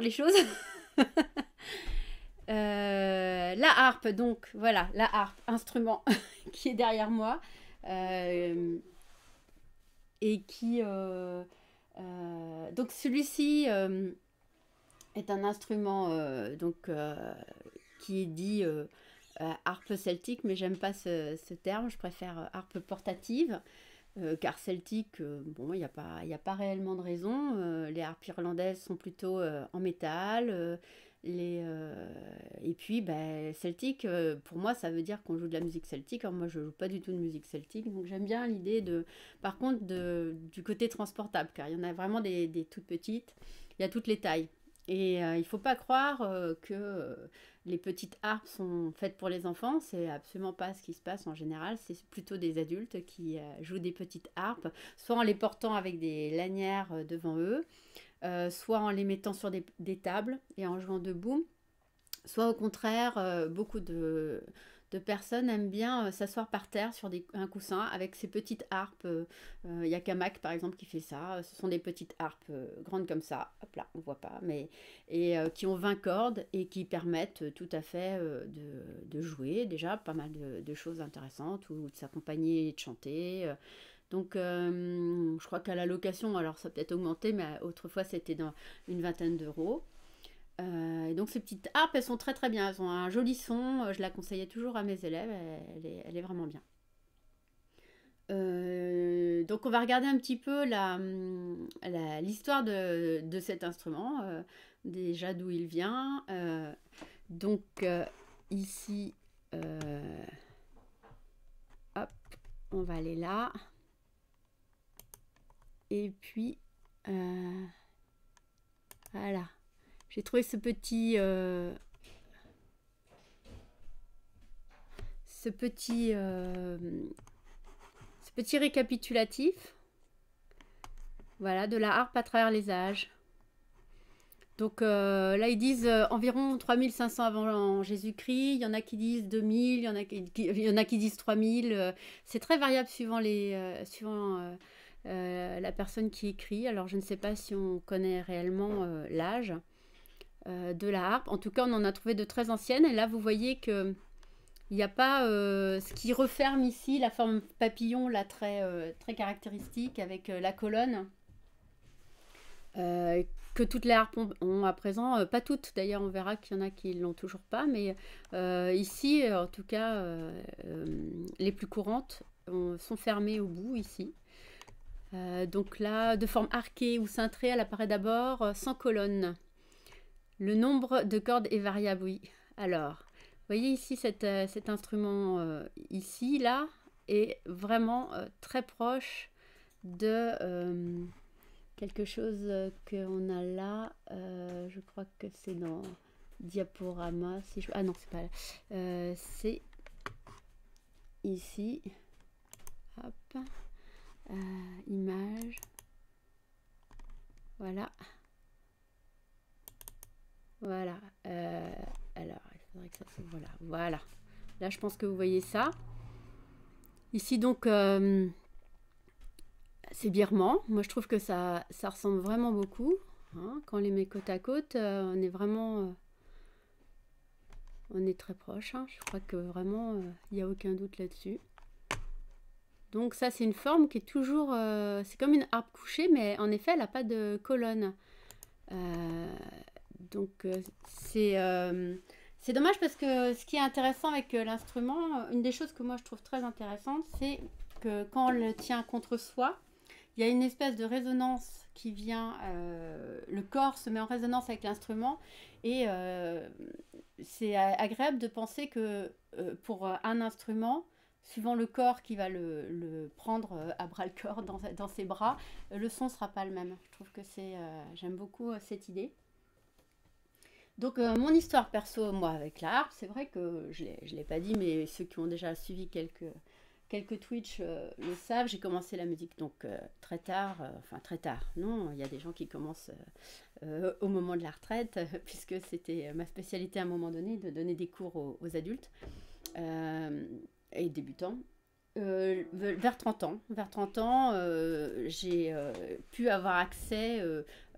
les choses. Euh, la harpe, donc voilà, la harpe, instrument qui est derrière moi euh, et qui donc celui-ci est un instrument donc qui est dit harpe celtique, mais j'aime pas ce, terme, je préfère harpe portative. Euh, car celtique, euh, bon, il n'y a, pas, a pas réellement de raison. Euh, les harpes irlandaises sont plutôt en métal. les, et puis, ben, celtique, pour moi, ça veut dire qu'on joue de la musique celtique. Alors, moi, je joue pas du tout de musique celtique. Donc, j'aime bien l'idée, de, par contre, de, du côté transportable, car il y en a vraiment des, des toutes petites. Il y a toutes les tailles. Et il ne faut pas croire que les petites harpes sont faites pour les enfants, c'est absolument pas ce qui se passe en général, c'est plutôt des adultes qui euh, jouent des petites harpes, soit en les portant avec des lanières euh, devant eux, euh, soit en les mettant sur des, tables et en jouant debout, soit au contraire, beaucoup de, de personnes aiment bien euh, s'asseoir par terre sur un coussin avec ces petites harpes. Il euh, y a par exemple qui fait ça. Ce sont des petites harpes euh, grandes comme ça. Hop là, on voit pas, mais et qui ont 20 cordes et qui permettent tout à fait de, jouer déjà pas mal de, choses intéressantes ou de s'accompagner et de chanter. Donc, je crois qu'à la location, alors ça peut être augmenté, mais autrefois c'était dans une vingtaine d'euros. Euh, et donc ces petites harpes, elles sont très très bien. Elles ont un joli son. Euh, je la conseillais toujours à mes élèves. Elle, est, vraiment bien. Euh, donc on va regarder un petit peu l'histoire de, de, cet instrument. déjà d'où il vient. donc ici, hop, on va aller là. Et puis, voilà. J'ai trouvé ce petit... Euh. Euh, ce petit récapitulatif. Voilà, de la harpe à travers les âges. Donc euh, là, ils disent environ 3500 avant Jésus-Christ. Il y en a qui disent 2000, il y en a qui, en a qui disent 3000. C'est très variable suivant la personne qui écrit. Alors je ne sais pas si on connaît réellement l'âge. Euh, de la harpe. En tout cas, on en a trouvé de très anciennes. Et là, vous voyez que il n'y a pas euh, ce qui referme ici la forme papillon, là très, euh, très caractéristique avec la colonne. que toutes les harpes ont, à présent, pas toutes d'ailleurs, on verra qu'il y en a qui l'ont toujours pas, mais ici, en tout cas, les plus courantes sont fermées au bout ici. donc là, de forme arquée ou cintrée, elle apparaît d'abord sans colonne. Le nombre de cordes est variable, oui. Alors, voyez ici euh, cet instrument euh, ici, là, est vraiment euh, très proche de quelque chose qu'on a là. je crois que c'est dans diaporama. Ah non, c'est pas là. c'est ici. Hop. image. Voilà. Voilà. Euh, alors, il faudrait que ça se... Voilà. Voilà. Là, je pense que vous voyez ça. Ici, donc, euh, c'est birman. Moi, je trouve que ça, ressemble vraiment beaucoup. Hein. Quand on les met côte à côte, euh, on est vraiment... on est très proche. Hein. Je crois que vraiment, il n'y a aucun doute là-dessus. Donc ça, c'est une forme qui est toujours... c'est comme une harpe couchée, mais en effet, elle n'a pas de colonne. Euh, c'est dommage parce que ce qui est intéressant avec euh, l'instrument, une des choses que moi je trouve très intéressante, c'est que quand on le tient contre soi, il y a une espèce de résonance qui vient, le corps se met en résonance avec l'instrument et c'est agréable de penser que pour un instrument, suivant le corps qui va le, prendre à bras le corps dans, dans, ses bras, le son sera pas le même. Je trouve que c'est, j'aime beaucoup cette idée. Donc euh, mon histoire perso, moi, avec la harpe, c'est vrai que je ne l'ai pas dit, mais ceux qui ont déjà suivi quelques, quelques Twitch euh, le savent, j'ai commencé la musique donc euh, très tard, enfin très tard, non, il y a des gens qui commencent au moment de la retraite, puisque c'était ma spécialité à un moment donné de donner des cours aux, adultes et débutants. Euh, vers 30 ans. Vers 30 ans, euh, j'ai euh, pu avoir accès,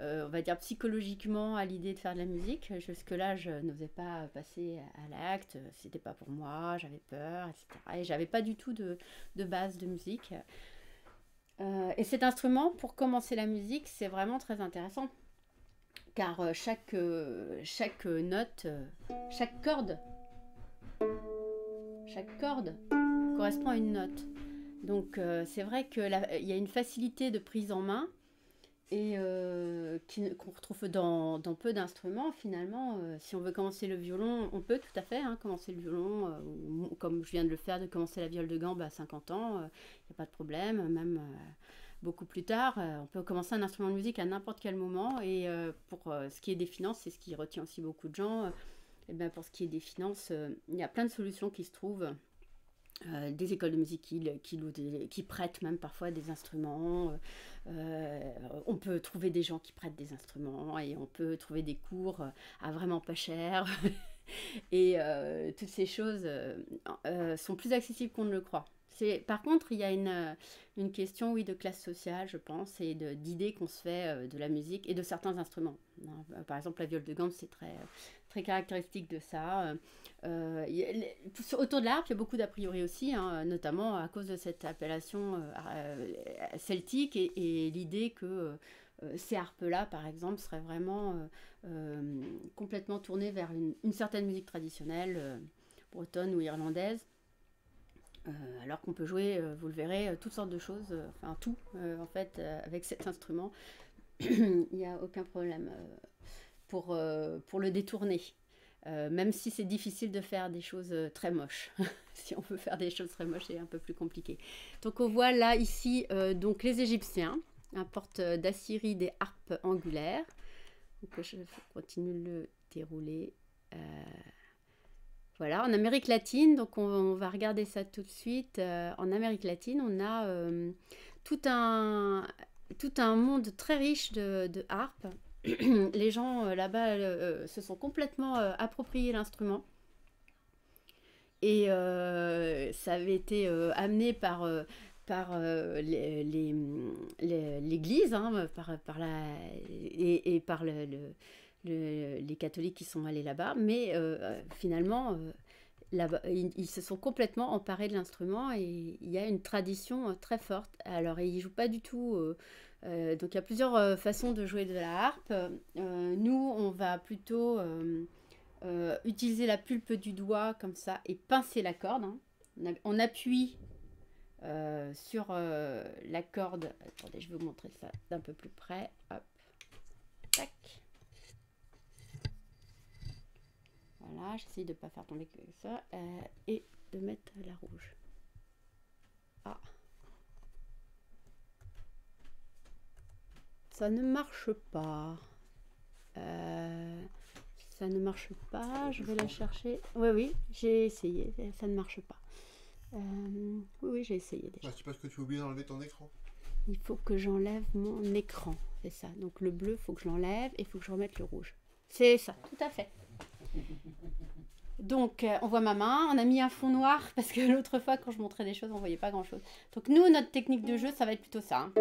on va dire psychologiquement, à l'idée de faire de la musique. Jusque-là, je n'osais pas passer à l'acte, c'était pas pour moi, j'avais peur, etc. Et j'avais pas du tout de, de base de musique. et cet instrument, pour commencer la musique, c'est vraiment très intéressant. Car chaque, chaque note, chaque corde, chaque corde correspond à une note. Donc euh, c'est vrai qu'il y a une facilité de prise en main et euh, qu'on retrouve dans, peu d'instruments finalement. Euh, si on veut commencer le violon, on peut tout à fait hein, commencer le violon, comme je viens de le faire, de commencer la viole de gambe à 50 ans, il n'y a pas de problème, même beaucoup plus tard, on peut commencer un instrument de musique à n'importe quel moment. Et pour ce qui est des finances, c'est ce qui retient aussi beaucoup de gens. et bien pour ce qui est des finances, il y a plein de solutions qui se trouvent. Euh, des écoles de musique qui, prêtent même parfois des instruments. Euh, on peut trouver des gens qui prêtent des instruments et on peut trouver des cours à vraiment pas cher. et euh, toutes ces choses sont plus accessibles qu'on ne le croit. Par contre, il y a une, une, question, oui, de classe sociale, je pense, et d'idées qu'on se fait de la musique et de certains instruments. Par exemple, la viole de gamme, c'est très, caractéristique de ça. Euh, autour de l'harpe, il y a beaucoup d'a priori aussi, hein, notamment à cause de cette appellation euh, euh, celtique et, l'idée que ces harpes-là, par exemple, seraient vraiment complètement tournées vers une, certaine musique traditionnelle, bretonne ou irlandaise. Alors qu'on peut jouer, vous le verrez, toutes sortes de choses, enfin tout, en fait, avec cet instrument. il n'y a aucun problème pour, le détourner. Euh, même si c'est difficile de faire des choses euh, très moches. si on veut faire des choses très moches, c'est un peu plus compliqué. Donc on voit là ici euh, donc les Égyptiens importent d'Assyrie des harpes angulaires. Je continue le dérouler. Voilà, en Amérique latine, donc on, va regarder ça tout de suite. en Amérique latine, on a tout, un, tout un monde très riche de, de harpes les gens euh, là-bas euh, se sont complètement euh, appropriés l'instrument. Et ça avait été amené par, l'Église, par, et par le, les catholiques qui sont allés là-bas. Mais finalement, là ils, se sont complètement emparés de l'instrument et il y a une tradition très forte. Alors, ils ne jouent pas du tout euh, donc il y a plusieurs euh, façons de jouer de la harpe. Euh, nous, on va plutôt utiliser la pulpe du doigt comme ça et pincer la corde. Hein. On, appuie sur la corde. Attendez, je vais vous montrer ça d'un peu plus près. Hop. Tac. Voilà, j'essaye de ne pas faire tomber que ça. et de mettre la rouge. Ah. ça ne marche pas. Euh, ça ne marche pas, je vais la chercher. Oui, oui, j'ai essayé, ça ne marche pas. Euh, oui, oui, j'ai essayé déjà. Ah, c'est parce que tu as oublié d'enlever ton écran. Il faut que j'enlève mon écran, c'est ça. Donc le bleu, il faut que je l'enlève et il faut que je remette le rouge. C'est ça, tout à fait. Donc, euh, on voit ma main, on a mis un fond noir parce que l'autre fois, quand je montrais des choses, on voyait pas grand chose. Donc, nous, notre technique de jeu, ça va être plutôt ça. Hein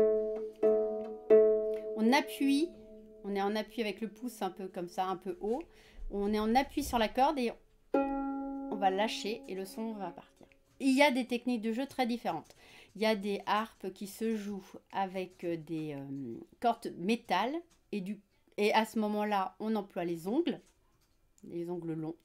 on appuie, on est en appui avec le pouce un peu comme ça, un peu haut. On est en appui sur la corde et on va lâcher et le son va partir. Il y a des techniques de jeu très différentes. Il y a des harpes qui se jouent avec euh, des euh, cordes métal et, du, et à ce moment-là, on emploie les ongles, les ongles longs.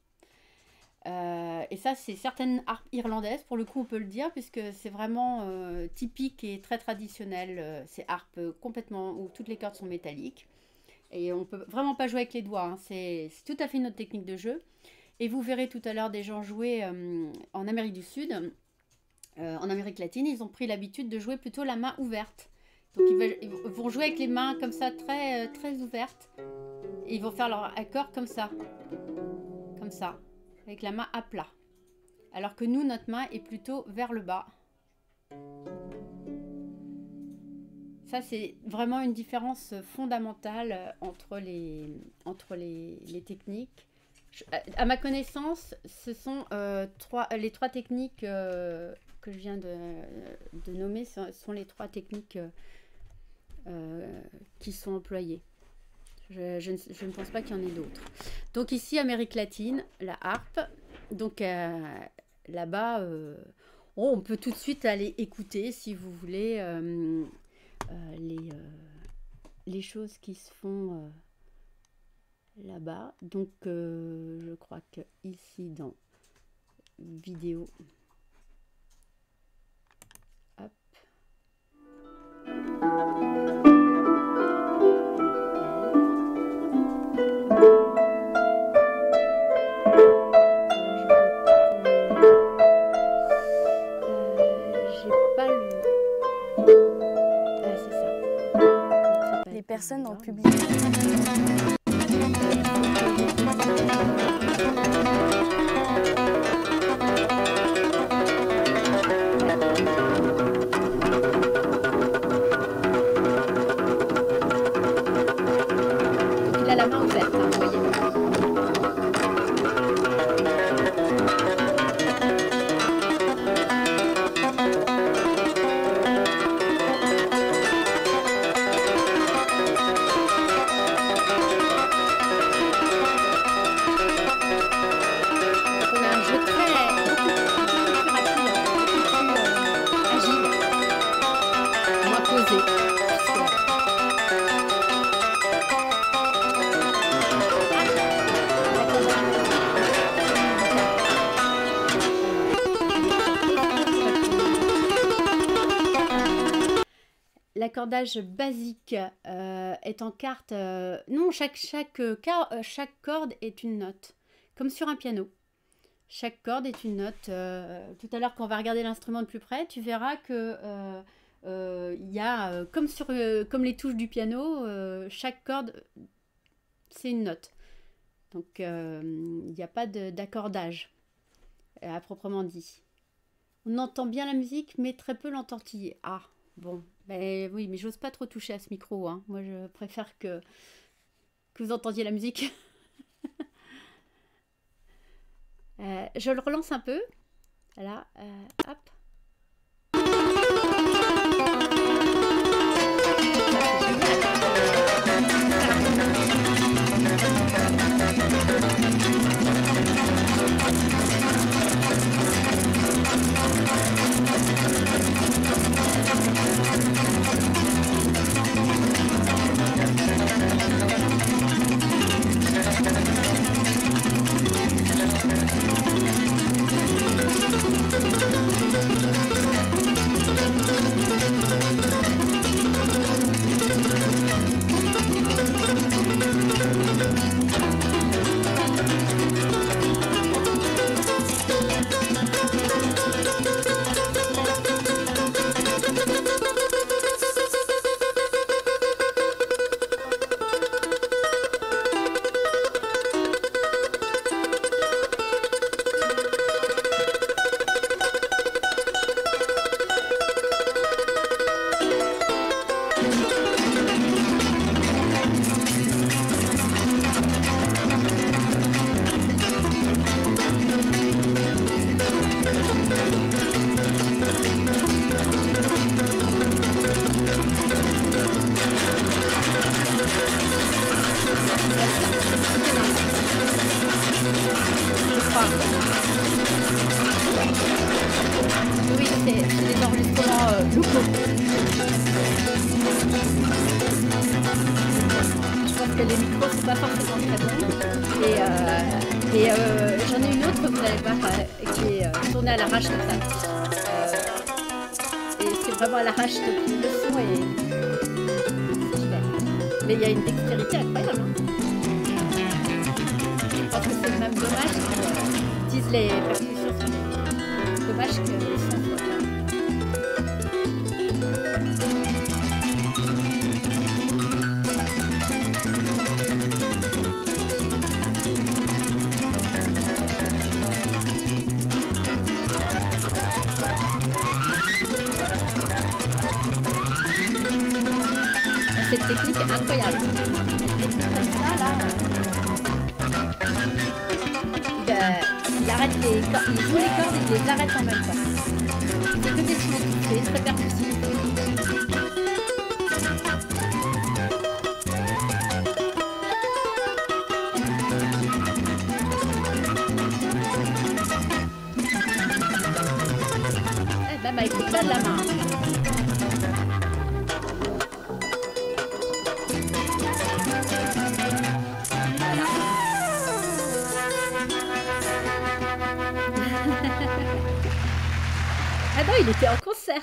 Euh, et ça, c'est certaines harpes irlandaises, pour le coup, on peut le dire, puisque c'est vraiment euh, typique et très traditionnel. Euh, ces harpes complètement où toutes les cordes sont métalliques. Et on peut vraiment pas jouer avec les doigts. Hein. C'est tout à fait notre technique de jeu. Et vous verrez tout à l'heure des gens jouer en Amérique du Sud, en Amérique latine, ils ont pris l'habitude de jouer plutôt la main ouverte. Donc ils, vont jouer avec les mains comme ça, très, très ouvertes. Ils vont faire leur accord comme ça. Comme ça avec la main à plat. Alors que nous, notre main est plutôt vers le bas. Ça, c'est vraiment une différence fondamentale entre les, entre les, techniques. à ma connaissance, ce sont euh, trois, les trois techniques euh, que je viens de, nommer sont, sont les trois techniques euh, euh, qui sont employées. Je, ne, pense pas qu'il y en ait d'autres. Donc ici, Amérique latine, la harpe. Donc euh, là-bas, euh, oh, on peut tout de suite aller écouter, si vous voulez, euh, les, choses qui se font là-bas. Donc je crois que ici, dans vidéo, hop. Personnes dans le public. Basique euh, est en carte. euh, non, chaque, chaque, euh, chaque corde est une note, comme sur un piano. Chaque corde est une note. tout à l'heure, quand on va regarder l'instrument de plus près, tu verras que il y a, comme, sur, comme les touches du piano, chaque corde, c'est une note. Donc, il n'y a pas d'accordage à proprement dit. On entend bien la musique, mais très peu l'entortiller. Ah, bon. Ben oui, mais j'ose pas trop toucher à ce micro. hein. Moi, je préfère que, que vous entendiez la musique. Euh, je le relance un peu. Voilà. euh, hop. Incroyable. Il, euh, il arrête les il joue les cordes et il les arrête en même temps. c'est très percussif. Eh ben, bah, écoute, pas de la main. Était en concert.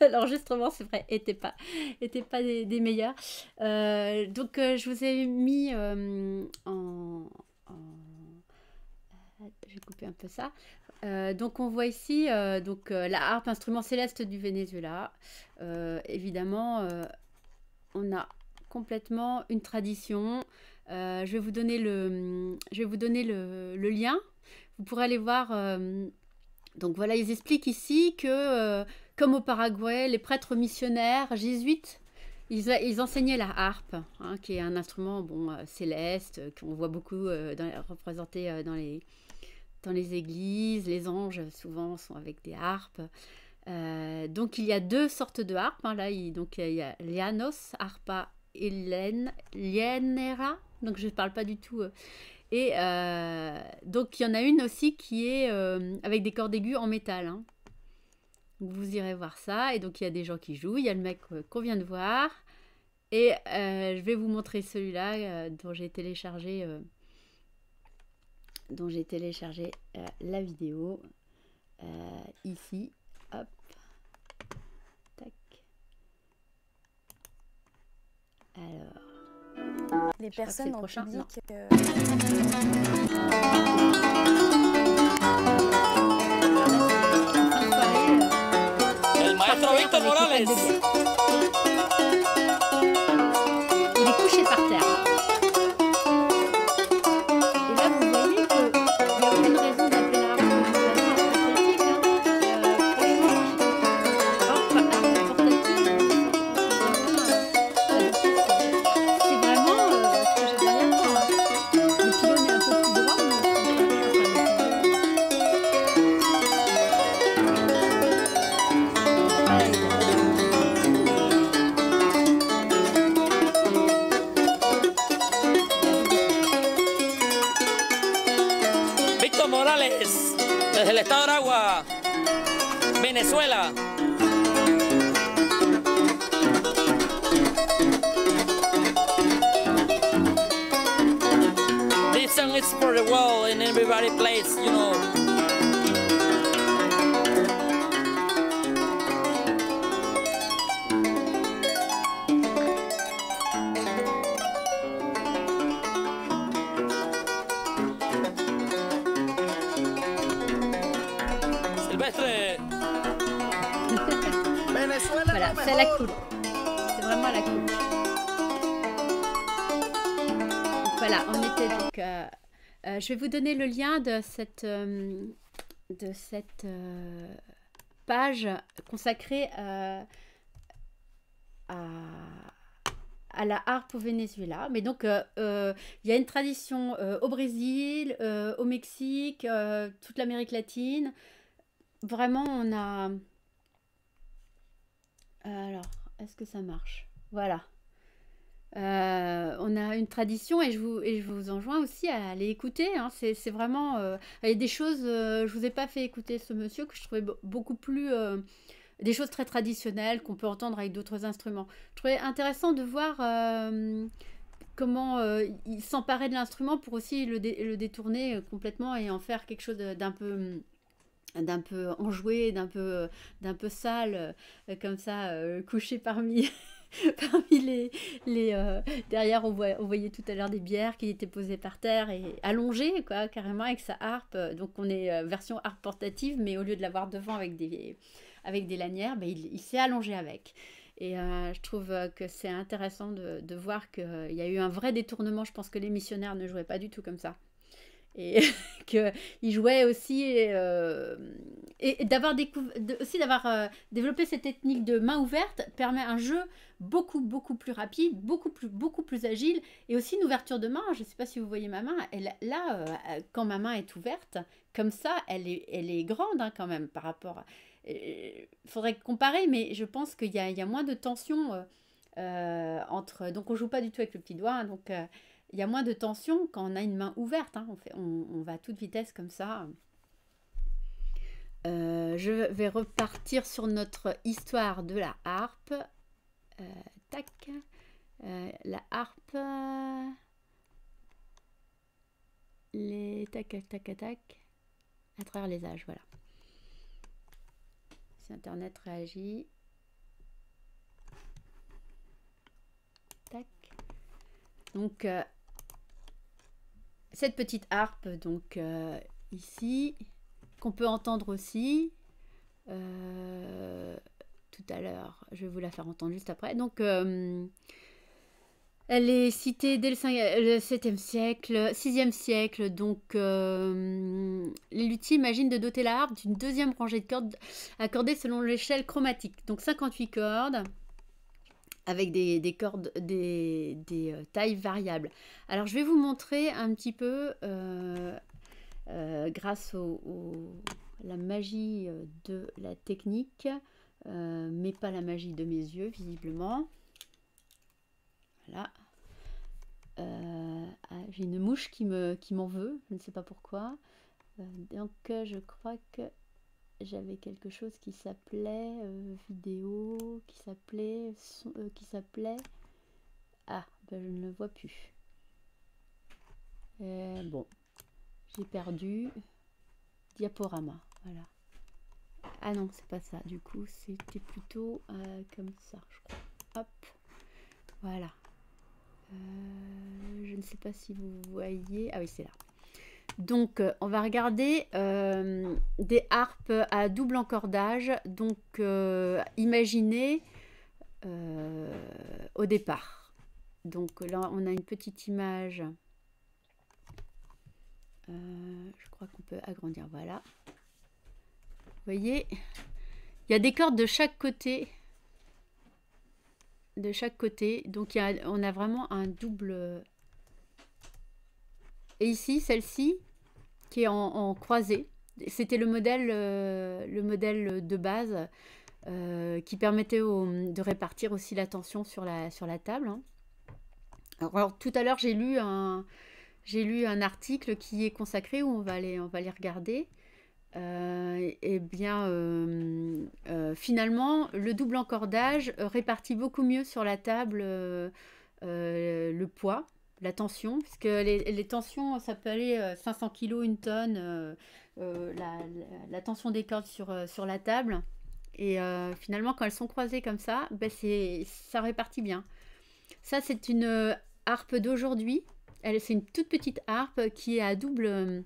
L'enregistrement, c'est vrai, était pas, était pas des, meilleurs. Euh, donc, euh, je vous ai mis euh, en, en- Je un peu ça. Euh, donc, on voit ici euh, donc, euh, la harpe, instrument céleste du Venezuela. Euh, évidemment, euh, on a complètement une tradition. Euh, je vais vous donner le, je vais vous donner le, le lien. Vous pourrez aller voir. Donc voilà, ils expliquent ici que, euh, comme au Paraguay, les prêtres missionnaires jésuites, ils, enseignaient la harpe, hein, qui est un instrument bon, euh, céleste, euh, qu'on voit beaucoup dans- représenté dans les, églises. Les anges, souvent, sont avec des harpes. Donc il y a deux sortes de harpes. hein, là, il, donc il y a Lianos, harpa Helen, Lienera. Donc je ne parle pas du tout. Et euh, donc, il y en a une aussi qui est euh, avec des cordes aiguës en métal. hein. Vous irez voir ça. Et donc, il y a des gens qui jouent. Il y a le mec euh, qu'on vient de voir. Et je vais vous montrer celui-là dont j'ai téléchargé, dont j'ai téléchargé la vidéo. Ici. Hop. Tac. Alors. Les crois que c'est personnes le prochain, public. euh, El maestro Víctor Morales. Song is for the world and everybody plays, you know. Euh, je vais vous donner le lien de cette, euh, de cette euh, page consacrée à, à la harpe au Venezuela. Mais donc, il y a une tradition au Brésil, au Mexique, toute l'Amérique latine. Vraiment, on a. Alors, est-ce que ça marche? Voilà. Euh, on a une tradition et je vous, et je vous enjoins aussi à aller écouter. hein. C'est vraiment. euh, il y a des choses. euh, je vous ai pas fait écouter ce monsieur que je trouvais be- beaucoup plus. euh, des choses très traditionnelles qu'on peut entendre avec d'autres instruments. Je trouvais intéressant de voir comment il s'emparait de l'instrument pour aussi le, le détourner complètement et en faire quelque chose d'un peu d'un peu enjoué, d'un peu d'un peu sale, comme ça, couché parmi parmi les les euh, derrière on, voyait tout à l'heure des bières qui étaient posées par terre et allongées quoi carrément avec sa harpe. Donc on est euh, version harpe portative mais au lieu de l'avoir devant avec des avec des lanières ben, il, s'est allongé avec. Et euh, je trouve que c'est intéressant de, de voir qu'il y a eu un vrai détournement. Je pense que les missionnaires ne jouaient pas du tout comme ça et qu'ils jouaient aussi euh, et d'avoir aussi d'avoir euh, développé cette technique de main ouverte permet un jeu beaucoup beaucoup plus rapide, beaucoup plus beaucoup plus agile et aussi une ouverture de main. Je ne sais pas si vous voyez ma main. Elle, là, euh, quand ma main est ouverte comme ça, elle est elle est grande hein, quand même par rapport. Il faudrait comparer, mais je pense qu'il y, y a, moins de tension entre. Donc, on joue pas du tout avec le petit doigt. hein, donc, il y a moins de tension quand on a une main ouverte. hein, on, va à toute vitesse comme ça. Euh, je vais repartir sur notre histoire de la harpe. Euh, tac. Euh, la harpe. Les tac tac tac tac. À travers les âges, voilà. Si Internet réagit. Tac. Donc, cette petite harpe, donc euh, ici, qu'on peut entendre aussi. euh, tout à l'heure, je vais vous la faire entendre juste après. Donc, euh, elle est citée dès le, 5, le 7e siècle, 6e siècle. Donc, les luthiers imaginent de doter la harpe d'une deuxième rangée de cordes accordées selon l'échelle chromatique. Donc, 58 cordes avec des, des cordes, des, euh, tailles variables. Alors, je vais vous montrer un petit peu, euh, euh, grâce au- la magie de la technique, mais pas la magie de mes yeux, visiblement. Voilà. Ah, J'ai une mouche qui me qui m'en veut, je ne sais pas pourquoi. Donc je crois que j'avais quelque chose qui s'appelait euh, vidéo, qui s'appelait euh, qui s'appelait ah ben, je ne le vois plus. Euh, bon, j'ai perdu diaporama, voilà. Ah non, c'est pas ça. Du coup, c'était plutôt comme ça, je crois. Hop, voilà. Je ne sais pas si vous voyez. Ah oui, c'est là. Donc, euh, on va regarder euh, des harpes à double encordage. Donc, euh, imaginez au départ. Donc là, on a une petite image. Je crois qu'on peut agrandir. Voilà. Vous voyez, il y a des cordes de chaque côté. De chaque côté. Donc, on a vraiment un double. Et ici, celle-ci, en, croisée. C'était le modèle, euh, le modèle de base euh, qui permettait de répartir aussi la tension sur la, table. hein. Alors, tout à l'heure, j'ai lu un, lu un article qui est consacré où on va aller, on va les regarder. Euh, et bien, finalement, le double encordage répartit beaucoup mieux sur la table le poids, la tension, puisque les, les tensions, ça peut aller euh, 500 kg, une tonne, euh, euh, la, tension des cordes sur, euh, sur la table. Et euh, finalement, quand elles sont croisées comme ça, ben ça répartit bien. Ça, c'est une euh, harpe d'aujourd'hui. C'est une toute petite harpe qui est à double, euh,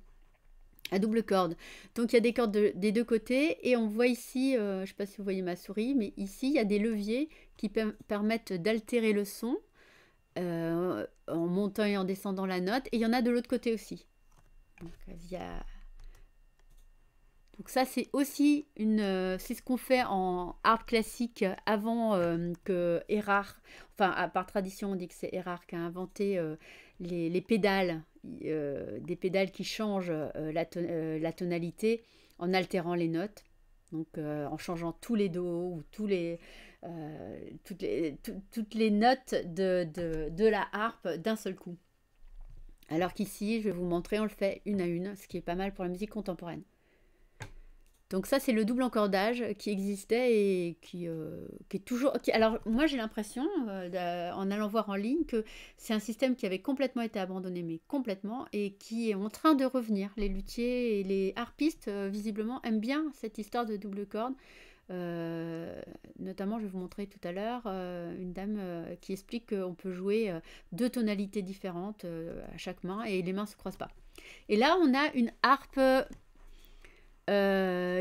à double corde. Donc, il y a des cordes de- des deux côtés. Et on voit ici, euh, je ne sais pas si vous voyez ma souris, mais ici, il y a des leviers qui per- permettent d'altérer le son euh, en montant et en descendant la note. Et il y en a de l'autre côté aussi. Donc, euh, ça, c'est aussi une, euh, c'est ce qu'on fait en harpe classique avant euh, que Erard, enfin par tradition on dit que c'est Erard qui a inventé les, les pédales, des pédales qui changent la, la tonalité en altérant les notes, donc en changeant tous les do ou tous les, toutes, les, tout- toutes les notes de, la harpe d'un seul coup. Alors qu'ici, je vais vous montrer, on le fait une à une, ce qui est pas mal pour la musique contemporaine. Donc ça, c'est le double encordage qui existait et qui, euh, est toujours... alors moi, j'ai l'impression, euh, en allant voir en ligne, que c'est un système qui avait complètement été abandonné, mais complètement, et qui est en train de revenir. Les luthiers et les harpistes, euh, visiblement, aiment bien cette histoire de double corde. Euh, notamment, je vais vous montrer tout à l'heure euh, une dame euh, qui explique qu'on peut jouer deux tonalités différentes à chaque main et les mains ne se croisent pas. Et là, on a une harpe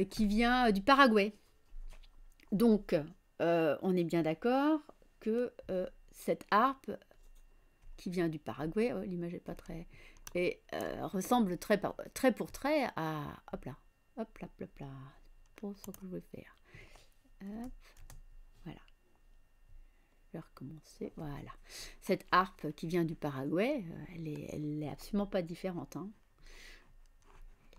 qui vient du Paraguay. Donc, on est bien d'accord que cette harpe qui vient du Paraguay, oh, l'image n'est pas très... Et ressemble très, pour trait à... Hop là, hop là, hop là. Pour ce que je veux faire. Voilà. Je vais recommencer. Voilà. Cette harpe qui vient du Paraguay, euh, elle est, elle est absolument pas différente. hein.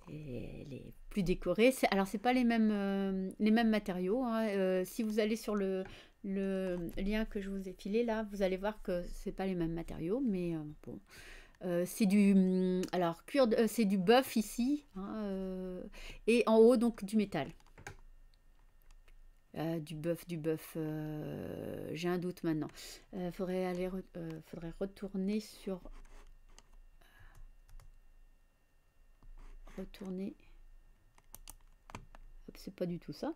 Elle est plus décorée. Alors, c'est pas les mêmes, euh, les mêmes matériaux. hein. Euh, si vous allez sur le, lien que je vous ai filé là, vous allez voir que c'est pas les mêmes matériaux, mais bon. C'est du alors cuir c'est du bœuf ici hein, et en haut donc du métal. Euh, du bœuf, du bœuf. euh, J'ai un doute maintenant. Euh, faudrait aller, euh, faudrait retourner sur. Retourner. C'est pas du tout ça.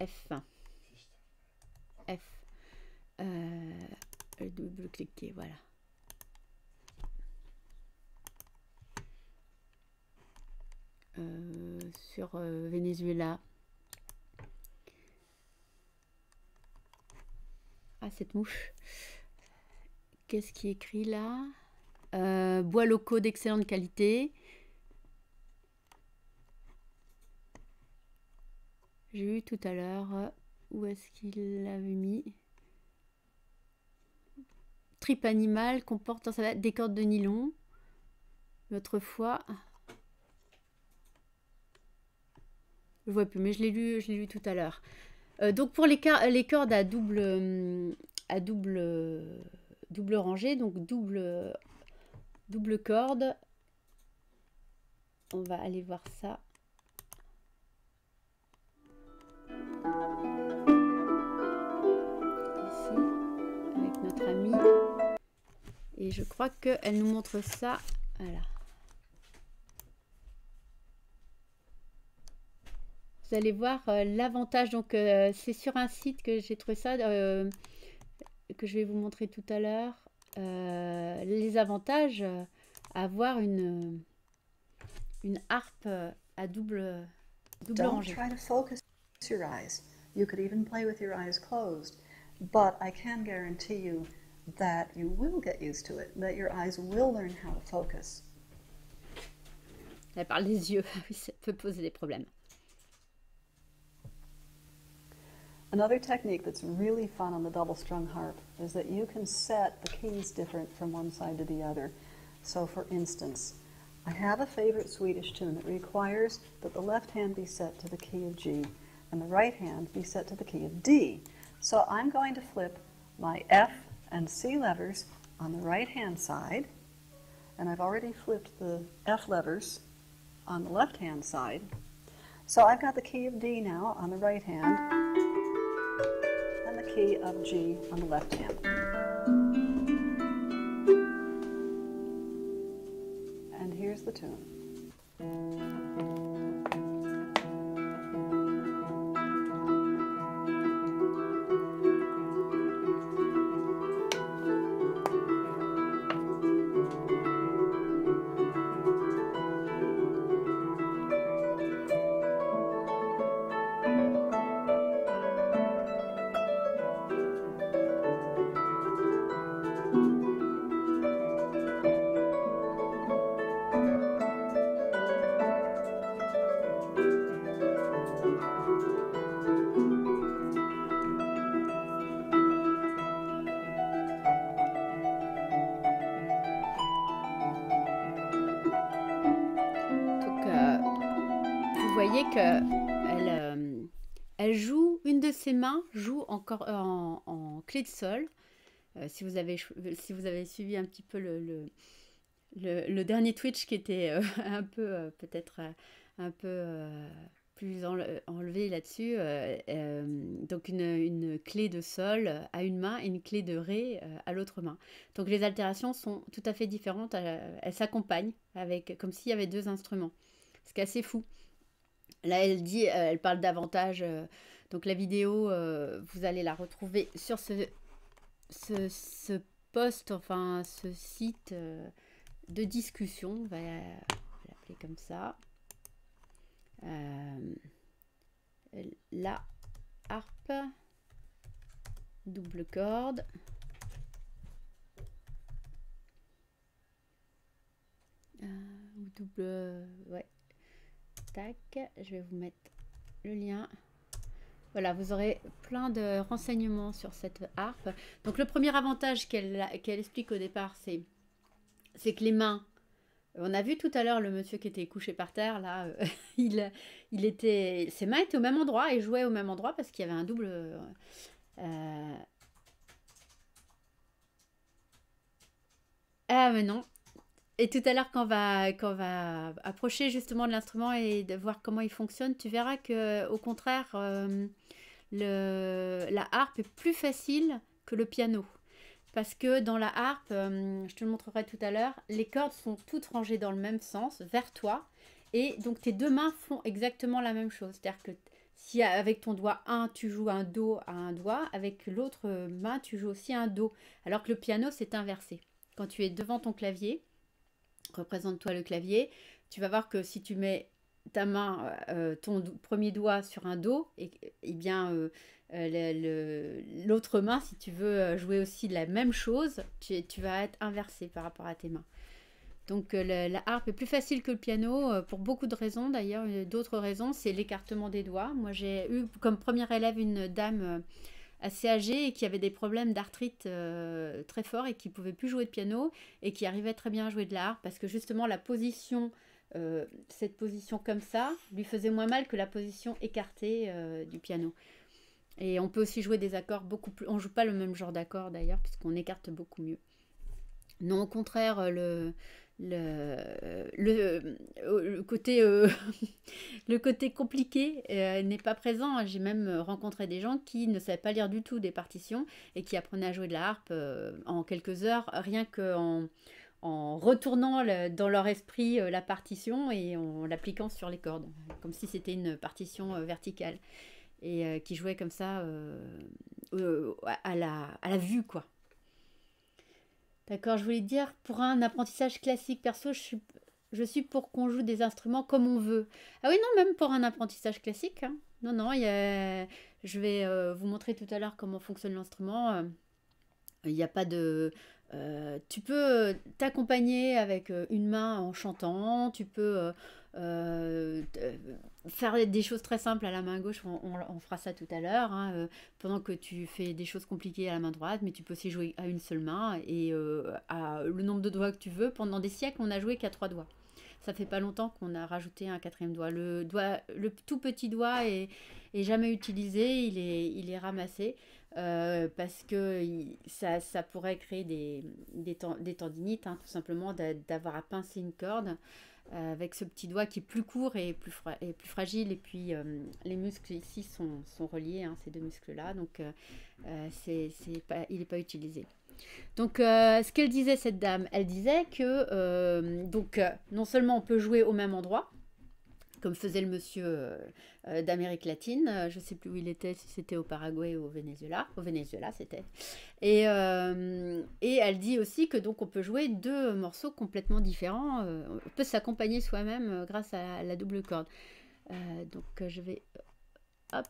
F. F. Euh, double-cliquer, voilà. Euh, sur euh, Venezuela. Ah, cette mouche. Qu'est-ce qui est écrit là? Euh, Bois locaux d'excellente qualité. J'ai eu tout à l'heure. Où est-ce qu'il l'avait mis? Tripe animale comporte des cordes de nylon. L'autre fois. Je vois plus, mais je l'ai lu, je lu tout à l'heure. Euh, donc pour les, cordes à double, à double, double rangée, donc double, double corde. On va aller voir ça. Ici, avec notre amie. Et je crois qu'elle nous montre ça. Voilà. Vous allez voir euh, l'avantage. Donc, euh, c'est sur un site que j'ai trouvé ça, euh, que je vais vous montrer tout à l'heure. Les avantages à avoir une, une harpe à double, double Don't rangée. try to focus your eyes. You could even play with your eyes closed. But I can guarantee you that you will get used to it, that your eyes will learn how to focus. Elle parle des yeux. Oui, ça peut poser des problèmes. Another technique that's really fun on the double strung harp is that you can set the keys different from one side to the other. So, for instance, I have a favorite Swedish tune that requires that the left hand be set to the key of G and the right hand be set to the key of D. So, I'm going to flip my F and C levers on the right hand side, and I've already flipped the F levers on the left hand side. So, I've got the key of D now on the right hand key of G on the left hand. And here's the tune. Joue encore en, clé de sol. Euh, si, vous avez, suivi un petit peu le, dernier Twitch qui était euh, un peu, euh, peut-être euh, un peu euh, plus enle- enlevé là-dessus, euh, euh, donc une, clé de sol à une main et une clé de ré euh, à l'autre main. Donc les altérations sont tout à fait différentes, elles s'accompagnent avec, comme s'il y avait deux instruments ce qui est assez fou. Là, elle dit, euh, elle parle davantage. Donc la vidéo, euh, vous allez la retrouver sur ce, ce, ce post, enfin ce site euh, de discussion. On va la- l'appeler comme ça. Euh, la harpe double corde. Ou double ouais tac je vais vous mettre le lien voilà vous aurez plein de renseignements sur cette harpe donc le premier avantage qu'elle explique au départ c'est que les mains, on a vu tout à l'heure le monsieur qui était couché par terre, là, euh, il, il était, ses mains étaient au même endroit et jouaient au même endroit parce qu'il y avait un double. euh, Ah mais non. Et tout à l'heure, quand on va, approcher justement de l'instrument et de voir comment il fonctionne, tu verras que au contraire, euh, la harpe est plus facile que le piano. Parce que dans la harpe, euh, je te le montrerai tout à l'heure, les cordes sont toutes rangées dans le même sens, vers toi. Et donc tes deux mains font exactement la même chose. C'est-à-dire que si avec ton doigt 1, tu joues un Do à un doigt, avec l'autre main, tu joues aussi un Do. Alors que le piano, c'est inversé. Quand tu es devant ton clavier, représente-toi le clavier, tu vas voir que si tu mets ta main, euh, ton do- premier doigt sur un Do, et, et bien euh, euh, l'autre main, si tu veux euh, jouer aussi la même chose, tu, vas être inversé par rapport à tes mains. Donc euh, la, la harpe est plus facile que le piano euh, pour beaucoup de raisons. D'ailleurs, d'autres raisons, c'est l'écartement des doigts. Moi, j'ai eu comme première élève une dame euh, assez âgée et qui avait des problèmes d'arthrite euh, très forts et qui pouvait plus jouer de piano et qui arrivait très bien à jouer de la harpe parce que justement la position, euh, cette position comme ça, lui faisait moins mal que la position écartée euh, du piano. Et on peut aussi jouer des accords beaucoup plus. On joue pas le même genre d'accords d'ailleurs puisqu'on écarte beaucoup mieux. Non, au contraire, le le, le, euh, côté euh, le côté compliqué euh, n'est pas présent. J'ai même rencontré des gens qui ne savaient pas lire du tout des partitions et qui apprenaient à jouer de la harpe en quelques heures, rien qu'en en retournant dans leur esprit la partition et en l'appliquant sur les cordes, comme si c'était une partition verticale. Et qui jouait comme ça à, la, à la vue, quoi. D'accord, je voulais dire, pour un apprentissage classique, perso, je suis, je suis pour qu'on joue des instruments comme on veut. Ah oui, non, même pour un apprentissage classique. hein. Non, non, y a- je vais euh, vous montrer tout à l'heure comment fonctionne l'instrument. Euh, Il n'y a pas de... euh, tu peux t'accompagner avec une main en chantant, tu peux euh, t- faire des choses très simples à la main gauche, on, fera ça tout à l'heure, hein, euh, pendant que tu fais des choses compliquées à la main droite, mais tu peux aussi jouer à une seule main et euh, à le nombre de doigts que tu veux. Pendant des siècles, on a joué qu'à trois doigts. Ça fait pas longtemps qu'on a rajouté un quatrième doigt. Le, doigt, le tout petit doigt est, jamais utilisé, il est, il est ramassé euh, parce que ça, ça pourrait créer des, des, ten- des tendinites, hein, tout simplement d'a- d'avoir à pincer une corde euh, avec ce petit doigt qui est plus court et plus, fragile. Et puis euh, les muscles ici sont, sont reliés, hein, ces deux muscles-là, donc euh, euh, pas, il n'est pas utilisé. Donc, euh, ce qu'elle disait, cette dame, elle disait que euh, donc, euh, non seulement on peut jouer au même endroit, comme faisait le monsieur euh, euh, d'Amérique latine, euh, je ne sais plus où il était, si c'était au Paraguay ou au Venezuela, au Venezuela c'était. Et, elle dit aussi que donc on peut jouer deux morceaux complètement différents, on peut s'accompagner soi-même grâce à la double corde. Donc je vais, hop,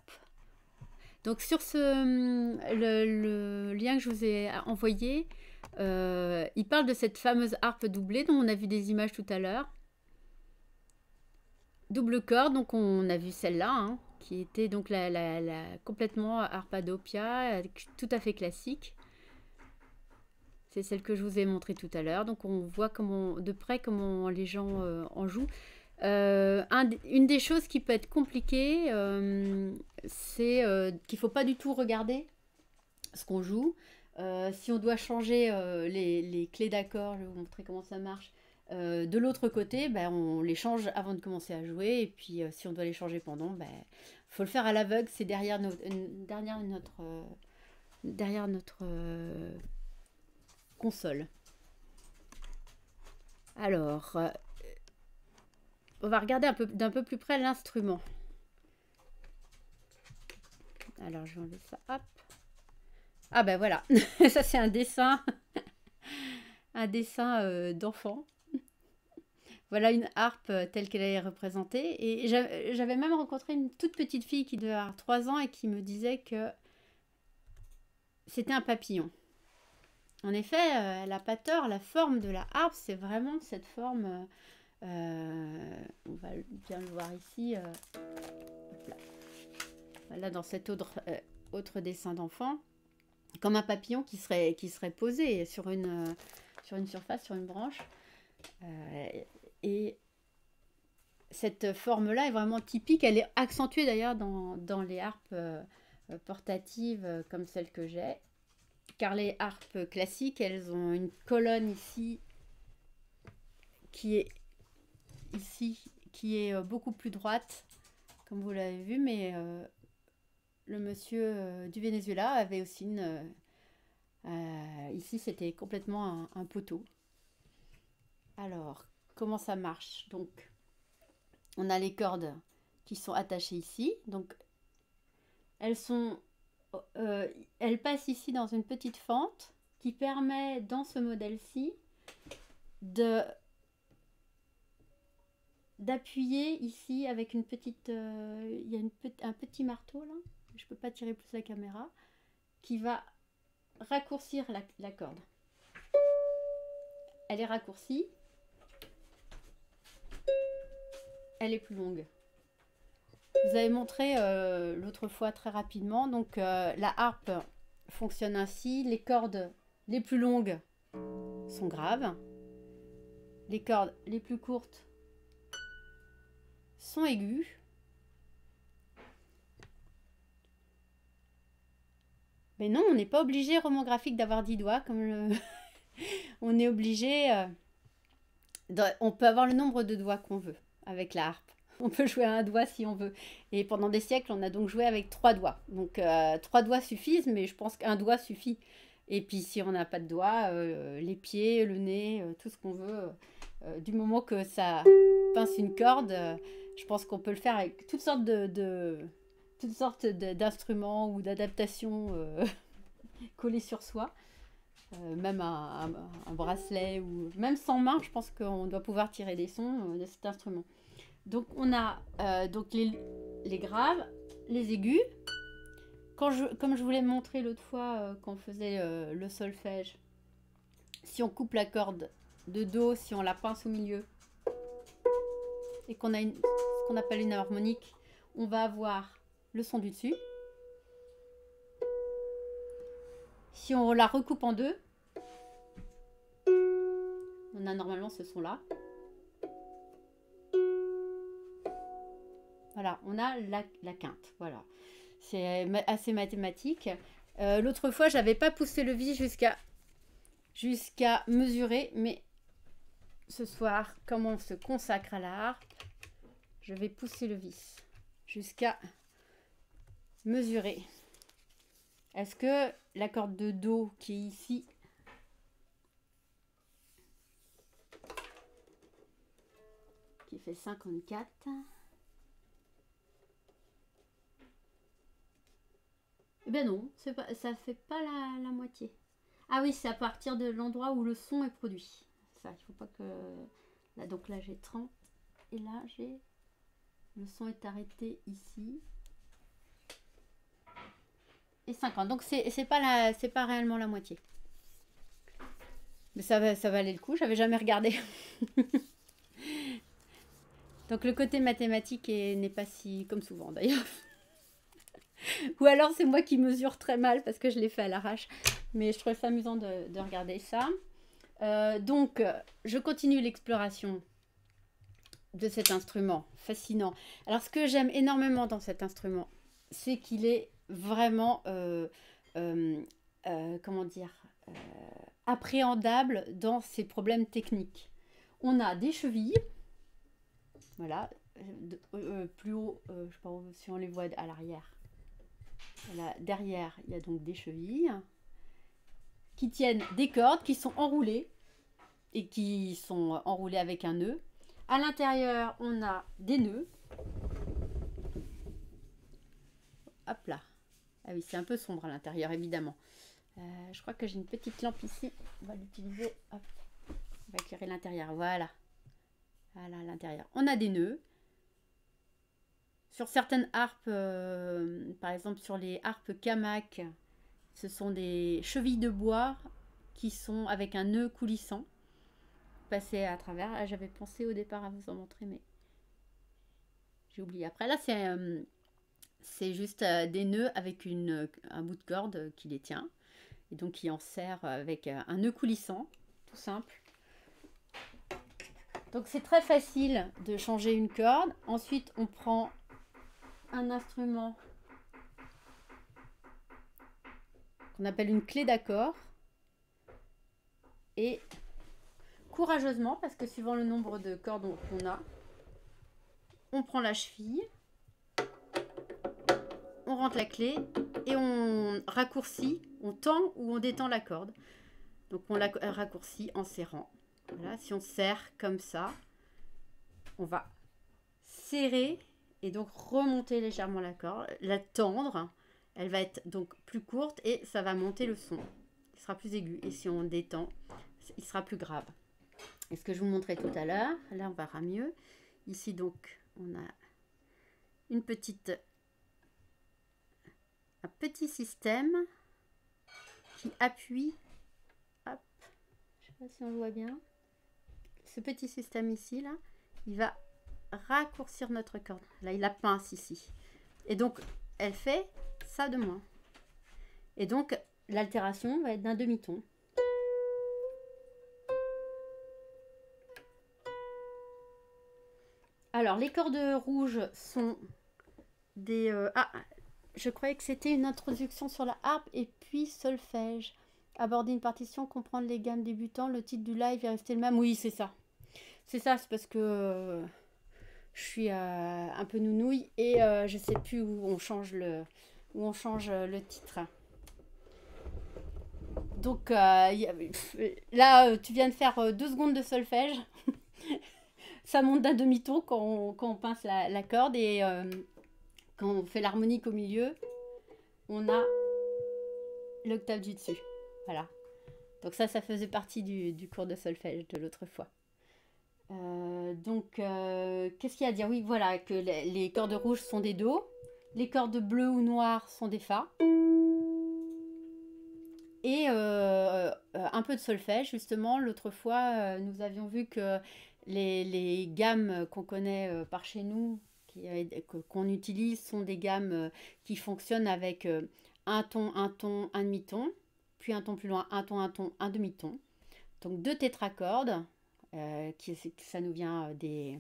donc sur ce, hum, le, lien que je vous ai envoyé, il parle de cette fameuse harpe doublée dont on a vu des images tout à l'heure. Double corde, donc on a vu celle-là, hein, qui était donc la, complètement arpadopia, tout à fait classique. C'est celle que je vous ai montrée tout à l'heure. Donc on voit de près comment les gens euh, en jouent. Euh, une des choses qui peut être compliquée, euh, c'est qu'il ne faut pas du tout regarder ce qu'on joue. Si on doit changer les clés d'accord, je vais vous montrer comment ça marche. Euh, de l'autre côté, ben, on les change avant de commencer à jouer. Et puis, euh, si on doit les changer pendant, ben, faut le faire à l'aveugle. C'est derrière, notre, euh, derrière notre console. Alors, on va regarder un peu, d'un peu plus près l'instrument. Alors, je vais enlever ça. Hop. Ah ben voilà, ça c'est un dessin, un dessin d'enfant. Voilà une harpe euh, telle qu'elle est représentée. Et j'a- j'avais même rencontré une toute petite fille qui devait avoir 3 ans et qui me disait que c'était un papillon. En effet, euh, elle n'a pas tort, la forme de la harpe, c'est vraiment cette forme... euh, on va bien le voir ici. là. Voilà, dans cet autre, dessin d'enfant comme un papillon qui serait, posé sur une, sur une surface, sur une branche. Et cette forme-là est vraiment typique. Elle est accentuée d'ailleurs dans, dans les harpes euh, portatives euh, comme celle que j'ai. Car les harpes classiques, elles ont une colonne ici qui est ici, qui est euh, beaucoup plus droite, comme vous l'avez vu, mais euh, le monsieur euh, du Venezuela avait aussi une... euh, euh, ici, c'était complètement un, un poteau. Alors, comment ça marche. Donc, on a les cordes qui sont attachées ici. Donc, elles sont... euh, elles passent ici dans une petite fente qui permet, dans ce modèle-ci, de d'appuyer ici avec une petite euh, il y a un petit marteau là. Je peux pas tirer plus la caméra. Qui va raccourcir la corde. Elle est raccourcie elle est plus longue vous avez montré euh, l'autre fois très rapidement donc euh, la harpe fonctionne ainsi les cordes les plus longues sont graves les cordes les plus courtes sont aigus. Mais non, on n'est pas obligé, roman graphique, d'avoir 10 doigts. Comme on est obligé... euh, On peut avoir le nombre de doigts qu'on veut avec la harpe. On peut jouer à un doigt si on veut. Et pendant des siècles, on a donc joué avec trois doigts. Donc euh, trois doigts suffisent, mais je pense qu'un doigt suffit. Et puis si on n'a pas de doigts, euh, les pieds, le nez, euh, tout ce qu'on veut, du moment que ça pince une corde, je pense qu'on peut le faire avec toutes sortes de, toutes sortes d'instruments ou d'adaptations collés sur soi. Euh, même un, bracelet ou même sans main, je pense qu'on doit pouvoir tirer des sons euh, de cet instrument. Donc on a euh, donc les, graves, les aigus. Comme je vous l'ai montré l'autre fois quand on faisait le solfège, si on coupe la corde de Do, si on la pince au milieu et qu'on a une, ce qu'on appelle une harmonique, on va avoir le son du dessus. Si on la recoupe en deux, on a normalement ce son-là. Voilà, on a la, quinte. Voilà, c'est assez mathématique. Euh, L'autre fois, j'avais pas poussé le vis jusqu'à jusqu'à mesurer, mais ce soir, comme on se consacre à la harpe, je vais pousser le vis jusqu'à mesurer. Est-ce que la corde de Do qui est ici qui fait 54 Eh bien non, pas, ça fait pas la, la moitié. Ah oui, c'est à partir de l'endroit où le son est produit. Ça, il faut pas que... Là, donc là, j'ai 30. Et là, j'ai... Le son est arrêté ici. Et 50. Donc, c'est pas, la, c'est pas réellement la moitié. Mais ça, va- ça valait le coup. J'avais jamais regardé. donc, le côté mathématique est- n'est pas si... Comme souvent, d'ailleurs. Ou alors, c'est moi qui mesure très mal parce que je l'ai fait à l'arrache. Mais je trouvais ça amusant de, de regarder ça. Euh, donc, je continue l'exploration de cet instrument. Fascinant. Alors, ce que j'aime énormément dans cet instrument, c'est qu'il est vraiment, euh, euh, euh, comment dire, appréhendable dans ses problèmes techniques. On a des chevilles, voilà, plus haut, je sais pas si on les voit à l'arrière. Derrière, il y a donc des chevilles qui tiennent des cordes qui sont enroulées et qui sont enroulées avec un nœud. À l'intérieur, on a des nœuds. Hop là. Ah oui, c'est un peu sombre à l'intérieur, évidemment. Euh, je crois que j'ai une petite lampe ici. On va l'utiliser. On va éclairer l'intérieur. Voilà. Voilà, l'intérieur. On a des nœuds. Sur certaines harpes, euh, par exemple sur les harpes Kamak, ce sont des chevilles de bois qui sont avec un nœud coulissant passé à travers. Ah, J'avais pensé au départ à vous en montrer, mais j'ai oublié. Après, là, c'est euh, c'est juste euh, des nœuds avec une, un bout de corde qui les tient et donc qui en sert avec euh, un nœud coulissant tout simple. Donc c'est très facile de changer une corde. Ensuite, on prend un instrument qu'on appelle une clé d'accord. Et courageusement, parce que suivant le nombre de cordes qu'on a, on prend la cheville, on rentre la clé et on raccourcit, on tend ou on détend la corde. Donc on la raccourcit en serrant. Voilà, si on serre comme ça, on va serrer et donc remonter légèrement la corde, la tendre. Elle va être donc plus courte et ça va monter le son. Il sera plus aigu. Et si on détend, il sera plus grave. Et ce que je vous montrais tout à l'heure, là on verra mieux. Ici donc on a une petite un petit système qui appuie. Hop, je sais pas si on voit bien. Ce petit système ici là il va raccourcir notre corde. Là il a pince ici. Et donc elle fait ça de moins. Et donc l'altération va être d'un demi-ton. Alors, les cordes rouges sont des... Euh, ah, je croyais que c'était une introduction sur la harpe et puis solfège. Aborder une partition, comprendre les gammes débutants, le titre du live est resté le même? Oui, c'est ça. C'est ça, c'est parce que euh, je suis euh, un peu nounouille et je sais plus où on change le, où on change le titre. Donc là, tu viens de faire deux secondes de solfège. ça monte d'un demi-ton quand, on, pince la, corde et euh, on fait l'harmonique au milieu, on a l'octave du dessus. Voilà. Donc ça, ça faisait partie du, cours de solfège de l'autre fois. Euh, donc, euh, qu'est-ce qu'il y a à dire? Oui, voilà, que les, cordes rouges sont des Do, les cordes bleues ou noires sont des Fa, et un peu de solfège, justement. L'autre fois, nous avions vu que les, gammes qu'on connaît euh, par chez nous, euh, qu'on utilise, sont des gammes euh, qui fonctionnent avec un ton, un ton, un demi-ton, puis un ton plus loin, un ton, un ton, un demi-ton. Donc deux tétracordes, qui, ça nous vient des,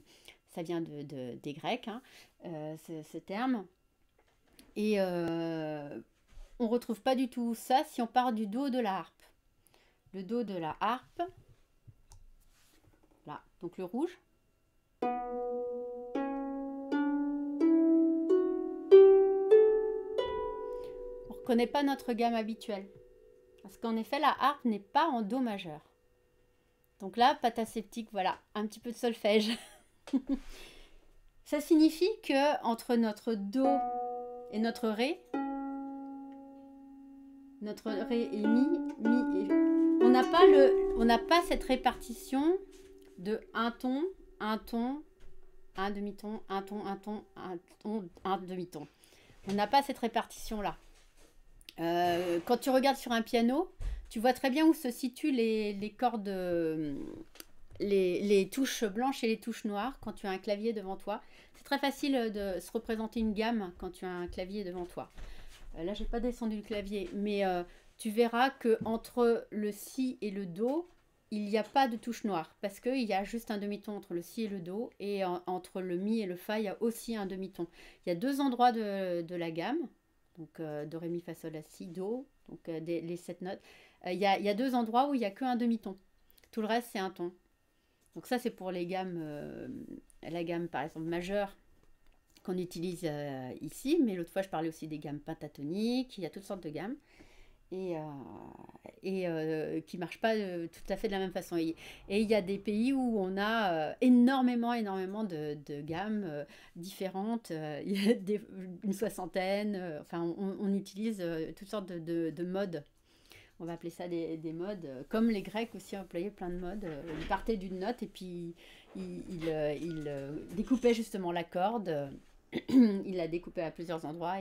ça vient de, des Grecs, hein, ce, terme. Et on retrouve pas du tout ça si on part du dos de la harpe. Le dos de la harpe, donc le rouge. On ne reconnaît pas notre gamme habituelle. Parce qu'en effet, la harpe n'est pas en Do majeur. Donc là, pâte sceptique, voilà, un petit peu de solfège. Ça signifie que entre notre Do et notre Ré, notre Ré et Mi, Mi on n'a pas, le, on n'a pas cette répartition de un ton, un ton, un demi-ton, un ton, un ton, un ton, un demi-ton. On n'a pas cette répartition-là. Euh, quand tu regardes sur un piano, tu vois très bien où se situent les, cordes, euh, les, touches blanches et les touches noires quand tu as un clavier devant toi. C'est très facile de se représenter une gamme quand tu as un clavier devant toi. Euh, là, j'ai pas descendu le clavier, mais tu verras que entre le si et le do, il n'y a pas de touche noire parce qu'il y a juste un demi-ton entre le si et le do et entre le mi et le fa il y a aussi un demi-ton. Il y a deux endroits de, la gamme, donc euh, do, ré, mi, fa, la, si, do, donc euh, les sept notes. Euh, il, y a, deux endroits où il n'y a qu'un demi-ton. Tout le reste c'est un ton. Donc ça c'est pour les gammes, la gamme par exemple majeure qu'on utilise ici, mais l'autre fois je parlais aussi des gammes pentatoniques, il y a toutes sortes de gammes et, euh, euh, qui ne marchent pas euh, tout à fait de la même façon. Et, il y a des pays où on a énormément, énormément de, de gammes différentes. une soixantaine. enfin, on, utilise toutes sortes de, de, modes. On va appeler ça des, des, modes. Comme les Grecs aussi employaient plein de modes. Ils partaient d'une note et puis ils, découpaient justement la corde. ils la découpaient à plusieurs endroits.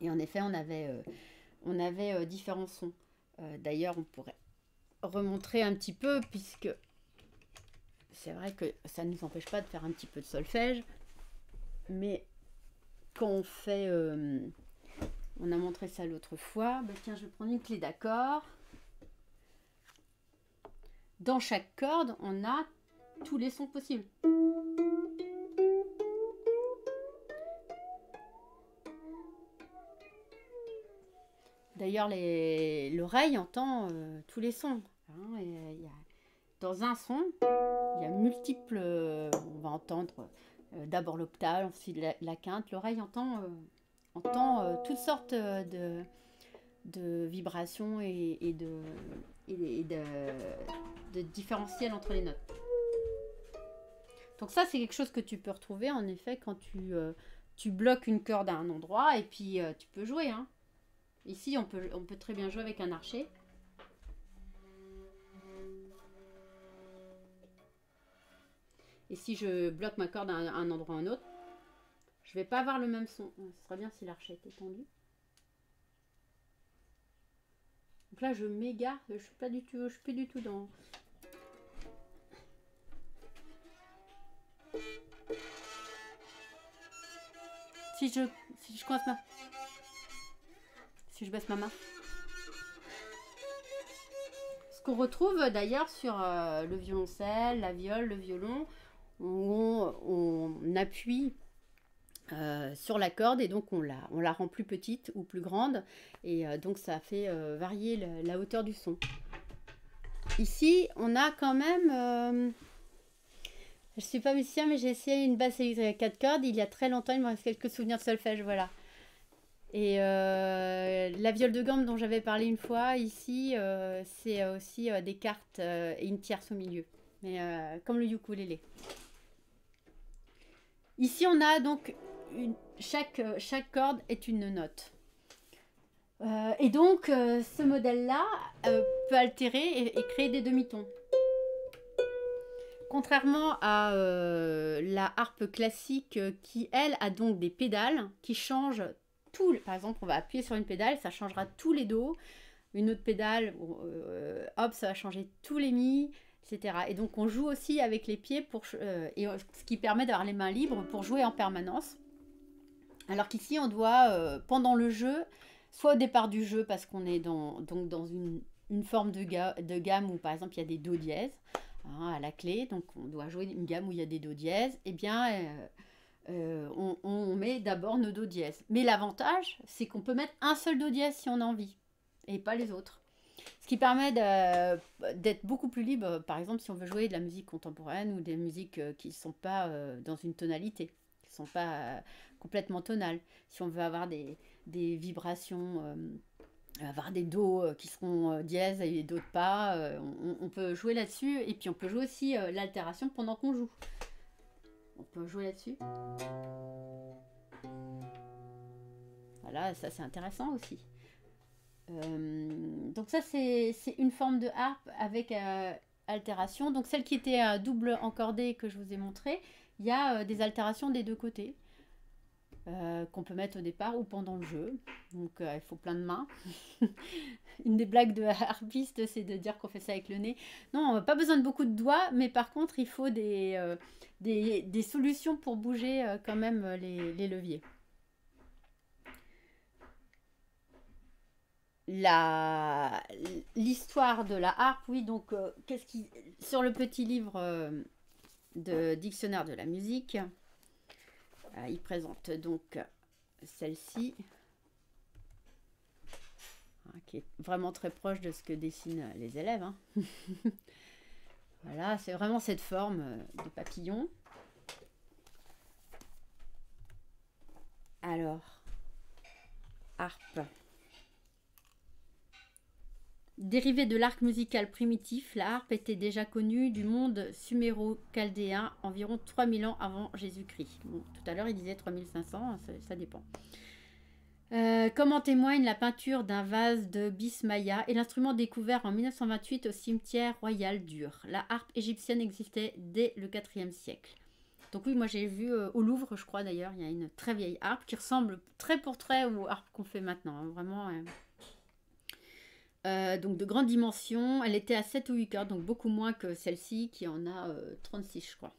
Et en effet, on avait on avait euh, différents sons. Euh, d'ailleurs, on pourrait remontrer un petit peu, puisque c'est vrai que ça ne nous empêche pas de faire un petit peu de solfège. Mais quand on fait... Euh, on a montré ça l'autre fois. Bah, tiens, je vais prendre une clé d'accord. dans chaque corde, on a tous les sons possibles. D'ailleurs, l'oreille entend euh, tous les sons. hein, euh, dans un son, il y a multiples. euh, on va entendre d'abord l'octave, ensuite la, quinte. L'oreille entend, entend toutes sortes de, vibrations et, de, différentiels entre les notes. Donc ça, c'est quelque chose que tu peux retrouver en effet quand tu, bloques une corde à un endroit et puis tu peux jouer. hein. Ici, on peut, on peut très bien jouer avec un archer. Et si je bloque ma corde à un, endroit ou à un autre, je vais pas avoir le même son. Ce serait bien si l'archet était tendu. Donc là, je m'égare. Je suis pas du tout, je suis plus du tout dans. Si je, si je coince ma, si je baisse ma main. Ce qu'on retrouve d'ailleurs sur euh, le violoncelle, la viole, le violon, où on, appuie euh, sur la corde et donc on la, on la rend plus petite ou plus grande et euh, donc ça fait varier la hauteur du son. Ici, on a quand même... je suis pas musicien, mais j'ai essayé une basse à quatre cordes il y a très longtemps. Il me reste quelques souvenirs de solfège, voilà. Et euh, la viole de gamme dont j'avais parlé une fois, ici, euh, c'est aussi euh, des cartes et une tierce au milieu. Mais comme le ukulélé. Ici, on a donc une- chaque, chaque corde est une note. Et donc, ce modèle-là peut altérer et, créer des demi-tons. Contrairement à la harpe classique qui, elle, a donc des pédales qui changent Par exemple, on va appuyer sur une pédale, ça changera tous les dos. Une autre pédale, euh, hop, ça va changer tous les mi, etc. Et donc, on joue aussi avec les pieds, pour, euh, et, euh, ce qui permet d'avoir les mains libres pour jouer en permanence. Alors qu'ici, on doit, pendant le jeu, soit au départ du jeu, parce qu'on est dans, donc dans une, forme de, ga- de gamme où, par exemple, il y a des do dièses hein, à la clé, donc on doit jouer une gamme où il y a des do dièses, et bien, euh, on, met d'abord nos do dièses. Mais l'avantage, c'est qu'on peut mettre un seul do dièse si on a envie, et pas les autres. Ce qui permet d'être beaucoup plus libre, par exemple, si on veut jouer de la musique contemporaine ou des musiques euh, qui ne sont pas euh, dans une tonalité, qui ne sont pas complètement tonales. Si on veut avoir des, vibrations, avoir des dos qui seront dièses et d'autres pas, on, on peut jouer là-dessus. Et puis on peut jouer aussi l'altération pendant qu'on joue. On peut jouer là-dessus. Voilà, ça c'est intéressant aussi. Euh, donc ça c'est une forme de harpe avec euh, altération. Donc celle qui était à double encordée que je vous ai montré, il y a euh, des altérations des deux côtés euh, qu'on peut mettre au départ ou pendant le jeu. Donc euh, il faut plein de mains. Une des blagues de harpiste, c'est de dire qu'on fait ça avec le nez. Non, on n'a pas besoin de beaucoup de doigts, mais par contre il faut des, euh, des, solutions pour bouger euh, quand même euh, les, les leviers. L'histoire de la harpe, oui, donc qu'est-ce qui sur le petit livre de dictionnaire de la musique, il présente donc celle-ci, qui est vraiment très proche de ce que dessinent les élèves. hein. voilà, c'est vraiment cette forme euh, de papillon. Alors, harpe. Dérivée de l'arc musical primitif, la harpe était déjà connue du monde suméro-chaldéen environ 3000 ans avant Jésus-Christ. Tout à l'heure, il disait 3500, ça, ça dépend. Euh, comme en témoigne la peinture d'un vase de Bismaya et l'instrument découvert en 1928 au cimetière royal d'Ur? La harpe égyptienne existait dès le 4e siècle. Donc oui, moi j'ai vu euh, au Louvre, je crois d'ailleurs, il y a une très vieille harpe qui ressemble très pour très aux harpes qu'on fait maintenant. hein, vraiment. euh, donc de grande dimension, elle était à 7 ou 8 cordes, donc beaucoup moins que celle-ci qui en a euh, 36 je crois.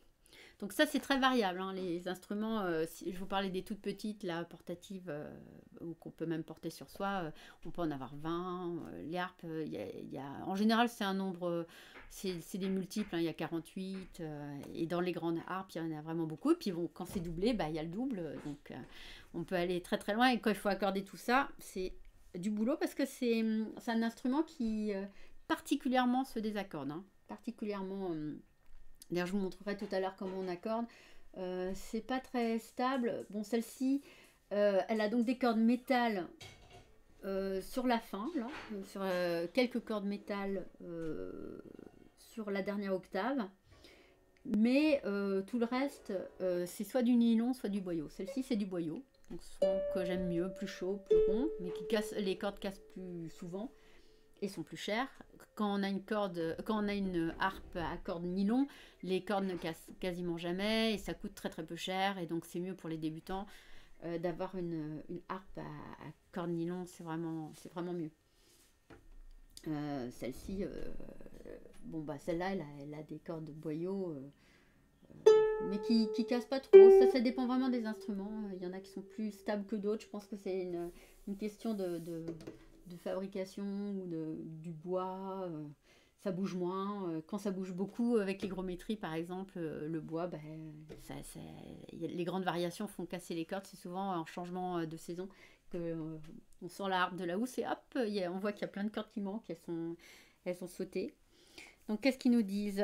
Donc ça, c'est très variable. hein, les instruments, euh, je vous parlais des toutes petites, là, portatives, euh, ou qu'on peut même porter sur soi, euh, on peut en avoir 20. euh, les harpes, en général, c'est un nombre, c'est des multiples, hein, il y a 48. euh, et dans les grandes harpes, il y en a vraiment beaucoup. Et puis bon, quand c'est doublé, bah, il y a le double. Donc on peut aller très très loin. Et quand il faut accorder tout ça, c'est du boulot parce que c'est hum, un instrument qui particulièrement se désaccorde. hein. Particulièrement. D'ailleurs, je vous montrerai tout à l'heure comment on accorde. Euh, c'est pas très stable. Bon, celle-ci, euh, elle a donc des cordes métal euh, sur la fin, là, sur quelques cordes métal sur la dernière octave. Mais tout le reste, c'est soit du nylon, soit du boyau. Celle-ci, c'est du boyau. Donc, son que j'aime mieux, plus chaud, plus rond, mais qui casse, les cordes cassent plus souvent et sont plus chères. Quand on a une corde, quand on a une harpe à corde nylon, les cordes ne cassent quasiment jamais et ça coûte très très peu cher et donc c'est mieux pour les débutants euh, d'avoir une, une harpe à, à corde nylon, c'est vraiment, c'est vraiment mieux. Euh, celle-ci, euh, bon bah celle-là, elle a, elle a des cordes de boyau, euh, mais qui, qui cassent pas trop. Ça, ça dépend vraiment des instruments. Il y en a qui sont plus stables que d'autres. Je pense que c'est une, une question de, de fabrication ou de, du bois. euh, ça bouge moins. Euh, Quand ça bouge beaucoup avec l'hygrométrie, par exemple, euh, le bois, ben, ça, ça- les grandes variations font casser les cordes. C'est souvent en changement de saison que on sent la harpe de la housse et hop, on voit qu'il y a plein de cordes qui manquent. Elles sont, elles sont sautées. Donc, qu'est-ce qu'ils nous disent?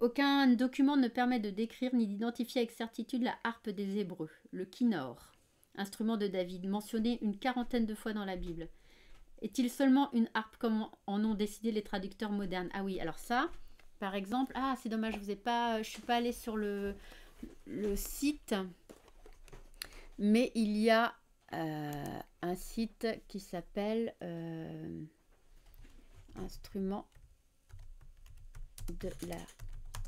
Aucun document ne permet de décrire ni d'identifier avec certitude la harpe des Hébreux, le kinnor, instrument de David, mentionné une quarantaine de fois dans la Bible. Est-il seulement une harpe comme en ont décidé les traducteurs modernes? Ah oui, alors ça, par exemple, ah c'est dommage, je vous ai pas, je suis pas allée sur le, site, mais il y a euh, un site qui s'appelle euh, instrument de la.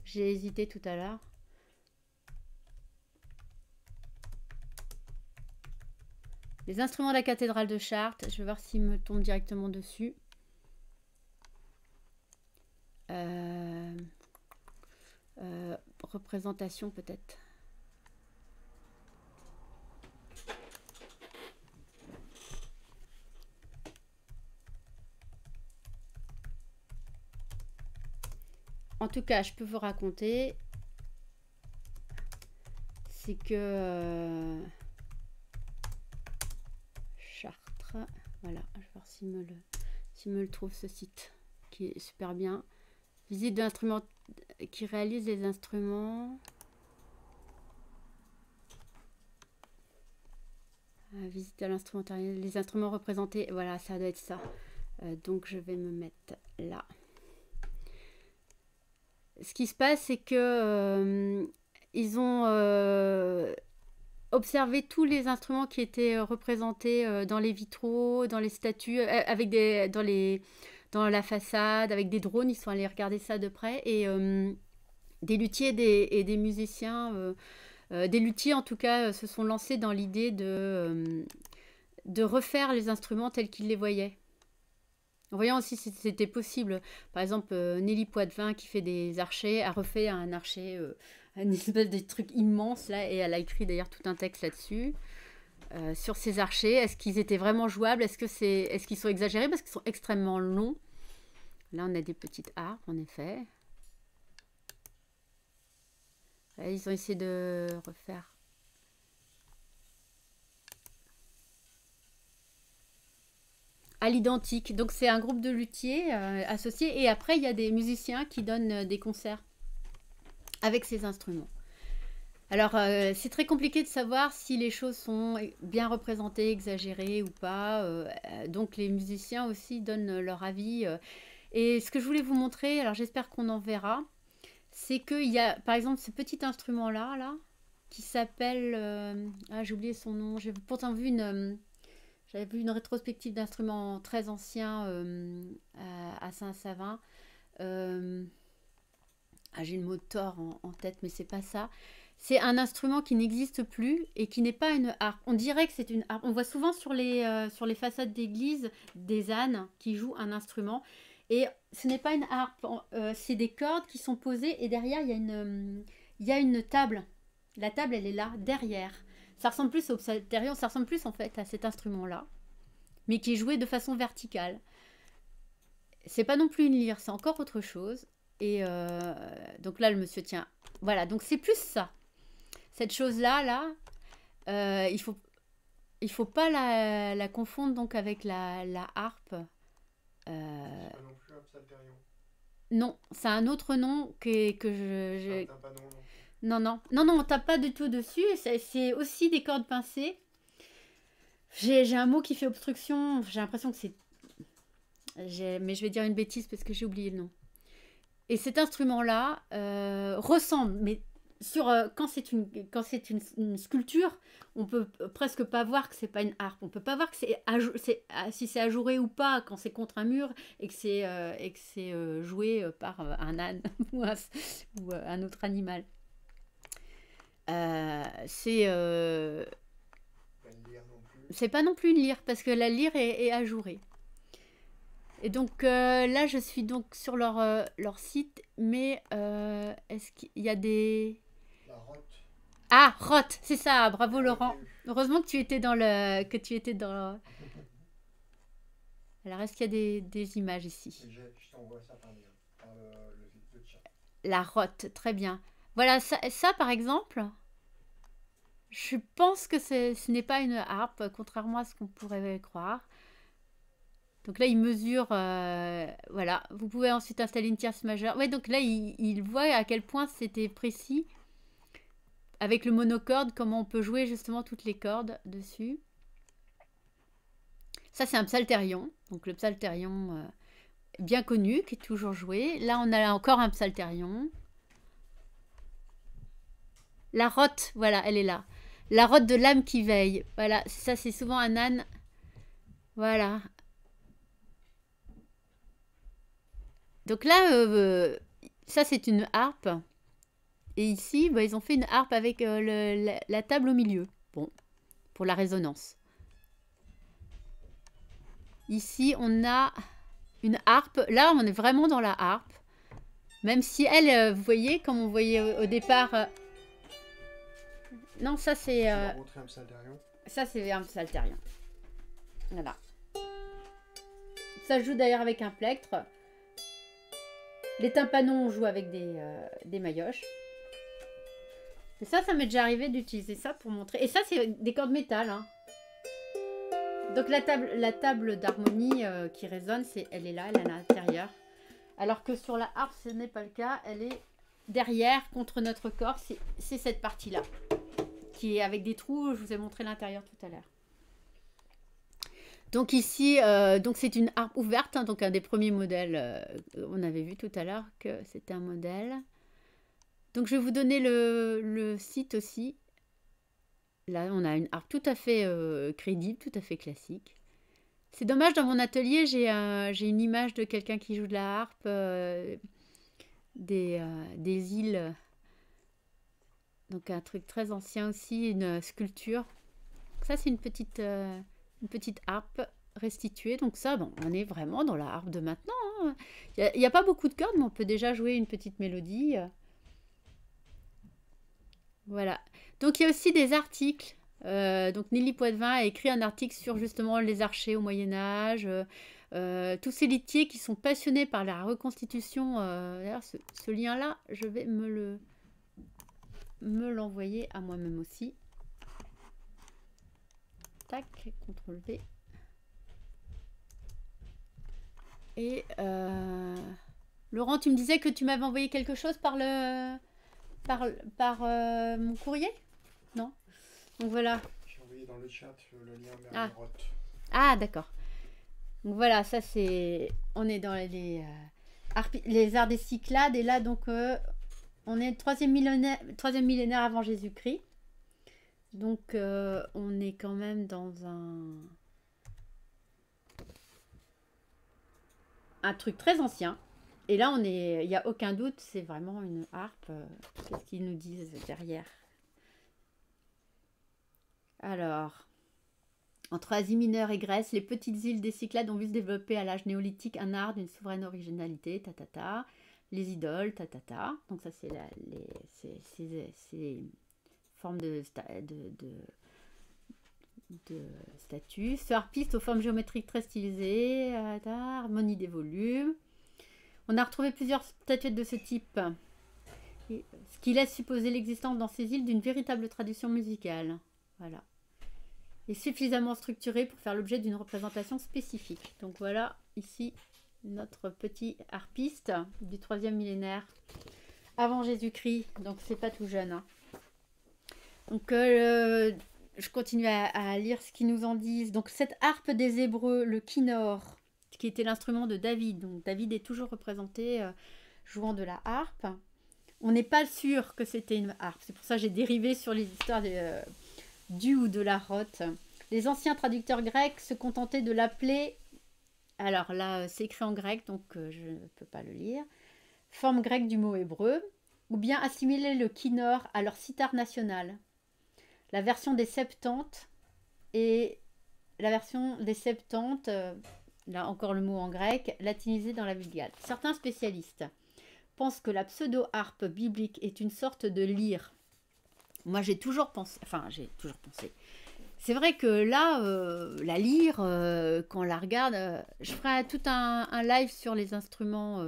J'ai hésité tout à l'heure. Les instruments de la cathédrale de Chartres. Je vais voir s'il me tombe directement dessus. Euh, euh, représentation peut-être. En tout cas, je peux vous raconter, c'est que voilà, je vais voir s'il me le, me le trouve ce site qui est super bien. Visite d'instruments qui réalise les instruments. Euh, visite à l'instrumentarium, les instruments représentés, voilà, ça doit être ça. Euh, donc je vais me mettre là. Ce qui se passe, c'est que euh, ils ont euh, observé tous les instruments qui étaient euh, représentés euh, dans les vitraux, dans les statues, euh, avec des, dans la façade, avec des drones. Ils sont allés regarder ça de près et des luthiers et des, musiciens, des luthiers en tout cas, se sont lancés dans l'idée de de refaire les instruments tels qu'ils les voyaient. En voyant aussi si c'était possible. Par exemple, Nelly Poitvin qui fait des archers a refait un archer, une espèce de truc immense là, et elle a écrit d'ailleurs tout un texte là-dessus. euh, sur ces archers, est-ce qu'ils étaient vraiment jouables? Est-ce qu'ils sont exagérés? Parce qu'ils sont extrêmement longs Là, on a des petites harpes en effet. Ils ont essayé de refaire. à l'identique. Donc c'est un groupe de luthiers euh, associés et après il y a des musiciens qui donnent euh, des concerts avec ces instruments. Alors euh, c'est très compliqué de savoir si les choses sont bien représentées, exagérées ou pas. Euh, euh, donc les musiciens aussi donnent leur avis. et ce que je voulais vous montrer, alors j'espère qu'on en verra, c'est qu'il y a par exemple ce petit instrument là, qui s'appelle, ah j'ai oublié son nom, j'ai pourtant vu une... j'avais vu une rétrospective d'instruments très anciens à Saint-Savin. Ah, J'ai le mot tort en, tête, mais c'est pas ça. C'est un instrument qui n'existe plus et qui n'est pas une harpe. On dirait que c'est une harpe. On voit souvent sur les, euh, façades d'église des ânes qui jouent un instrument. Et ce n'est pas une harpe, euh, c'est des cordes qui sont posées et derrière il y a une, euh, y a une table. La table, elle est là, derrière. Ça ressemble plus ça ressemble plus en fait à cet instrument-là, mais qui est joué de façon verticale. C'est pas non plus une lyre, c'est encore autre chose. Et euh, donc là, le monsieur tient. Voilà, donc c'est plus ça. Cette chose-là, là, euh, il faut il faut pas la, la confondre donc avec la, la harpe. Euh, pas non plus un psalterion. non, c'est un autre nom que, que je, non. Non, non, non, non, on tape pas du tout dessus. C'est aussi des cordes pincées. J'ai un mot qui fait obstruction. J'ai l'impression que c'est. Mais je vais dire une bêtise parce que j'ai oublié le nom. Et cet instrument-là euh, ressemble, mais sur euh, quand c'est une quand c'est une, une sculpture, on peut presque pas voir que c'est pas une harpe. On peut pas voir que c'est ah, si c'est ajouré ou pas quand c'est contre un mur et que c'est euh, et que c'est joué par un âne ou un, ou, un autre animal. C'est Pas une lyre non plus. c'est pas non plus une lyre parce que la lyre est, est ajourée. Et donc euh, là, je suis donc sur leur, euh, leur site, mais euh, est-ce qu'il y a des... La rote. Ah, Roth, c'est ça, bravo La Laurent. Heureusement que tu étais dans le... que tu étais dans... Alors, est-ce qu'il y a des, des images ici Je je t'envoie ça par lien, par le, le, le chat. La rote, très bien. Voilà, ça, ça, par exemple, je pense que ce n'est pas une harpe, contrairement à ce qu'on pourrait croire. Donc là, il mesure, euh, voilà. Vous pouvez ensuite installer une tierce majeure. Ouais, donc là, il, voit à quel point c'était précis avec le monocorde, comment on peut jouer justement toutes les cordes dessus. Ça, c'est un psalterion. Donc le psalterion euh, bien connu, qui est toujours joué. Là, on a encore un psalterion. La rote, voilà, elle est là. La rote de l'âme qui veille. Voilà, ça, c'est souvent un âne. Voilà. Donc là, euh, ça, c'est une harpe. Et ici, bah, ils ont fait une harpe avec euh, le- la, la table au milieu. Bon, pour la résonance. Ici, on a une harpe. Là, on est vraiment dans la harpe. Même si elle, euh, vous voyez, comme on voyait au, au départ. Non, ça c'est ça c'est un psalterion. Voilà. Ça joue d'ailleurs avec un plectre. Les tympanons, on joue avec des, euh, des maillotches. Et ça, ça m'est déjà arrivé d'utiliser ça pour montrer. Et ça, c'est des cordes métal. hein. Donc la table, d'harmonie euh, qui résonne, c'est, elle est là, elle est à l'intérieur. Alors que sur la harpe, ce n'est pas le cas. Elle est derrière, contre notre corps. C'est cette partie-là. Qui est avec des trous. Je vous ai montré l'intérieur tout à l'heure. Donc ici, euh, donc c'est une harpe ouverte, hein, donc un des premiers modèles. euh, on avait vu tout à l'heure que c'était un modèle. Donc je vais vous donner le, site aussi. Là, on a une harpe tout à fait euh, crédible, tout à fait classique. C'est dommage, dans mon atelier, j'ai un- j'ai une image de quelqu'un qui joue de la harpe des, des îles. Donc un truc très ancien aussi, une sculpture. Ça, c'est une petite, petite harpe restituée. Donc ça, on est vraiment dans la harpe de maintenant. hein. Il n'y a, pas beaucoup de cordes, mais on peut déjà jouer une petite mélodie. Voilà. Donc il y a aussi des articles. Euh, donc Nelly Poitvin a écrit un article sur justement les archers au Moyen Âge. euh, euh, tous ces litiers qui sont passionnés par la reconstitution. D'ailleurs, ce, ce lien-là, je vais me le me l'envoyer à moi-même aussi. Tac, CTRL V. Et euh, Laurent, tu me disais que tu m'avais envoyé quelque chose par le par, par euh, mon courrier? Non? Donc voilà. J'ai envoyé dans le chat le, le lien vers Ah. Ah, d'accord. Donc voilà, ça c'est. On est dans les, euh, arts des Cyclades. Et là, donc, euh, on est troisième millénaire, troisième millénaire avant Jésus-Christ. Donc, euh, on est quand même dans un. Un truc très ancien. Et là, on est. Il n'y a aucun doute, c'est vraiment une harpe. euh, Qu'est-ce qu'ils nous disent derrière Alors. Entre Asie mineure et Grèce, les petites îles des Cyclades ont vu se développer à l'âge néolithique un art d'une souveraine originalité, ta, ta, ta. les idoles, ta ta ta. Donc ça c'est formes de, de. Ce harpiste aux formes géométriques très stylisées, harmonie des volumes. On a retrouvé plusieurs statuettes de ce type, ce qui laisse supposer l'existence dans ces îles d'une véritable tradition musicale. Voilà. Et suffisamment structurée pour faire l'objet d'une représentation spécifique. Donc voilà, ici, notre petit harpiste du troisième millénaire avant Jésus-Christ. Donc c'est pas tout jeune. hein. Donc euh, je continue à, lire ce qu'ils nous en disent. Donc cette harpe des Hébreux, le kinnor, qui était l'instrument de David. Donc David est toujours représenté euh, jouant de la harpe. On n'est pas sûr que c'était une harpe. C'est pour ça que j'ai dérivé sur les histoires de, euh, du ou de la rote. Les anciens traducteurs grecs se contentaient de l'appeler. Alors là, c'est écrit en grec, donc je ne peux pas le lire. Forme grecque du mot hébreu. Ou bien assimiler le kinnor à leur sitar national. La version des Septante et la version des Septante, euh, là encore le mot en grec, latinisé dans la Vulgate. Certains spécialistes pensent que la pseudo-harpe biblique est une sorte de lyre. Moi, j'ai toujours pensé, enfin, j'ai toujours pensé. C'est vrai que là, euh, la lyre, euh, quand on la regarde, je ferai tout un, live sur les instruments,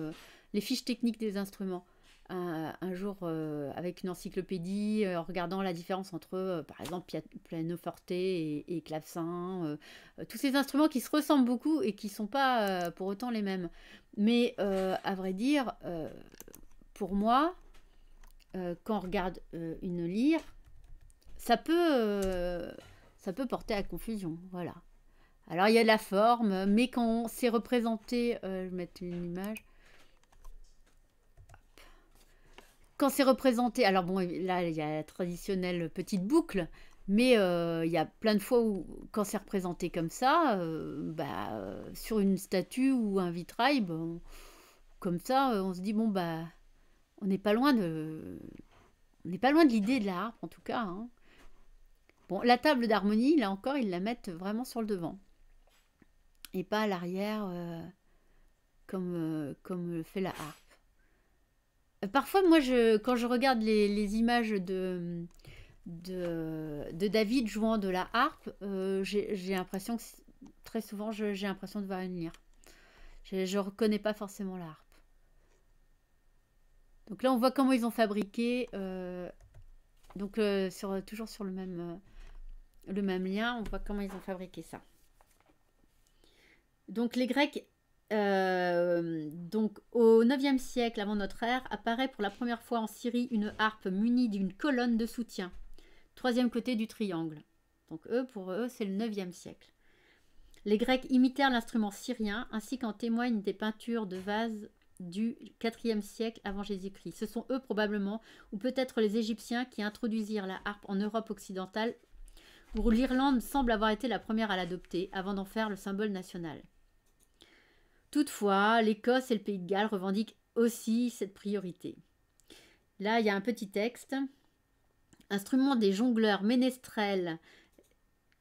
les fiches techniques des instruments. Un, jour, euh, avec une encyclopédie, euh, en regardant la différence entre, euh, par exemple, pia- pianoforte et, et clavecin, tous ces instruments qui se ressemblent beaucoup et qui ne sont pas pour autant les mêmes. Mais à vrai dire, pour moi, quand on regarde une lyre, ça peut, ça peut porter à confusion. Voilà. Alors il y a la forme, mais quand c'est représenté, je vais mettre une image. Quand c'est représenté, alors bon, là il y a la traditionnelle petite boucle, mais euh, il y a plein de fois où, quand c'est représenté comme ça, euh, bah, euh, sur une statue ou un vitrail, comme ça, on se dit bon bah, on n'est pas loin de, on n'est pas loin de l'idée de la harpe en tout cas. hein. Bon, la table d'harmonie, là encore, ils la mettent vraiment sur le devant et pas à l'arrière comme comme le fait la harpe. Parfois, moi, je, quand je regarde les, images de, David jouant de la harpe, euh, j'ai l'impression que très souvent, j'ai l'impression de voir une lyre. Je ne reconnais pas forcément la harpe. Donc là, on voit comment ils ont fabriqué. euh, donc, euh, toujours sur le même lien, on voit comment ils ont fabriqué ça. Donc, les Grecs, euh, donc au 9e siècle avant notre ère, apparaît pour la première fois en Syrie une harpe munie d'une colonne de soutien, troisième côté du triangle. Donc, eux, pour eux, c'est le 9e siècle. Les Grecs imitèrent l'instrument syrien, ainsi qu'en témoignent des peintures de vases du IVe siècle avant Jésus-Christ. Ce sont eux probablement, ou peut-être les Égyptiens, qui introduisirent la harpe en Europe occidentale, où l'Irlande semble avoir été la première à l'adopter, avant d'en faire le symbole national. Toutefois, l'Écosse et le Pays de Galles revendiquent aussi cette priorité. Là, il y a un petit texte. Instrument des jongleurs ménestrels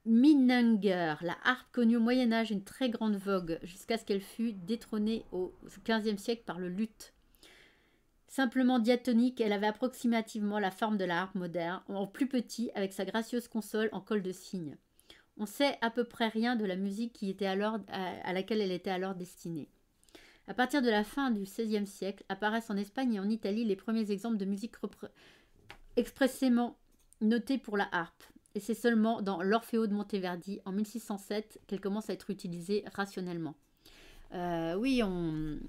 Minninger, la harpe connue au Moyen Âge une très grande vogue jusqu'à ce qu'elle fût détrônée au XVe siècle par le luth. Simplement diatonique, elle avait approximativement la forme de la harpe moderne, en plus petit, avec sa gracieuse console en colle de cygne. On sait à peu près rien de la musique à, laquelle elle était alors destinée. À partir de la fin du XVIe siècle, apparaissent en Espagne et en Italie les premiers exemples de musique expressément notés pour la harpe. Et c'est seulement dans l'Orfeo de Monteverdi, en 1607, qu'elle commence à être utilisée rationnellement. Euh, oui, on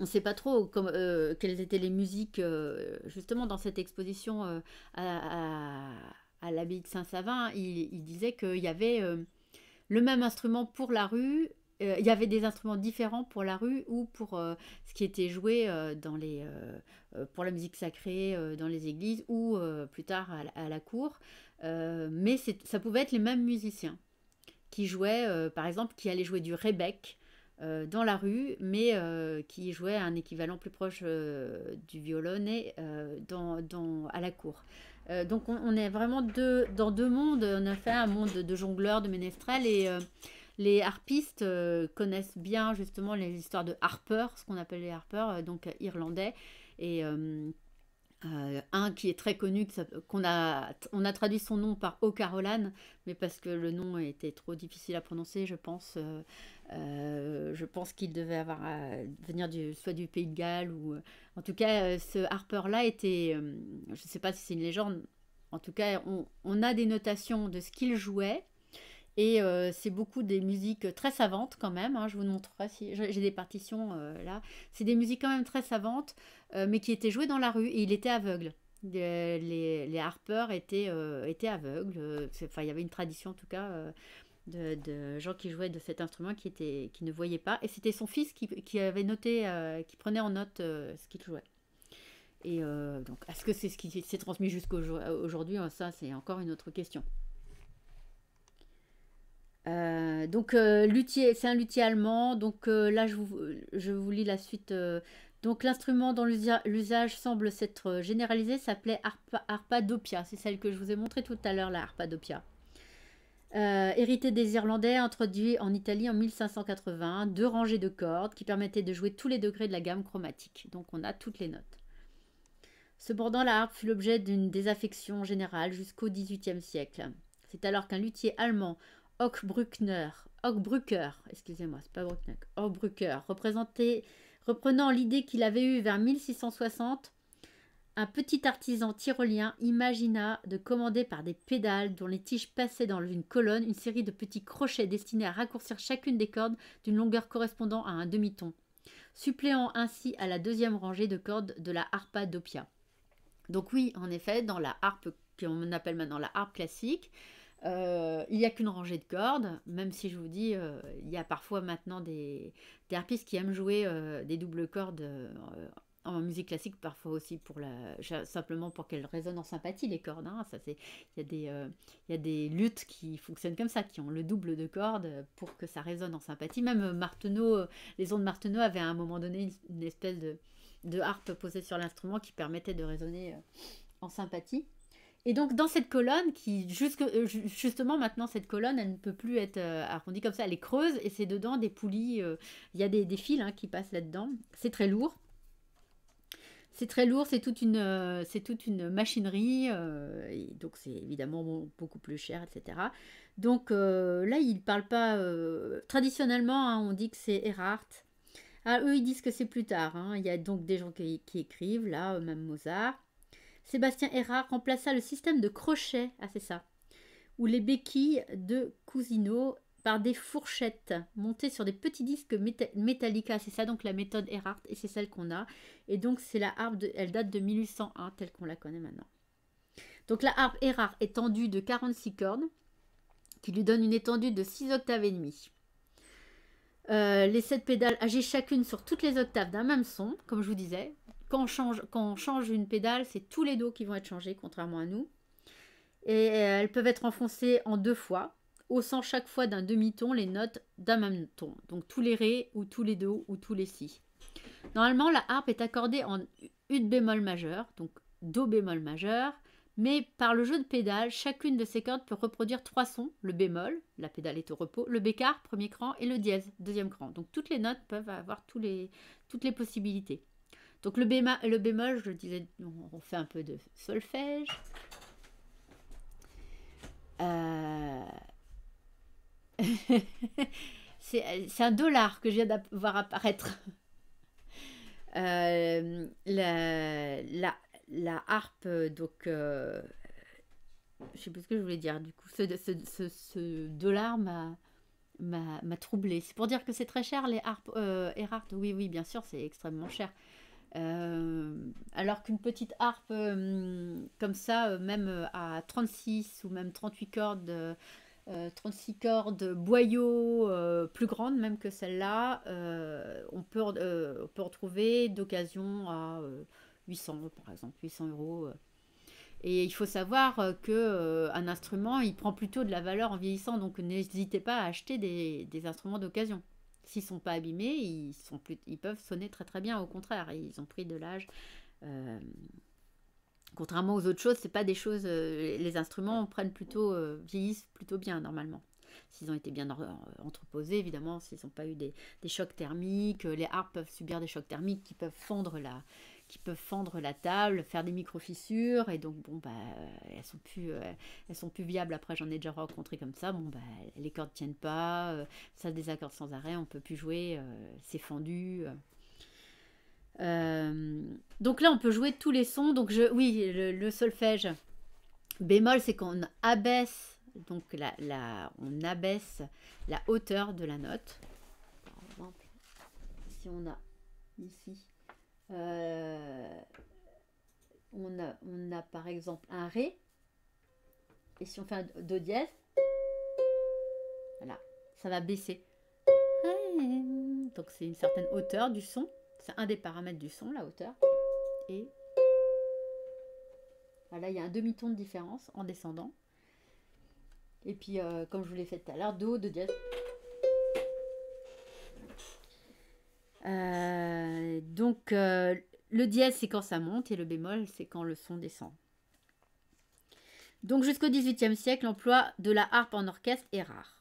ne sait pas trop euh, quelles étaient les musiques, euh, justement dans cette exposition à, à l'abbaye de Saint-Savin, il, disait qu'il y avait euh, le même instrument pour la rue, euh, il y avait des instruments différents pour la rue ou pour euh, ce qui était joué dans les, pour la musique sacrée dans les églises ou plus tard à, la- cour. Mais ça pouvait être les mêmes musiciens qui jouaient, par exemple, qui allaient jouer du rebec dans la rue, mais qui jouaient un équivalent plus proche du dans, dans, à la cour. Euh, donc on, est vraiment deux, dans deux mondes. On a fait un monde de jongleurs, de ménestrels et euh, les harpistes euh, connaissent bien justement les histoires de Harper, ce qu'on appelle les Harper, euh, donc irlandais. Et un qui est très connu, qu'on a, traduit son nom par O'Carolan, mais parce que le nom était trop difficile à prononcer, je pense. je pense qu'il devait avoir venir soit du Pays de Galles ou en tout cas euh, ce Harper là était euh, je ne sais pas si c'est une légende en tout cas on, a des notations de ce qu'il jouait et euh, c'est beaucoup des musiques très savantes quand même hein, je vous montrerai si j'ai des partitions là. C'est des musiques quand même très savantes mais qui étaient jouées dans la rue et il était aveugle. Les, les, harpeurs étaient, étaient aveugles enfin il y avait une tradition en tout cas de, gens qui jouaient de cet instrument qui, était, qui ne voyaient pas. Et c'était son fils qui, qui avait noté, euh, qui prenait en note euh, ce qu'il jouait. Et euh, donc, est-ce que c'est ce qui s'est transmis jusqu'aujourd'hui Ça, c'est encore une autre question. Donc, luthier, c'est un luthier allemand. Donc là, je vous, je vous lis la suite. donc, l'instrument dont l'usa- l'usage semble s'être généralisé s'appelait arpa, arpadopia. C'est celle que je vous ai montrée tout à l'heure, la arpadopia. Euh, hérité des Irlandais, introduit en Italie en 1580, deux rangées de cordes qui permettaient de jouer tous les degrés de la gamme chromatique. Donc on a toutes les notes. Cependant, la harpe fut l'objet d'une désaffection générale jusqu'au XVIIIe siècle. C'est alors qu'un luthier allemand, Hochbrückner, Hochbrücker, excusez-moi, c'est pas Bruckner, Hochbrücker, représenté, reprenant l'idée qu'il avait eue vers 1660, un petit artisan tyrolien imagina de commander par des pédales dont les tiges passaient dans une colonne une série de petits crochets destinés à raccourcir chacune des cordes d'une longueur correspondant à un demi-ton, suppléant ainsi à la deuxième rangée de cordes de la harpa doppia. Donc oui, en effet, dans la harpe qu'on appelle maintenant la harpe classique, euh, il n'y a qu'une rangée de cordes, même si je vous dis, euh, il y a parfois maintenant des, harpistes qui aiment jouer euh, des doubles cordes en musique classique, parfois aussi pour la, simplement pour qu'elles résonnent en sympathie, les cordes. hein. Ça, c'est, il, y a des, euh, il des luttes qui fonctionnent comme ça, qui ont le double de cordes pour que ça résonne en sympathie. Même Marteneau, les ondes Marteneau avaient à un moment donné une, espèce de, de harpe posée sur l'instrument qui permettait de résonner euh, en sympathie. Et donc dans cette colonne, qui euh, justement maintenant cette colonne, elle ne peut plus être euh, arrondie comme ça, elle est creuse et c'est dedans des poulies, euh, il y a des, des fils hein, qui passent là-dedans. C'est très lourd. C'est très lourd, c'est toute une, euh, c'est toute une machinerie, euh, et donc c'est évidemment beaucoup plus cher, etc. Donc euh, là, ils ne parlent pas. traditionnellement, hein, on dit que c'est Erhardt. Ah, eux, ils disent que c'est plus tard. hein. Il y a donc des gens qui, qui écrivent, là, même Mozart. Sébastien Erard remplaça le système de crochet, ah c'est ça, ou les béquilles de Cousineau par des fourchettes montées sur des petits disques Metallica. C'est ça donc la méthode Erhardt et c'est celle qu'on a. Et donc c'est la harpe, elle date de 1801 telle qu'on la connaît maintenant. Donc la harpe Erard est tendue de 46 cordes qui lui donne une étendue de 6 octaves et demi. Euh, les 7 pédales agissent chacune sur toutes les octaves d'un même son, comme je vous disais. Quand on change, quand on change une pédale, c'est tous les dos qui vont être changés, contrairement à nous. Et euh, elles peuvent être enfoncées en deux fois, haussant chaque fois d'un demi-ton les notes d'un même ton. Donc tous les ré, ou tous les do, ou tous les si. Normalement, la harpe est accordée en ut bémol majeur, donc do bémol majeur, mais par le jeu de pédales, chacune de ces cordes peut reproduire trois sons, le bémol, la pédale est au repos, le bécard, premier cran, et le dièse, deuxième cran. Donc toutes les notes peuvent avoir tous les, toutes les possibilités. Donc le, le bémol, je disais, on fait un peu de solfège. Euh... c'est un dollar que je viens de voir apparaître. Euh, la, harpe, donc, euh, je sais plus ce que je voulais dire. Du coup, ce, dollar m'a troublé. C'est pour dire que c'est très cher les harpes euh. Oui, oui, bien sûr, c'est extrêmement cher. Euh, alors qu'une petite harpe euh, comme ça, euh, même à 36 ou même 38 cordes, 36 cordes boyau plus grandes même que celle-là, on, peut, on peut retrouver d'occasion à 800 par exemple, 800 euros. Et il faut savoir que un instrument, il prend plutôt de la valeur en vieillissant, donc n'hésitez pas à acheter des, instruments d'occasion s'ils sont pas abîmés, ils, ils peuvent sonner très très bien. Au contraire, ils ont pris de l'âge. Euh, contrairement aux autres choses, c'est pas des choses. Euh, les instruments prennent plutôt euh, vieillissent plutôt bien normalement. s'ils ont été bien en- entreposés, évidemment, s'ils n'ont pas eu des, des chocs thermiques. Euh, Les harpes peuvent subir des chocs thermiques qui peuvent fendre la, qui peuvent fendre la table, faire des micro-fissures, et donc, bon, bah, euh, elles sont plus, euh, elles sont plus viables. Après, j'en ai déjà rencontré comme ça. Bon, bah, les cordes tiennent pas, euh, ça désaccorde sans arrêt, on peut plus jouer, euh, c'est fendu. Euh. Donc là, on peut jouer tous les sons. Donc, je, oui, le, solfège bémol, c'est qu'on abaisse, donc la, la- on abaisse la hauteur de la note. Par exemple, si on a ici, euh, on, a, on a par exemple un Ré, et si on fait un Do dièse, voilà, ça va baisser. Donc c'est une certaine hauteur du son. C'est un des paramètres du son, la hauteur. Et voilà, il y a un demi-ton de différence en descendant. Et puis, euh, comme je vous l'ai fait tout à l'heure, Do, Do dièse. Donc, euh, le dièse, c'est quand ça monte, et le bémol, c'est quand le son descend. Donc, jusqu'au XVIIIe siècle, l'emploi de la harpe en orchestre est rare.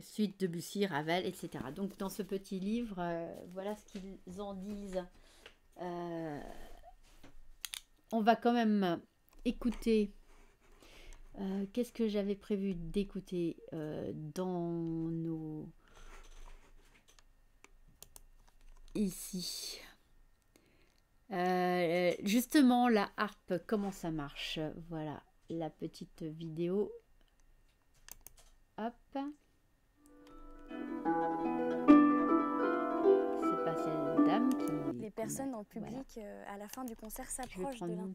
Suite Debussy, Ravel, etc. Donc, dans ce petit livre, euh, voilà ce qu'ils en disent. Euh, on va quand même écouter. euh, Qu'est-ce que j'avais prévu d'écouter dans nos. Ici. Justement, la harpe, comment ça marche? Voilà la petite vidéo. Hop. C'est pas cette dame qui. Les personnes dans le Voilà. public, euh, à la fin du concert, s'approchent de l'un.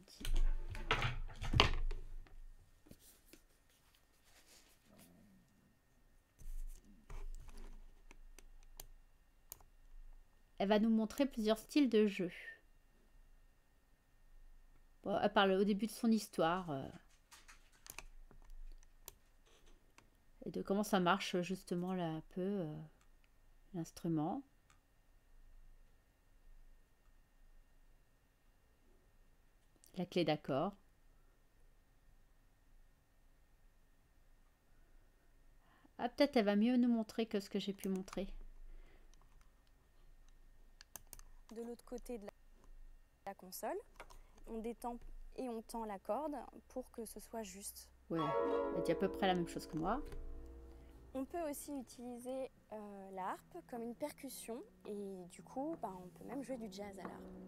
Elle va nous montrer plusieurs styles de jeu. Bon, elle parle au début de son histoire euh, et de comment ça marche justement là un peu euh, l'instrument. La clé d'accord. Ah, peut-être elle va mieux nous montrer que ce que j'ai pu montrer. De l'autre côté de la, la console, on détend et on tend la corde pour que ce soit juste. Ouais, elle dit à peu près la même chose que moi. On peut aussi utiliser euh, la harpe comme une percussion et du coup, bah, on peut même jouer du jazz à la harpe.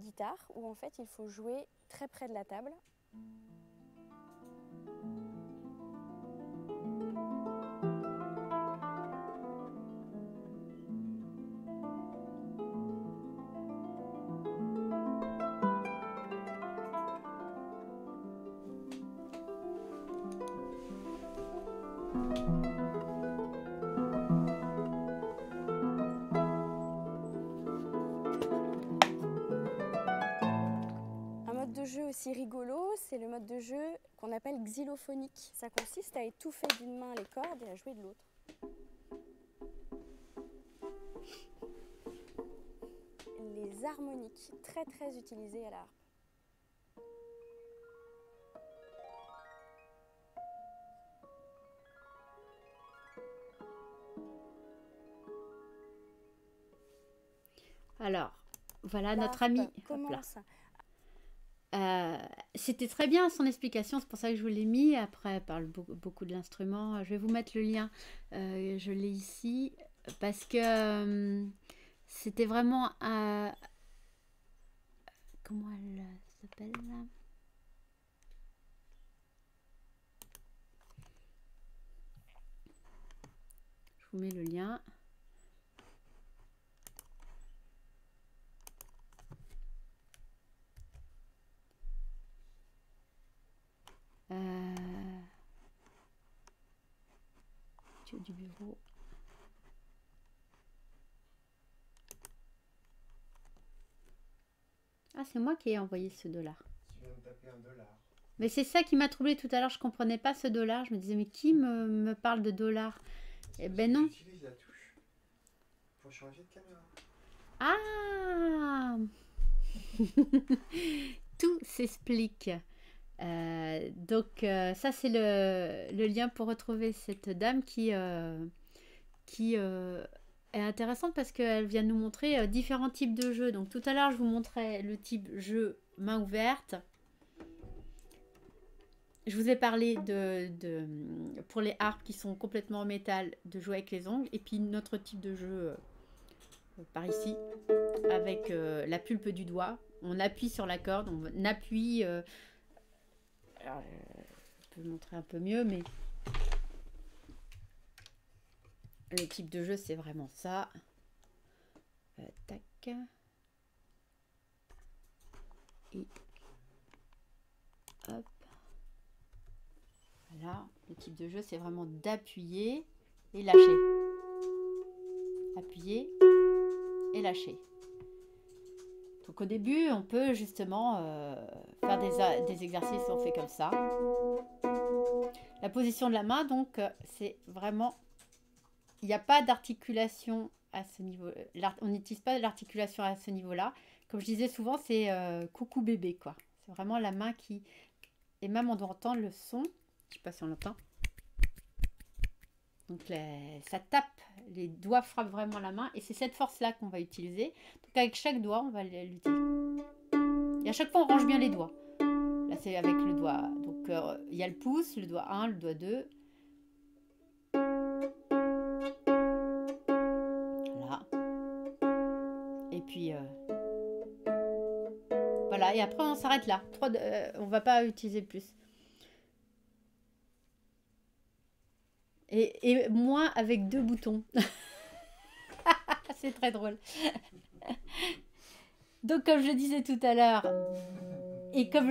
Guitare où en fait il faut jouer très près de la table. Ça consiste à étouffer d'une main les cordes et à jouer de l'autre. Les harmoniques, très très utilisées à la harpe. Alors, voilà La notre ami. Commence Euh, C'était très bien son explication, c'est pour ça que je vous l'ai mis. Après, elle parle beaucoup, de l'instrument. Je vais vous mettre le lien. Euh, je l'ai ici parce que euh, c'était vraiment. Comment elle s'appelle Je vous mets le lien. Euh, du bureau. Ah, c'est moi qui ai envoyé ce dollar. Un dollar. Mais c'est ça qui m'a troublé tout à l'heure. Je comprenais pas ce dollar. Je me disais, mais qui me, parle de dollar? Eh ben non. La touche pour changer de caméra. Ah Tout s'explique. Euh, donc euh, ça c'est le, lien pour retrouver cette dame qui, euh, qui est intéressante parce qu'elle vient nous montrer différents types de jeux. Donc tout à l'heure je vous montrais le type jeu main ouverte. Je vous ai parlé de, de pour les harpes qui sont complètement en métal de jouer avec les ongles et puis notre type de jeu par ici avec la pulpe du doigt. On appuie sur la corde, on appuie. Je peux montrer un peu mieux, mais le type de jeu, c'est vraiment ça. Euh, tac. Et hop. Voilà, le type de jeu, c'est vraiment d'appuyer et lâcher. Appuyer et lâcher. Donc au début, on peut justement euh, faire des, exercices, on fait comme ça. La position de la main, donc, euh, c'est vraiment... Il n'y a pas d'articulation à ce niveau. euh, On n'utilise pas l'articulation à ce niveau-là. Comme je disais souvent, c'est coucou bébé, quoi. C'est vraiment la main qui... Et même on doit entendre le son. Je sais pas si on l'entend. Donc ça tape, les doigts frappent vraiment la main et c'est cette force-là qu'on va utiliser. Donc avec chaque doigt, on va l'utiliser. Et à chaque fois, on range bien les doigts. Là, c'est avec le doigt. Donc euh, il y a le pouce, le doigt 1, le doigt 2. Voilà. Et puis... euh, Voilà, et après on s'arrête là. Trois, euh, on va pas utiliser plus. Et, moi avec deux boutons. C'est très drôle. Donc comme je disais tout à l'heure, et comme,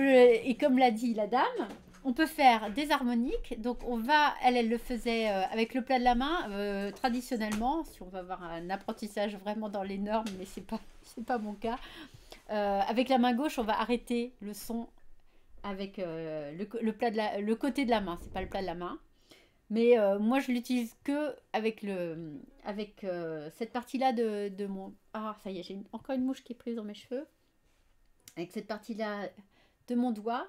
comme l'a dit la dame, on peut faire des harmoniques. Donc on va, elle, elle le faisait euh, avec le plat de la main, euh, traditionnellement, si on va avoir un apprentissage vraiment dans les normes, mais c'est pas, pas mon cas. Euh, avec la main gauche, on va arrêter le son avec le, le plat de la, le côté de la main, c'est pas le plat de la main. Mais euh, moi, je l'utilise que avec, le, avec euh, cette partie-là de, de mon... Ah, ça y est, j'ai encore une mouche qui est prise dans mes cheveux. Avec cette partie-là de mon doigt,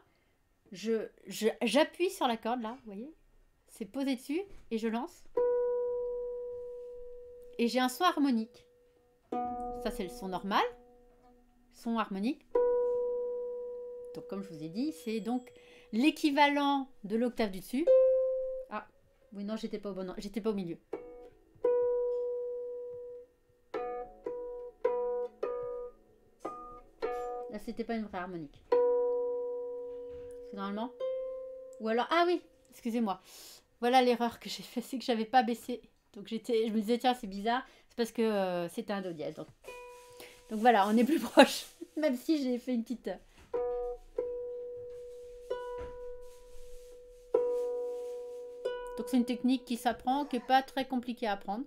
je, je- j'appuie sur la corde, là, vous voyez C'est posé dessus et je lance. Et j'ai un son harmonique. Ça, c'est le son normal. Son harmonique. Donc, comme je vous ai dit, c'est donc l'équivalent de l'octave du dessus. Oui, non, j'étais pas au bon, j'étais pas au milieu. Là, c'était pas une vraie harmonique. Normalement. Ou alors, ah oui, excusez-moi. Voilà l'erreur que j'ai fait, c'est que j'avais pas baissé. Donc j'étais, je me disais tiens c'est bizarre, c'est parce que euh, c'était un do dièse. Donc, donc voilà, on est plus proche. Même si j'ai fait une petite. Donc c'est une technique qui s'apprend, qui n'est pas très compliquée à apprendre.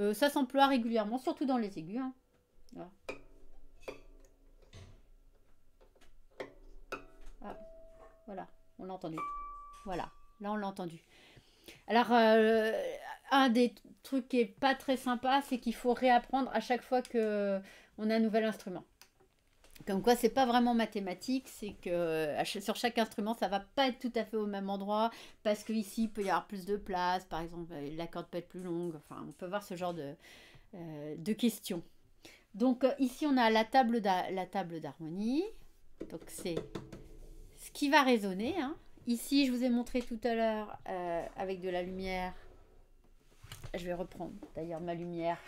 Euh, ça s'emploie régulièrement, surtout dans les aigus. hein. Voilà. Ah, voilà, on l'a entendu. Voilà, là on l'a entendu. Alors, euh, un des trucs qui est pas très sympa, c'est qu'il faut réapprendre à chaque fois que on a un nouvel instrument. Comme quoi, c'est pas vraiment mathématique, c'est que ch- sur chaque instrument, ça va pas être tout à fait au même endroit, parce que ici, il peut y avoir plus de place, par exemple, euh, la corde peut être plus longue, enfin, on peut voir ce genre de, euh, de questions. Donc, euh, ici, on a la table d'harmonie, donc c'est ce qui va résonner. hein. Ici, je vous ai montré tout à l'heure euh, avec de la lumière. Je vais reprendre d'ailleurs ma lumière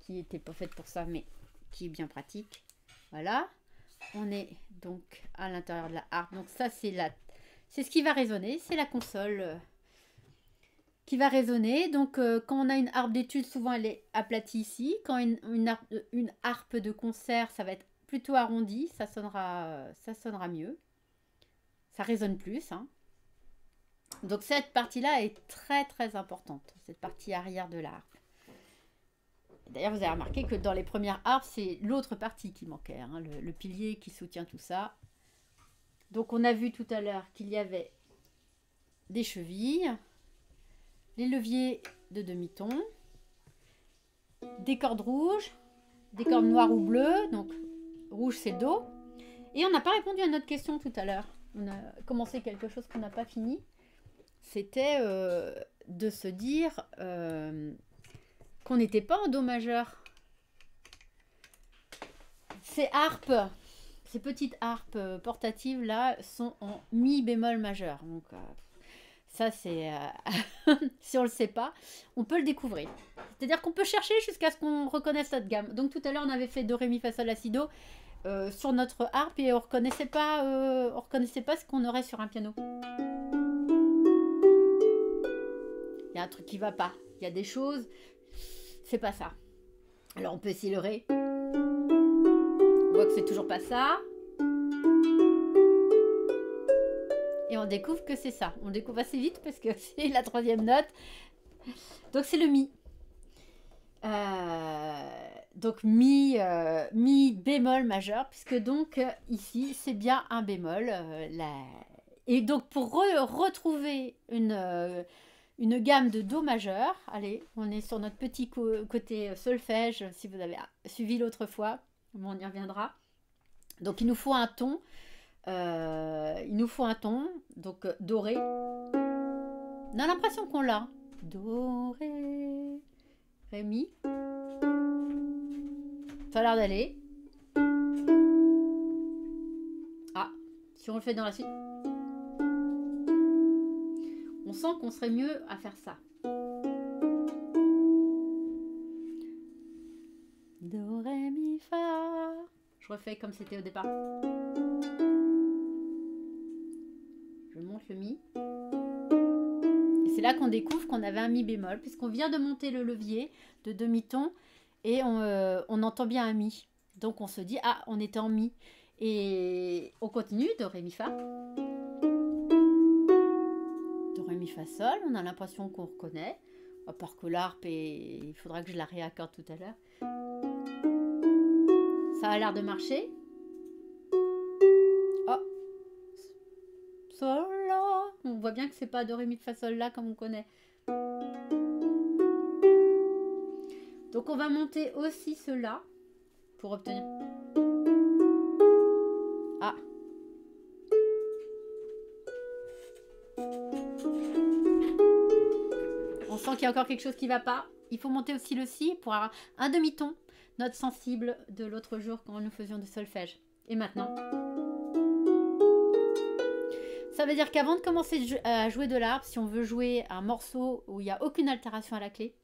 qui n'était pas faite pour ça, mais qui est bien pratique. Voilà. On est donc à l'intérieur de la harpe. Donc ça, c'est la, c'est ce qui va résonner. C'est la console euh, qui va résonner. Donc euh, quand on a une harpe d'étude, souvent elle est aplatie ici. Quand une, une, harpe, une harpe de concert, ça va être plutôt arrondi. Ça sonnera, ça sonnera mieux. Ça résonne plus. hein. Donc cette partie-là est très très importante. Cette partie arrière de la harpe. D'ailleurs, vous avez remarqué que dans les premières harpes, c'est l'autre partie qui manquait, hein, le, pilier qui soutient tout ça. Donc, on a vu tout à l'heure qu'il y avait des chevilles, les leviers de demi-ton, des cordes rouges, des cordes noires ou bleues. Donc, rouge, c'est dos. Et on n'a pas répondu à notre question tout à l'heure. On a commencé quelque chose qu'on n'a pas fini. C'était euh, de se dire euh, qu'on n'était pas en Do majeur. Ces harpes, ces petites harpes euh, portatives là, sont en mi bémol majeur. Donc euh, ça c'est, euh, si on le sait pas, on peut le découvrir. C'est-à-dire qu'on peut chercher jusqu'à ce qu'on reconnaisse notre gamme. Donc tout à l'heure on avait fait do ré mi fa sol la si do sur notre harpe et on reconnaissait pas, on reconnaissait pas ce qu'on aurait sur un piano. Il y a un truc qui va pas. Il y a des choses, c'est pas ça. Alors on peut essayer le ré. On voit que c'est toujours pas ça. Et on découvre que c'est ça. On découvre assez vite parce que c'est la troisième note. Donc c'est le mi. Euh, donc mi, euh, mi bémol majeur, puisque donc euh, ici c'est bien un bémol. la- Et donc pour re- retrouver une, une gamme de Do majeur, allez, on est sur notre petit côté solfège, si vous avez suivi l'autre fois, on y reviendra. Donc il nous faut un ton, euh, il nous faut un ton, donc euh, doré. On a l'impression qu'on l'a. Do, ré, ré, mi. Ça a l'air d'aller. Ah, si on le fait dans la suite. Sent qu'on serait mieux à faire ça. Do, ré, mi, fa. Je refais comme c'était au départ. Je monte le mi. Et c'est là qu'on découvre qu'on avait un mi bémol, puisqu'on vient de monter le levier de demi-ton et on, euh, on entend bien un mi. Donc on se dit, ah, on était en mi. Et on continue, do, ré, mi, fa. Mi, fa, sol. On a l'impression qu'on reconnaît. À part que l'harpe, et il faudra que je la réaccorde tout à l'heure. Ça a l'air de marcher. Oh. Sol, la. On voit bien que c'est pas do, ré, mi, fa, sol, la comme on connaît. Donc on va monter aussi cela pour obtenir. Sent qu'il y a encore quelque chose qui va pas. Il faut monter aussi le si pour avoir un demi-ton, note sensible de l'autre jour quand nous faisions du solfège. Et maintenant Ça veut dire qu'avant de commencer à jouer de l'harpe, si on veut jouer un morceau où il n'y a aucune altération à la clé,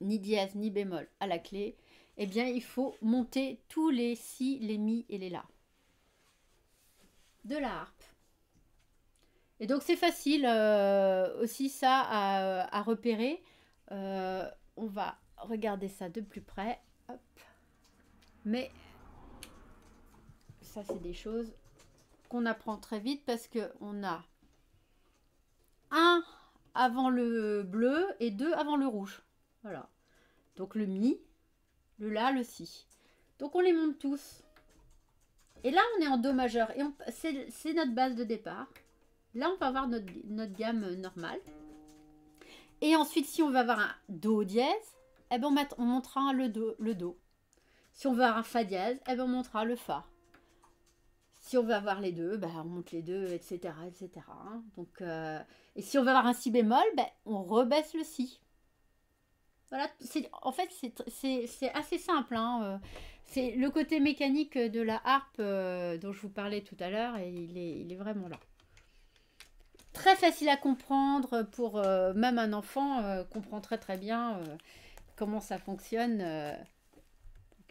ni dièse ni bémol à la clé, eh bien il faut monter tous les si, les mi et les la de la harpe. Et donc c'est facile euh, aussi ça à, repérer. Euh, on va regarder ça de plus près. Hop. Mais ça c'est des choses qu'on apprend très vite parce que on a un avant le bleu et deux avant le rouge. Voilà. Donc le mi, le la, le si. Donc on les monte tous. Et là on est en do majeur et c'est notre base de départ. Là on va avoir notre, gamme normale. Et ensuite si on veut avoir un do dièse, eh ben on, montera le do, le. Si on veut avoir un fa dièse, eh ben on montrera le fa. Si on veut avoir les deux, ben on monte les deux, etc. etc. hein. Donc, euh, et si on veut avoir un si bémol, ben on rebaisse le si. Voilà, en fait, c'est, assez simple. hein, euh, C'est le côté mécanique de la harpe euh, dont je vous parlais tout à l'heure et il est vraiment là. Très facile à comprendre pour euh, même un enfant euh, comprend très très bien euh, comment ça fonctionne. euh,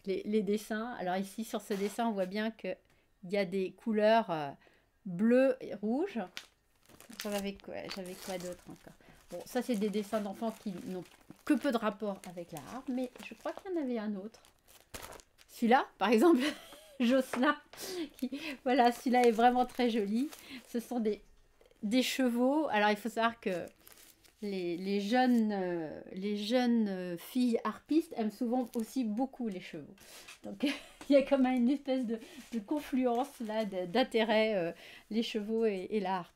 les, dessins. Alors ici sur ce dessin, on voit bien que il y a des couleurs bleues et rouges. J'avais quoi, d'autre encore? Bon, ça c'est des dessins d'enfants qui n'ont que peu de rapport avec la harpe, mais je crois qu'il y en avait un autre. Celui-là, par exemple, Jocelyn, qui, voilà, celui-là est vraiment très joli. Ce sont des, des chevaux. Alors il faut savoir que les, les jeunes, euh, les jeunes euh, filles harpistes aiment souvent aussi beaucoup les chevaux. Donc il y a comme une espèce de, de confluence là d'intérêt, euh, les chevaux et, et la harpe.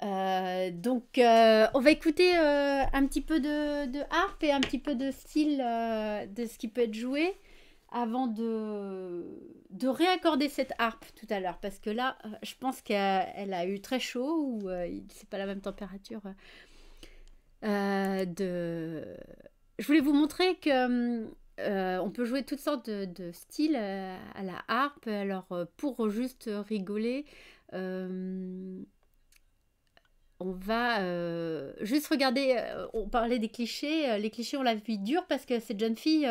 Donc on va écouter un petit peu de, de harpe et un petit peu de style de ce qui peut être joué avant de, de réaccorder cette harpe tout à l'heure. Parce que là euh, je pense qu'elle elle a eu très chaud ou euh, c'est pas la même température euh, de je voulais vous montrer que on peut jouer toutes sortes de, styles à la harpe. Alors pour juste rigoler on va juste regarder, on parlait des clichés, les clichés on l'a vu dur parce que cette jeune fille,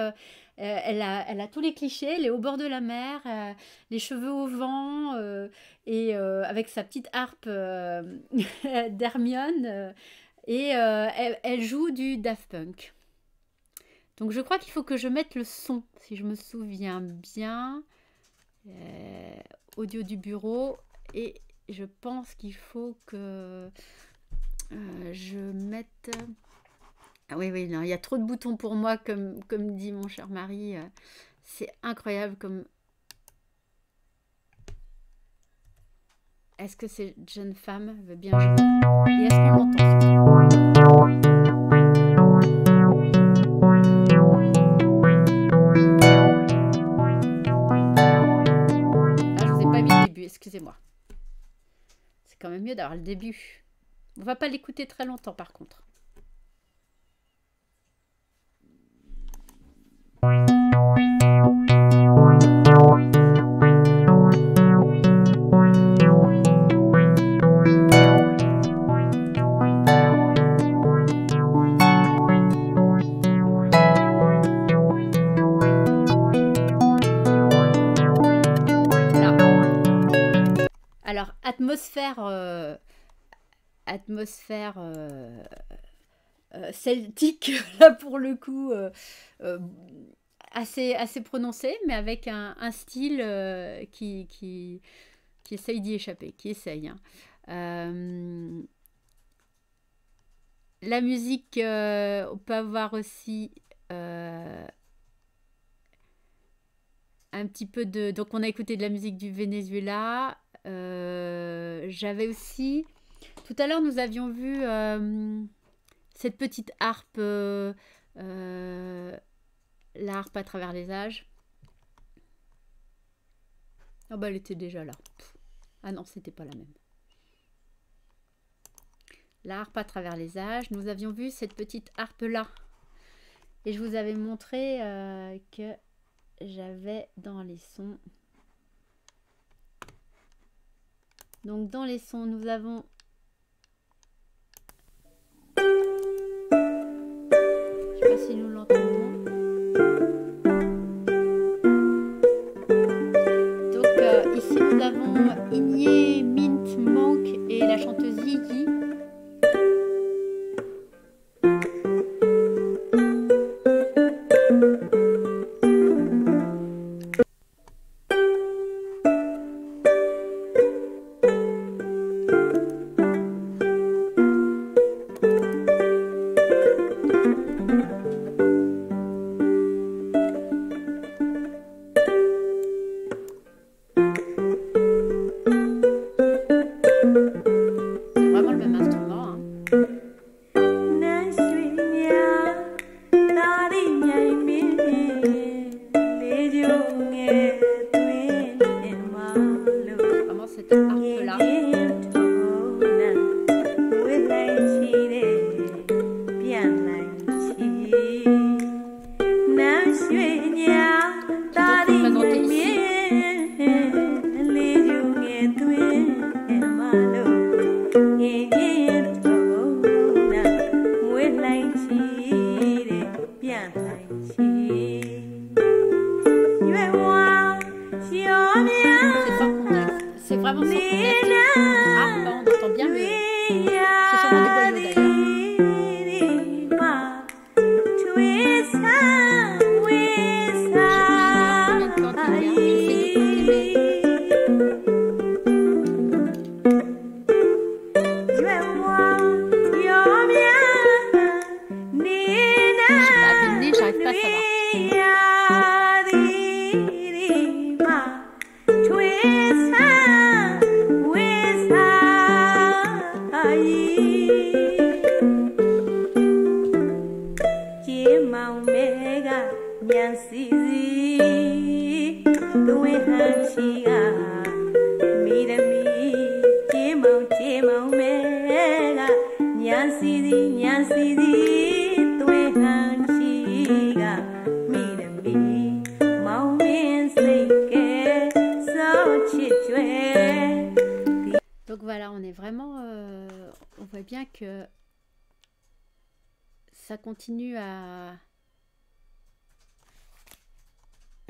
elle, a, elle a tous les clichés, elle est au bord de la mer, euh, les cheveux au vent, euh, et euh, avec sa petite harpe euh, d'Hermione, euh, et euh, elle, joue du Daft Punk. Donc je crois qu'il faut que je mette le son, si je me souviens bien, Euh, audio du bureau, et je pense qu'il faut que euh, je mette. Ah oui, oui, non, il y a trop de boutons pour moi, comme, dit mon cher mari. euh, C'est incroyable comme. Est-ce que cette jeune femme veut bien jouer? Et est-ce Ah, le début, excusez-moi. C'est quand même mieux d'avoir le début. On va pas l'écouter très longtemps par contre. Alors, atmosphère, euh, atmosphère euh, celtique, là pour le coup, euh, euh, assez, assez prononcée, mais avec un, style euh, qui, qui, qui essaye d'y échapper, qui essaye. hein. Euh, la musique, euh, on peut avoir aussi euh, un petit peu de... Donc on a écouté de la musique du Venezuela. Euh, J'avais aussi... Tout à l'heure, nous avions vu euh, cette petite harpe, euh, euh, la harpe à travers les âges. Ah bah elle était déjà là. Ah non, c'était pas la même. La harpe à travers les âges. Nous avions vu cette petite harpe là. Et je vous avais montré euh, que j'avais dans les sons. Donc dans les sons, nous avons Si nous l'entendons. Donc euh, ici nous avons Igné, Mint, Monk et la chanteuse Yigi.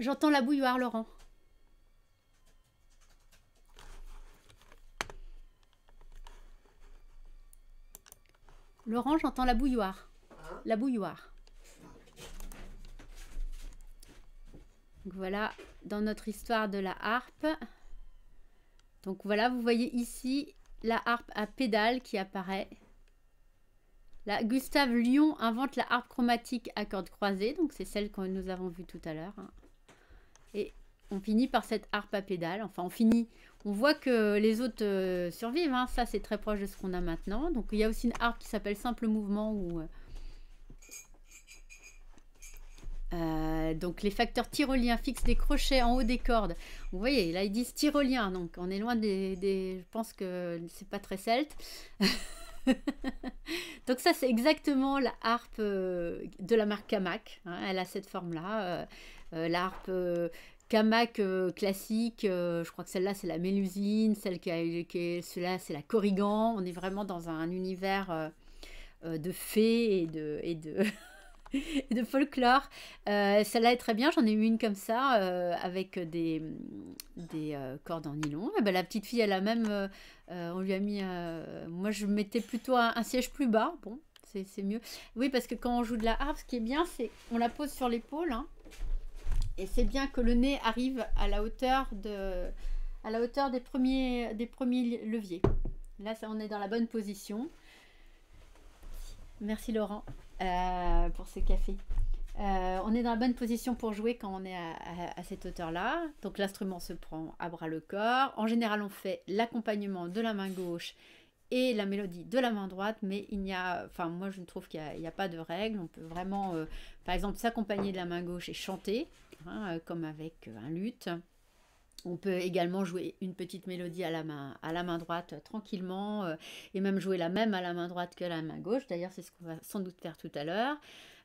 J'entends la bouilloire, Laurent. Laurent, j'entends la bouilloire. La bouilloire. Voilà, dans notre histoire de la harpe. Donc voilà, vous voyez ici la harpe à pédale qui apparaît. Là, Gustave Lyon invente la harpe chromatique à cordes croisées, donc c'est celle que nous avons vue tout à l'heure. hein. On finit par cette harpe à pédale. Enfin, on finit. On voit que les autres euh, survivent. hein. Ça, c'est très proche de ce qu'on a maintenant. Donc, il y a aussi une harpe qui s'appelle Simple Mouvement où euh, euh, donc les facteurs tyroliens fixent des crochets en haut des cordes. Vous voyez, là ils disent tyroliens, donc on est loin des. je pense que c'est pas très celte. donc ça c'est exactement la harpe de la marque Kamak. hein, elle a cette forme-là. Euh, la harpe Kamak euh, classique, euh, je crois que celle-là c'est la Mélusine, celle qui, a, qui celle-là c'est la Corrigan. On est vraiment dans un univers euh, de fées et de, folklore. Celle-là est très bien, j'en ai eu une comme ça, avec des, des cordes en nylon. Et ben, la petite fille, elle a même, on lui a mis, moi je mettais plutôt un, siège plus bas, bon, c'est c'est mieux. Oui, parce que quand on joue de la harpe, ce qui est bien, c'est on la pose sur l'épaule, hein, et c'est bien que le nez arrive à la hauteur, de, à la hauteur des, premiers, des premiers leviers. Là, ça, on est dans la bonne position. Merci Laurent euh, pour ce café. Euh, on est dans la bonne position pour jouer quand on est à, cette hauteur-là. Donc l'instrument se prend à bras le corps. En général, on fait l'accompagnement de la main gauche et la mélodie de la main droite, mais il n'y a, enfin moi je trouve qu'il n'y a pas de règle. On peut vraiment, euh, par exemple, s'accompagner de la main gauche et chanter, hein, euh, comme avec euh, un luth. On peut également jouer une petite mélodie à la main, à la main droite euh, tranquillement et même jouer la même à la main droite que la main gauche. D'ailleurs, c'est ce qu'on va sans doute faire tout à l'heure.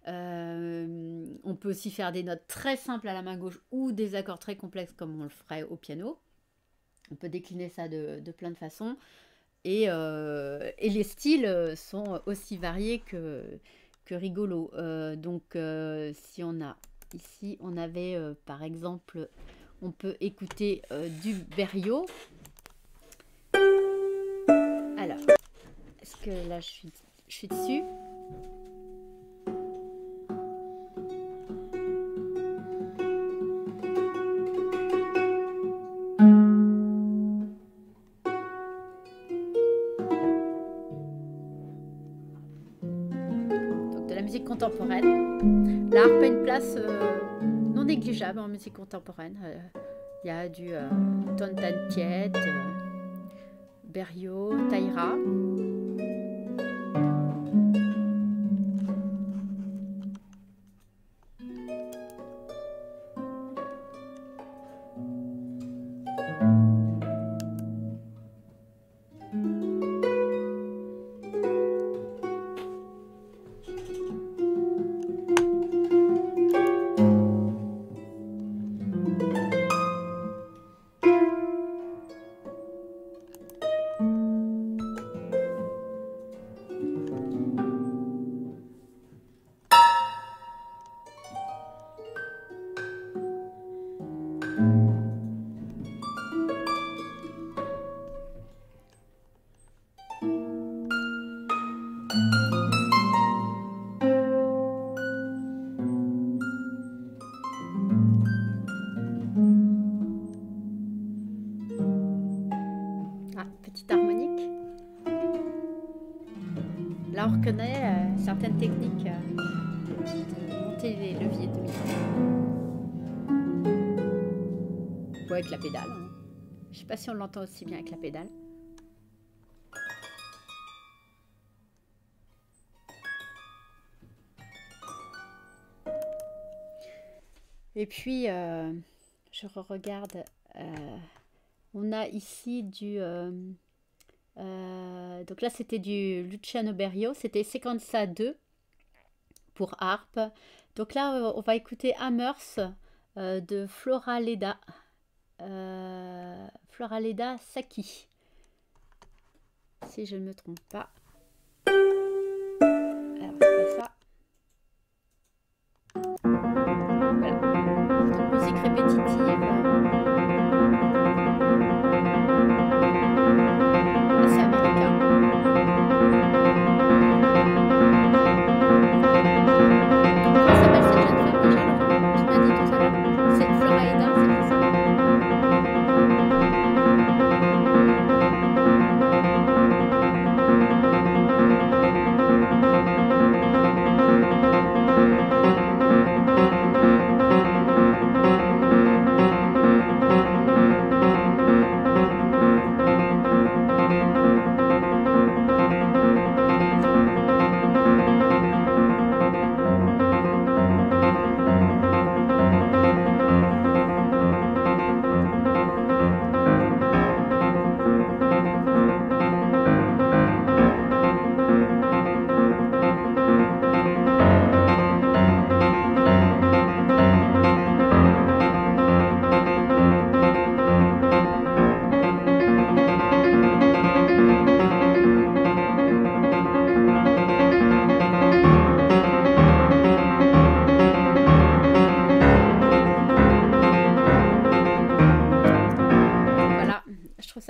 On peut aussi faire des notes très simples à la main gauche ou des accords très complexes comme on le ferait au piano. On peut décliner ça de, plein de façons. Et, les styles sont aussi variés que, que rigolos. Donc, si on a ici, on avait euh, par exemple, on peut écouter euh, du Berriot. Alors, est-ce que là je suis, je suis dessus? En musique contemporaine. Euh, Il y a du euh, Tontan Tiet, euh, Berriot, Taïra. si on l'entend aussi bien avec la pédale. Et puis, euh, je regarde. Euh, on a ici du... Euh, donc là, c'était du Luciano Berio. C'était Sequenza 2 pour harpe. Donc là, on va écouter Amers de Flora Leda. Euh, Flora Leda Saki. Si je ne me trompe pas.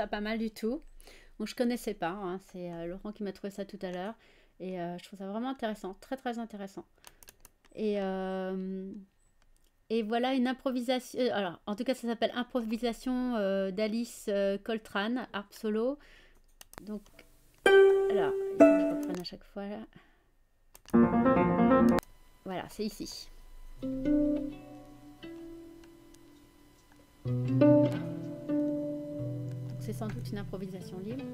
Pas mal du tout. Bon, je connaissais pas, hein, c'est euh, Laurent qui m'a trouvé ça tout à l'heure. Et euh, je trouve ça vraiment intéressant, très très intéressant. Et, euh, et voilà une improvisation. Alors, en tout cas, ça s'appelle Improvisation d'Alice Coltrane, harpe solo. Donc, alors, je reprenne à chaque fois. là. Voilà, c'est ici. C'est sans doute une improvisation libre.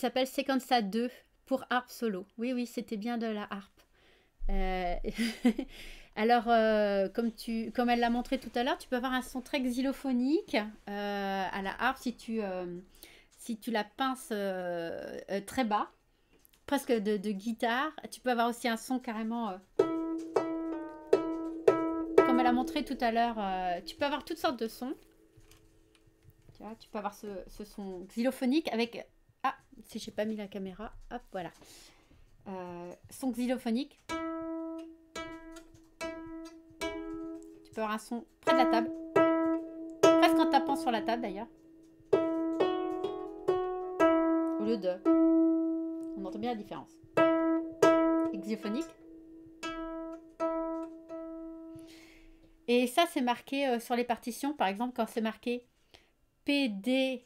S'appelle Sequenza 2 pour harpe solo. Oui, oui, c'était bien de la harpe. Euh, Alors, euh, comme, tu, comme elle l'a montré tout à l'heure, tu peux avoir un son très xylophonique euh, à la harpe si tu, si tu la pinces très bas, presque de, guitare. Tu peux avoir aussi un son carrément... comme elle a montré tout à l'heure, tu peux avoir toutes sortes de sons. Tu vois, tu peux avoir ce son xylophonique avec... Ah, si j'ai pas mis la caméra, hop, voilà. Euh, son xylophonique. Tu peux avoir un son près de la table. Presque en tapant sur la table d'ailleurs. Au lieu de... On entend bien la différence. Xylophonique. Et ça, c'est marqué euh, sur les partitions. Par exemple, quand c'est marqué PDLT,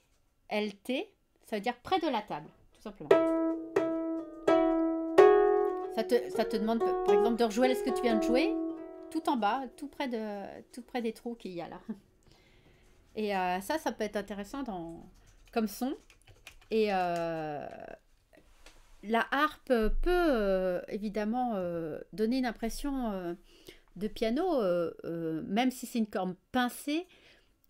ça veut dire près de la table, tout simplement. Ça te, ça te demande, par exemple, de rejouer ce que tu viens de jouer, tout en bas, tout près, de, tout près des trous qu'il y a là. Et euh, ça, ça peut être intéressant dans, comme son. Et euh, la harpe peut euh, évidemment donner une impression de piano, même si c'est une corde pincée,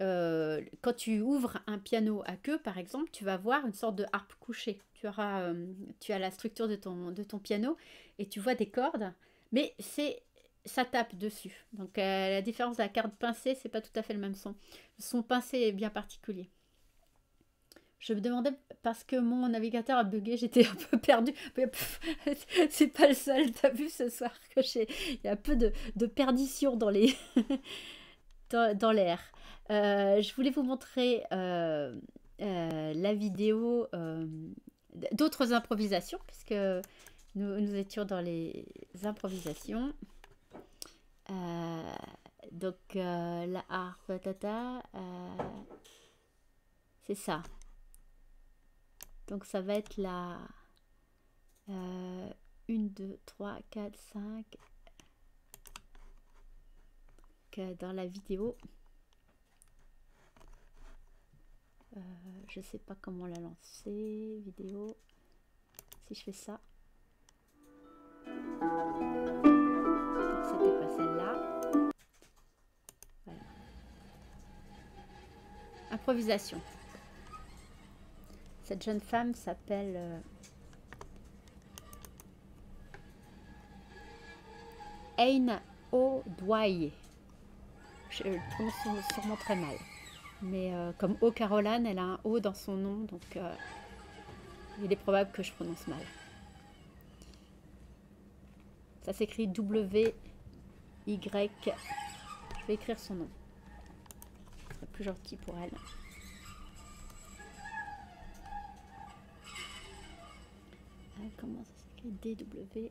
euh, quand tu ouvres un piano à queue, par exemple, tu vas voir une sorte de harpe couchée. Tu, auras, euh, tu as la structure de ton, de ton piano et tu vois des cordes, mais c'est ça tape dessus. Donc euh, la différence de la carte pincée, c'est pas tout à fait le même son. Le son pincé est bien particulier. Je me demandais parce que mon navigateur a bugué, j'étais un peu perdue. C'est pas le seul, t'as vu ce soir que j'ai. Il y a un peu de, de perdition dans les dans l'air. Euh, je voulais vous montrer euh, euh, la vidéo d'autres improvisations, puisque nous, nous étions dans les improvisations. Donc la harpe, tata, c'est ça. Donc ça va être la 1, 2, 3, 4, 5. Dans la vidéo, euh, je sais pas comment la lancer. Vidéo. Si je fais ça. C'était pas celle-là. Voilà. Improvisation. Cette jeune femme s'appelle euh, Aine O'Dwyer. Je le prononce sûrement très mal. Mais euh, comme O Caroline, elle a un O dans son nom, donc euh, il est probable que je prononce mal. Ça s'écrit W Y. Je vais écrire son nom. Ce serait plus gentil pour elle. Ah, comment ça s'écrit? D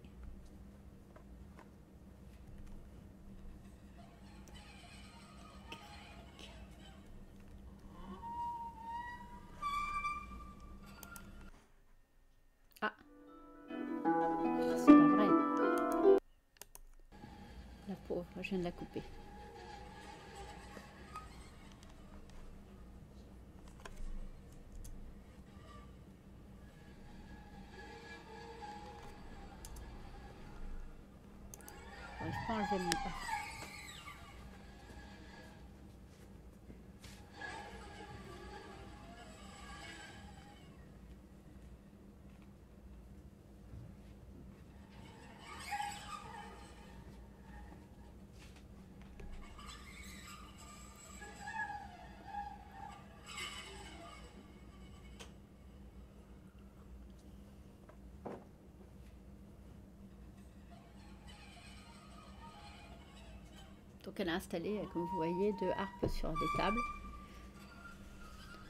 Donc elle a installé, comme vous voyez, deux harpes sur des tables.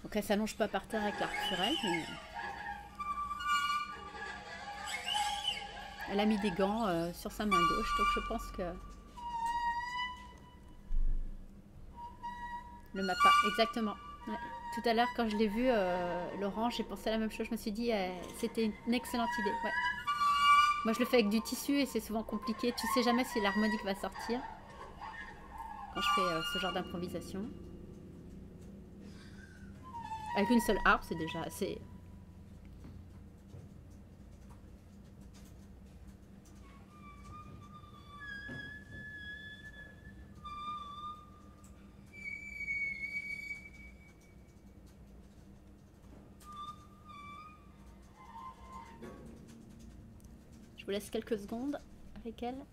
Donc elle s'allonge pas par terre avec l'arc sur elle, mais elle a mis des gants euh, sur sa main gauche, donc je pense que le mappa, exactement. Tout à l'heure, quand je l'ai vu, euh, Laurent, j'ai pensé à la même chose. Je me suis dit, euh, c'était une excellente idée. Moi, je le fais avec du tissu et c'est souvent compliqué. Tu sais jamais si l'harmonique va sortir quand je fais euh, ce genre d'improvisation. Avec une seule harpe, c'est déjà assez. Je vous laisse quelques secondes avec elle.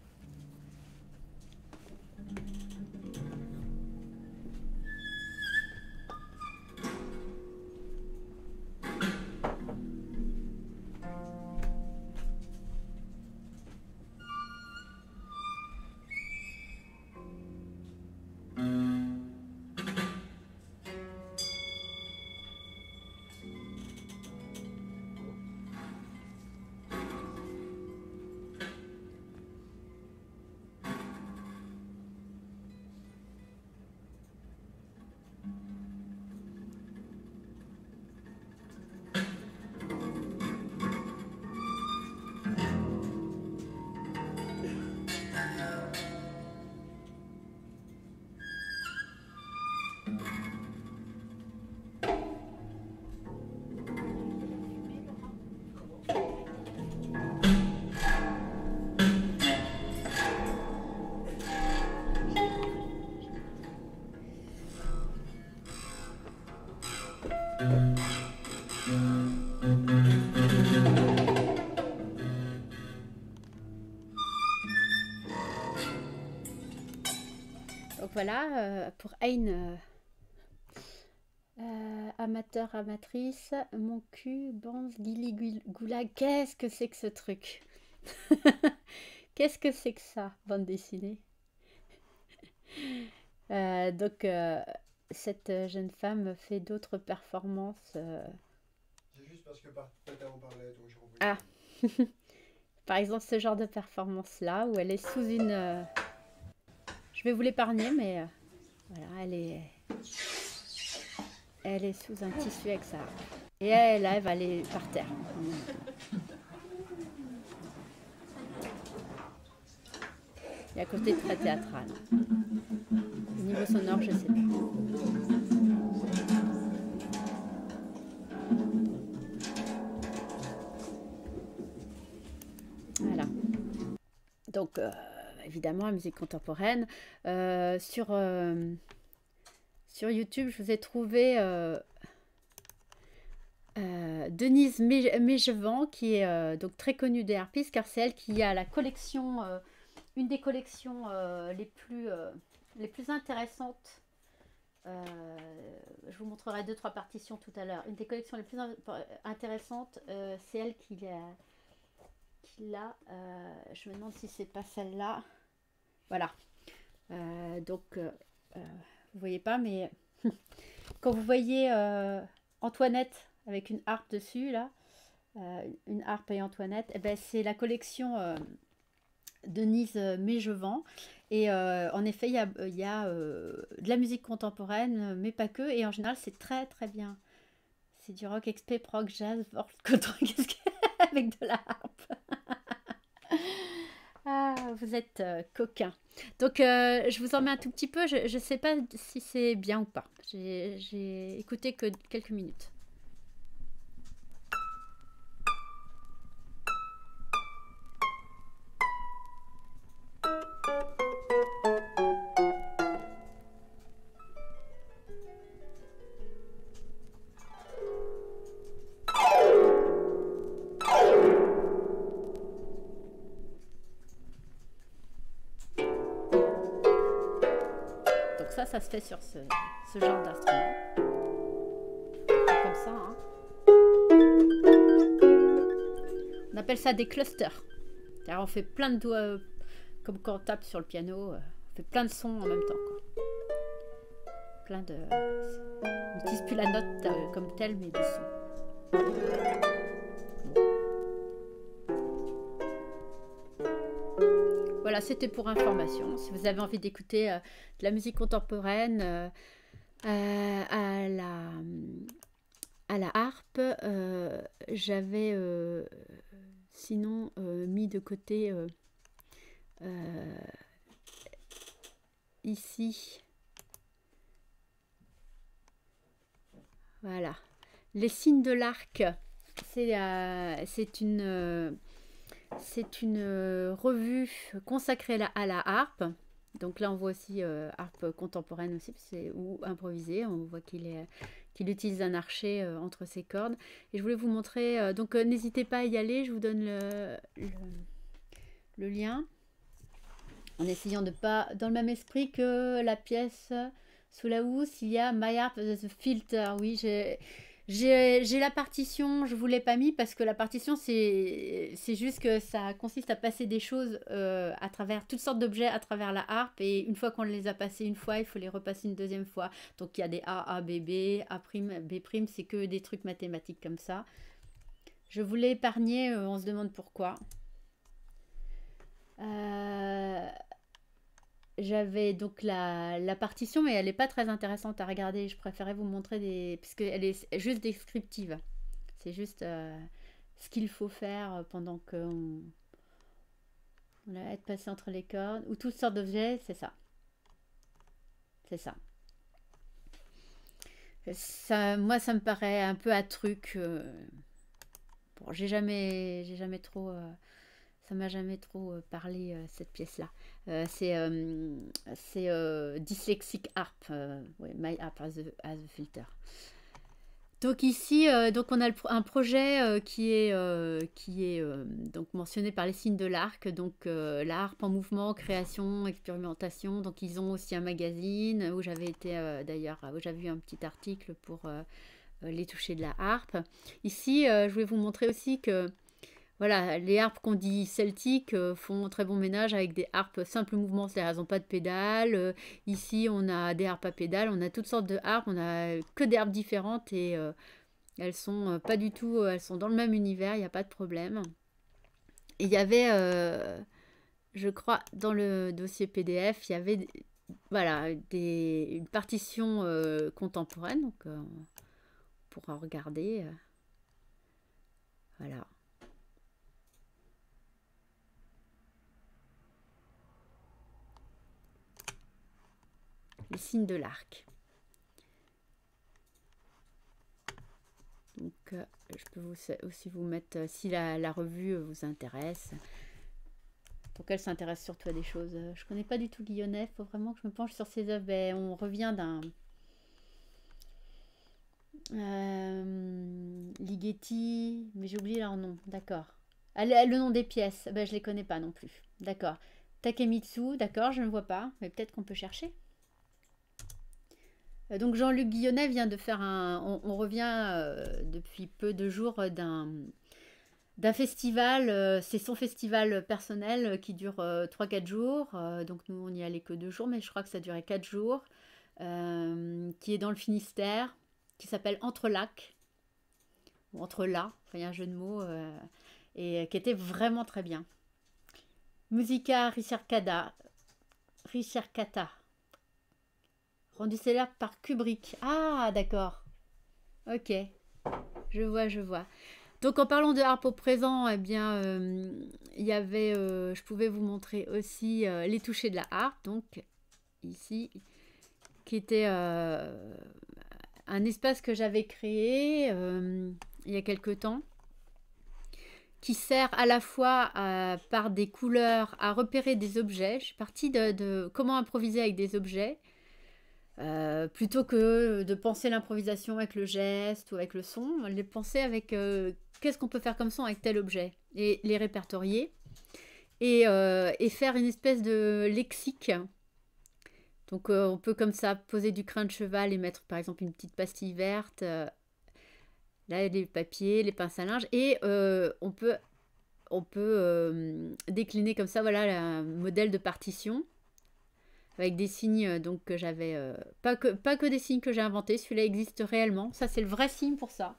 Voilà, euh, pour Ayn, euh, euh, amateur, amatrice, mon cul, Banz, Gili Gul- Goulag, qu'est-ce que c'est que ce truc Qu'est-ce que c'est que ça, bande dessinée Euh, Donc, euh, cette jeune femme fait d'autres performances. C'est juste parce que par... Tata en parlait, donc. Ah. Par exemple, ce genre de performance-là, où elle est sous une... Je vais vous l'épargner, mais euh, voilà, elle est... Elle est sous un tissu avec ça. Et elle, là, elle va aller par terre. A un côté très théâtral. Au niveau sonore, je sais pas. Voilà. Donc, euh, évidemment, la musique contemporaine. Euh, sur, euh, sur YouTube, je vous ai trouvé euh, Denise Mé- Mégevant, qui est donc très connue des harpistes, car c'est elle qui a la collection, une des collections les, plus, les plus intéressantes. Je vous montrerai deux, trois partitions tout à l'heure. Une des collections les plus in- intéressantes, c'est elle qui l'a je me demande si c'est pas celle-là. Voilà. Euh, donc, euh, euh, vous voyez pas, mais quand vous voyez euh, Antoinette avec une harpe dessus, là, une harpe et Antoinette, eh ben, c'est la collection Denise Mégevant. Et en effet, il y a, de la musique contemporaine, mais pas que. Et en général, c'est très très bien. C'est du rock, XP, prog, jazz, folk, avec de la harpe. Ah, vous êtes euh, coquin. Donc, euh, je vous en mets un tout petit peu. Je ne sais pas si c'est bien ou pas. J'ai j'ai écouté que quelques minutes. Sur ce, ce genre d'instrument. Comme ça. hein. On appelle ça des clusters. C'est-à-dire on fait plein de doigts, euh, comme quand on tape sur le piano, euh, on fait plein de sons en même temps. quoi. Plein de... On n'utilise plus la note euh, comme telle, mais des sons. Voilà, c'était pour information. Si vous avez envie d'écouter euh, de la musique contemporaine euh, euh, à, la, harpe, j'avais sinon mis de côté ici. Voilà. Les signes de l'arc, c'est une, c'est une euh, revue consacrée à la, harpe. Donc là, on voit aussi euh, harpe contemporaine aussi, ou improvisée. On voit qu'il utilise un archet euh, entre ses cordes. Et je voulais vous montrer. donc n'hésitez pas à y aller. Je vous donne le lien. En essayant de pas dans le même esprit que la pièce sous la housse, il y a My Harp the Filter. Oui, j'ai j'ai la partition, je vous l'ai pas mis parce que la partition c'est juste que ça consiste à passer des choses euh, à travers toutes sortes d'objets à travers la harpe et une fois qu'on les a passés une fois, il faut les repasser une deuxième fois. Donc il y a des A, A, B, B, A', B', c'est que des trucs mathématiques comme ça. Je vous l'ai épargné, euh, on se demande pourquoi. Euh, j'avais donc la, partition, mais elle n'est pas très intéressante à regarder. Je préférais vous montrer des. Puisqu'elle est juste descriptive. C'est juste euh, ce qu'il faut faire pendant qu'on on va être passé entre les cordes. Ou toutes sortes d'objets, c'est ça. C'est ça. Moi, ça me paraît un peu à truc. euh, Bon, j'ai jamais, j'ai jamais trop. euh, ça m'a jamais trop euh, parlé cette pièce-là. Euh, c'est euh, euh, Dyslexic Harp, My Harp as a, Filter. Donc ici, donc on a un projet qui est, qui est donc mentionné par les signes de l'arc, donc la harpe en mouvement, création, expérimentation. Donc ils ont aussi un magazine où j'avais été d'ailleurs, où j'avais vu un petit article pour les toucher de la harpe. Ici, je voulais vous montrer aussi que voilà, les harpes qu'on dit celtiques euh, font très bon ménage avec des harpes simple mouvement, c'est-à-dire elles n'ont pas de pédale. Euh, ici, on a des harpes à pédale, on a toutes sortes de harpes, on a que des harpes différentes et euh, elles sont pas du tout, elles sont dans le même univers, il n'y a pas de problème. Il y avait, je crois, dans le dossier PDF, il y avait une partition contemporaine, donc on pourra regarder. voilà. Les signes de l'arc. Donc, euh, je peux aussi vous mettre, euh, si la, revue vous intéresse. Donc, elle s'intéresse surtout à des choses. euh, Je connais pas du tout Guillonnet, il faut vraiment que je me penche sur ses œuvres. Ben, on revient d'un. Euh, Ligeti, mais j'ai oublié leur nom, d'accord. Ah, le, le nom des pièces, ben, je les connais pas non plus, d'accord. Takemitsu, d'accord, je ne vois pas, mais peut-être qu'on peut chercher. Euh, Donc Jean-Luc Guillonnet vient de faire un... On, revient euh, depuis peu de jours euh, d'un festival, c'est son festival personnel qui dure 3-4 jours. donc nous, on n'y allait que 2 jours, mais je crois que ça durait 4 jours. qui est dans le Finistère, qui s'appelle Entre Lacs. Ou Entre là, enfin il y a un jeu de mots. et qui était vraiment très bien. Musica Ricercada. Ricercata rendu célèbre par Kubrick. Ah, d'accord. Ok. Je vois, je vois. Donc en parlant de harpe au présent, eh bien, euh, y avait, euh, je pouvais vous montrer aussi euh, les touchés de la harpe, donc ici, qui était un espace que j'avais créé il y a quelque temps, qui sert à la fois par des couleurs à repérer des objets. Je suis partie de comment improviser avec des objets. Euh, plutôt que de penser l'improvisation avec le geste ou avec le son, les penser avec euh, qu'est-ce qu'on peut faire comme son avec tel objet et les répertorier et, euh, et faire une espèce de lexique. Donc on peut comme ça poser du crin de cheval et mettre par exemple une petite pastille verte. là les papiers, les pinces à linge et on peut on peut décliner comme ça voilà un modèle de partition avec des signes euh, donc que j'avais euh, pas que des signes que j'ai inventés celui-là existe réellement. Ça c'est le vrai signe pour ça.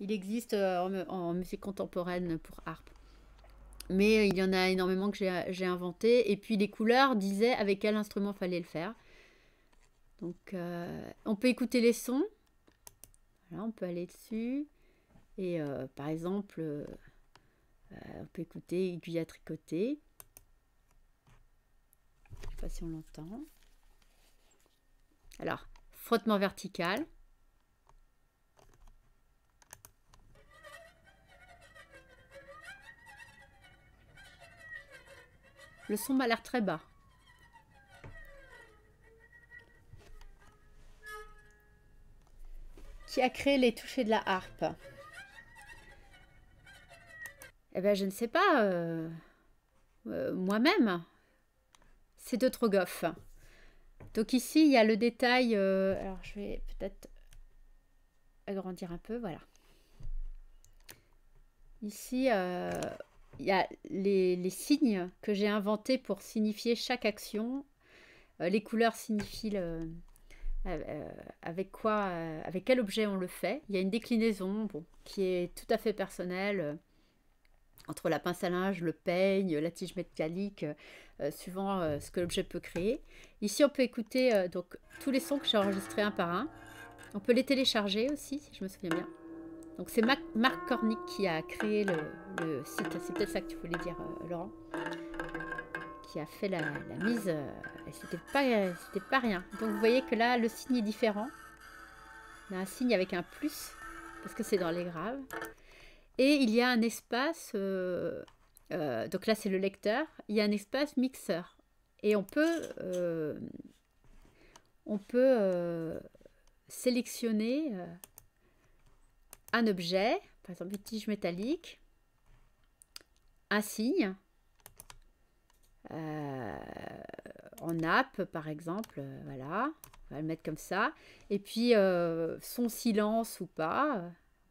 Il existe euh, en, mu- en musique contemporaine pour harpe. Mais il y en a énormément que j'ai inventé. Et puis les couleurs disaient avec quel instrument fallait le faire. Donc on peut écouter les sons. Voilà on peut aller dessus. Et par exemple on peut écouter aiguille à tricoter pas si on l'entend. Alors, frottement vertical. Le son m'a l'air très bas. Qui a créé les touchés de la harpe? Eh bien, je ne sais pas. euh, euh, Moi-même. C'est de Trogoff. Donc ici, il y a le détail. euh, alors, je vais peut-être agrandir un peu. Voilà. Ici, euh, il y a les, signes que j'ai inventés pour signifier chaque action. Euh, les couleurs signifient avec quoi, avec quel objet on le fait. Il y a une déclinaison qui est tout à fait personnelle entre la pince à linge, le peigne, la tige métallique, euh, suivant euh, ce que l'objet peut créer. Ici, on peut écouter euh, donc tous les sons que j'ai enregistrés un par un. On peut les télécharger aussi, si je me souviens bien. Donc c'est Marc Cornic qui a créé le, site. C'est peut-être ça que tu voulais dire, euh, Laurent. Qui a fait la, mise. euh, c'était pas, euh, pas rien. Donc vous voyez que là, le signe est différent. Y a un signe avec un plus, parce que c'est dans les graves. Et il y a un espace. euh, euh, donc là, c'est le lecteur. Il y a un espace mixeur. Et on peut, euh, on peut sélectionner un objet, par exemple une tige métallique, un signe, en nappe par exemple, voilà, on va le mettre comme ça, et puis son silence ou pas,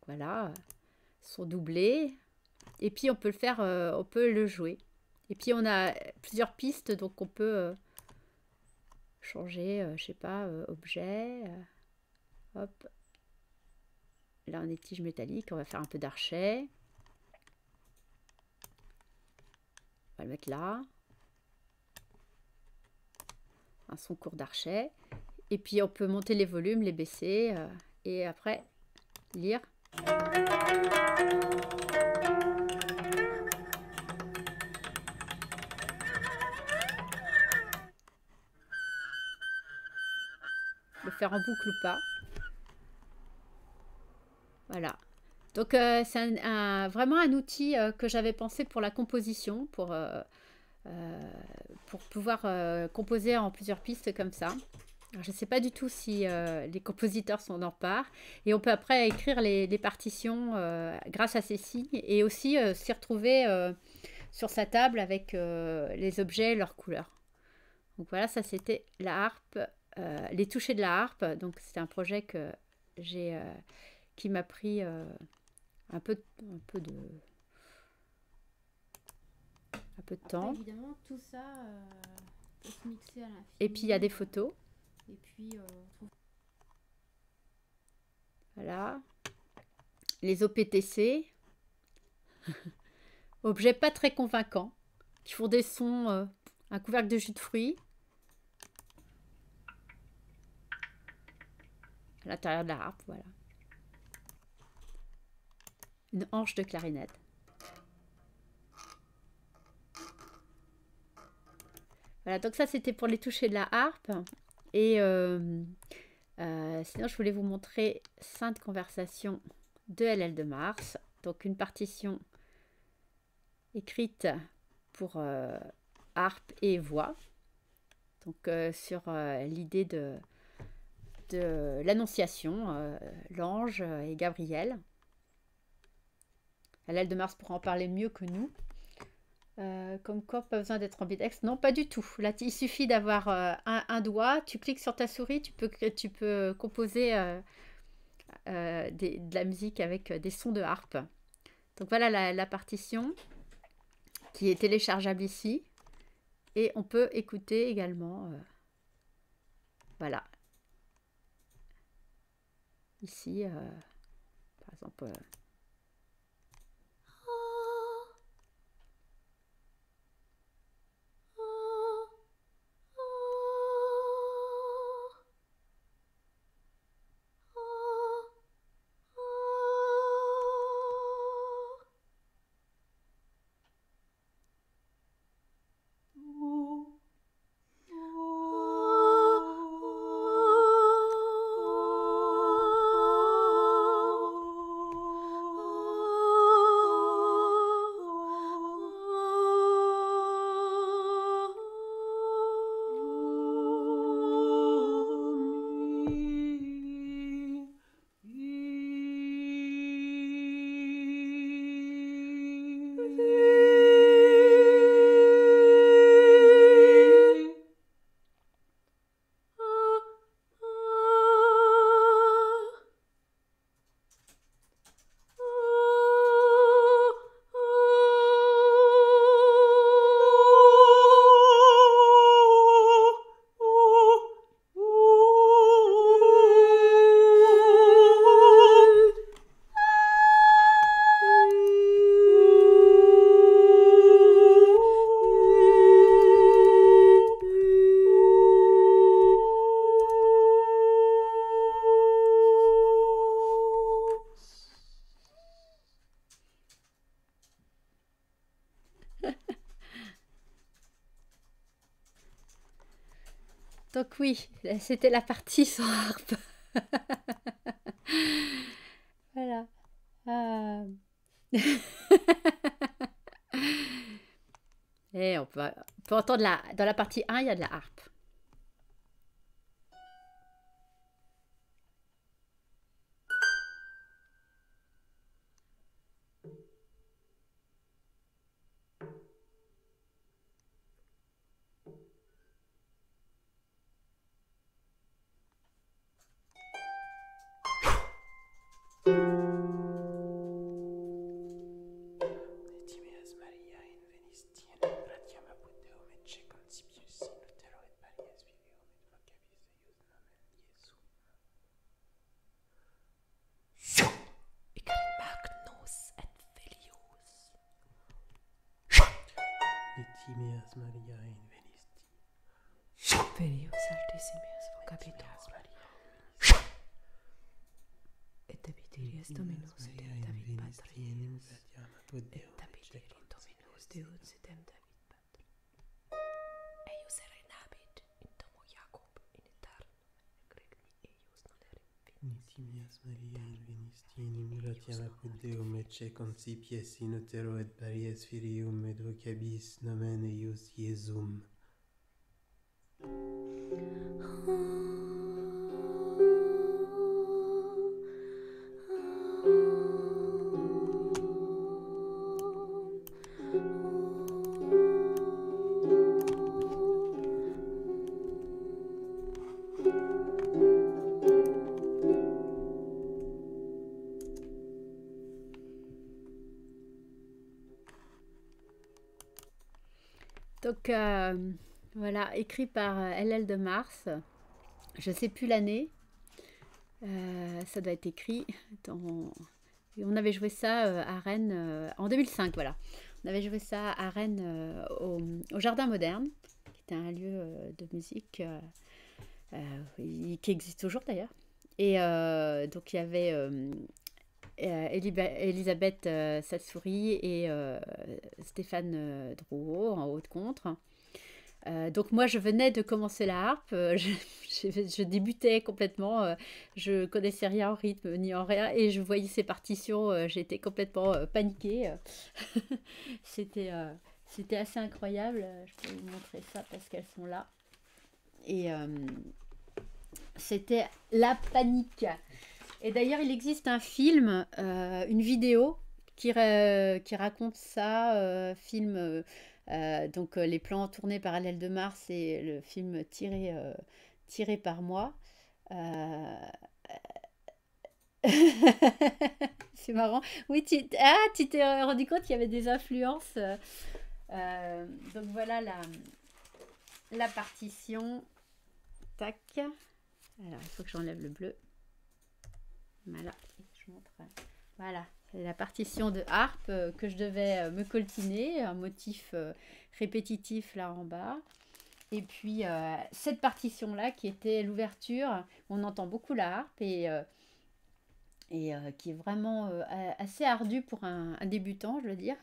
voilà, son doublé, et puis on peut le faire, on peut le jouer. Et puis on a plusieurs pistes, donc on peut euh, changer, euh, je sais pas, euh, objet. Là on est tige métallique, on va faire un peu d'archet. On va le mettre là. Un son court d'archet. Et puis on peut monter les volumes, les baisser. et après, lire. Faire en boucle ou pas. Voilà. Donc euh, c'est vraiment un outil euh, que j'avais pensé pour la composition, pour, euh, pour pouvoir composer en plusieurs pistes comme ça. Je ne sais pas du tout si les compositeurs sont en part. Et on peut après écrire les, les partitions grâce à ces signes et aussi s'y retrouver sur sa table avec les objets et leurs couleurs. Donc voilà, ça c'était la harpe euh, les toucher de la harpe. Donc c'est un projet que j'ai euh, qui m'a pris euh, un peu un peu de un peu de temps. Évidemment, tout ça peut se mixer à Et puis il y a des photos. Et puis voilà. Les OPTC. Objets pas très convaincants, qui font des sons, un couvercle de jus de fruits. l'intérieur de la harpe, voilà. Une hanche de clarinette. Voilà, donc ça c'était pour les toucher de la harpe. Et euh, euh, sinon, je voulais vous montrer Sainte Conversation de LL de Mars. Donc une partition écrite pour euh, harpe et voix. Donc sur l'idée de l'Annonciation, l'ange et Gabriel. L'aile de Mars pourra en parler mieux que nous. Euh, comme quoi, pas besoin d'être ambidextre. Non, pas du tout. Là, il suffit d'avoir euh, un, doigt, tu cliques sur ta souris, tu peux, tu peux composer de la musique avec des sons de harpe. Donc voilà la, la partition qui est téléchargeable ici. Et on peut écouter également. voilà, Ici, euh, par exemple, c'était la partie sans harpe. voilà. Euh. Et on peut, entendre la, dans la partie 1, il y a de la harpe. Santissimias Maria in venisti. Veni, Santissimias vocabituas Mariae. Et debitiri est Dominus et debitavit Patris. Et debitiri Dominus Deus idem Ars Maria ilvinis in gratiam apud Deum et ce concipies in utero et paries filium et vocabis nomen eius Iesum. Oh. Euh, voilà, écrit par euh, LL de Mars. Je sais plus l'année. Euh, ça doit être écrit. On avait joué ça euh, à Rennes euh, en 2005, voilà. On avait joué ça à Rennes euh, au, Jardin Moderne, qui était un lieu euh, de musique euh, euh, qui existe toujours d'ailleurs. Et euh, donc il y avait euh, euh, Elisabeth euh, Satsouris et euh, Stéphane euh, Drouot en haut de contre. Euh, donc moi je venais de commencer la harpe, euh, je, débutais complètement, euh, je connaissais rien en rythme ni en rien et je voyais ces partitions, euh, j'étais complètement euh, paniquée. euh. c'était euh, c'était assez incroyable, euh, je peux vous montrer ça parce qu'elles sont là. Et euh, c'était la panique. Et d'ailleurs, il existe un film, euh, une vidéo qui, qui raconte ça, euh, film, euh, donc les plans tournés par de Mars et le film tiré, tiré par moi. C'est marrant. Oui, tu ah, tu t'es rendu compte qu'il y avait des influences. donc voilà la, la partition. Tac. Alors, il faut que j'enlève le bleu. Voilà, je montre. Voilà, c'est la partition de harpe euh, que je devais euh, me coltiner, un motif euh, répétitif là en bas. Et puis euh, cette partition-là qui était l'ouverture, on entend beaucoup la harpe et, euh, euh, qui est vraiment euh, assez ardue pour un, débutant, je veux dire,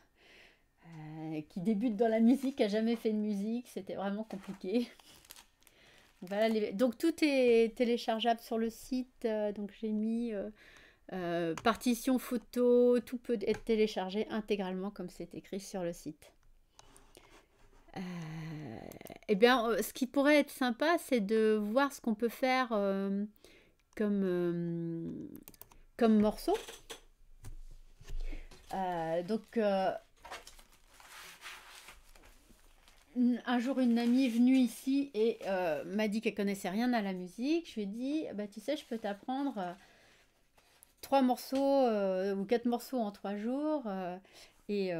euh, qui débute dans la musique, qui a jamais fait de musique, c'était vraiment compliqué. Donc tout est téléchargeable sur le site. euh, donc j'ai mis euh, euh, partition photo, tout peut être téléchargé intégralement comme c'est écrit sur le site. Eh bien, ce qui pourrait être sympa, c'est de voir ce qu'on peut faire comme, comme morceau. Donc, euh, une- un jour, une amie est venue ici et euh, m'a dit qu'elle connaissait rien à la musique. Je lui ai dit, bah, tu sais, je peux t'apprendre euh, trois morceaux euh, ou quatre morceaux en trois jours. et,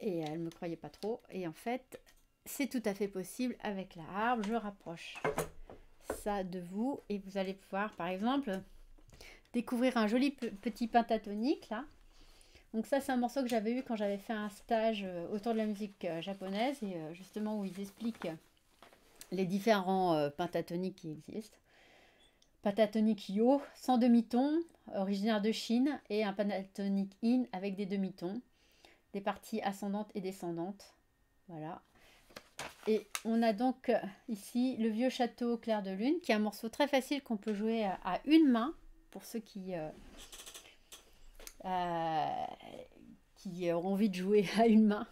et elle me croyait pas trop. Et en fait, c'est tout à fait possible avec la harpe. Je rapproche ça de vous et vous allez pouvoir, par exemple, découvrir un joli pe- petit pentatonique là. Donc ça, c'est un morceau que j'avais eu quand j'avais fait un stage euh, autour de la musique euh, japonaise et euh, justement où ils expliquent les différents pentatoniques qui existent. Pentatonique Yo, sans demi-ton, originaire de Chine, et un pentatonique In avec des demi-tons, des parties ascendantes et descendantes. Voilà. Et on a donc ici le vieux château clair de lune, qui est un morceau très facile qu'on peut jouer à, une main, pour ceux qui, qui auront envie de jouer à une main.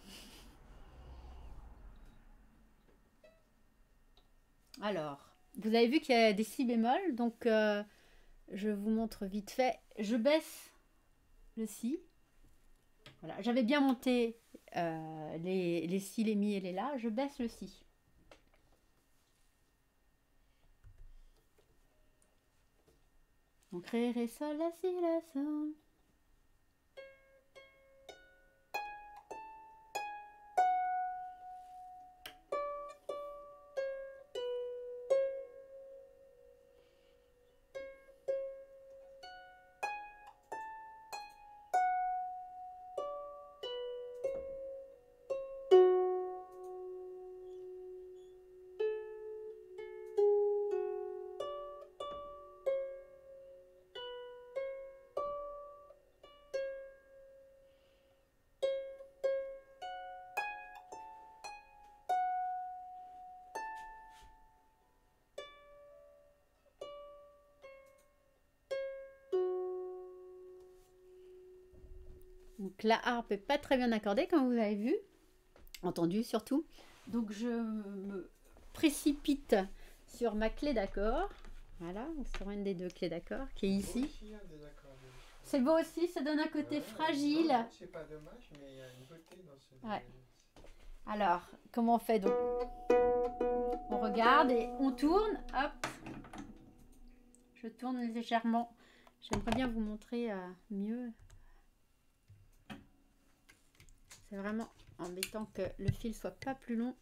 Alors, vous avez vu qu'il y a des si bémols, donc euh, je vous montre vite fait. Je baisse le si. Voilà, j'avais bien monté euh, les, les si, les mi et les la. Je baisse le si. Donc ré, ré, sol, la, si, la, sol. Donc la harpe est pas très bien accordée, comme vous avez vu, entendu surtout. Donc je me précipite sur ma clé d'accord. Voilà, sur une des deux clés d'accord qui est ici. Hein, C'est beau aussi, ça donne un côté Ouais, fragile. C'est pas dommage, mais il y a une beauté dans ce. Ouais. Alors, comment on fait donc? On regarde et on tourne. Hop. Je tourne légèrement. J'aimerais bien vous montrer euh, mieux. C'est vraiment embêtant que le fil soit pas plus long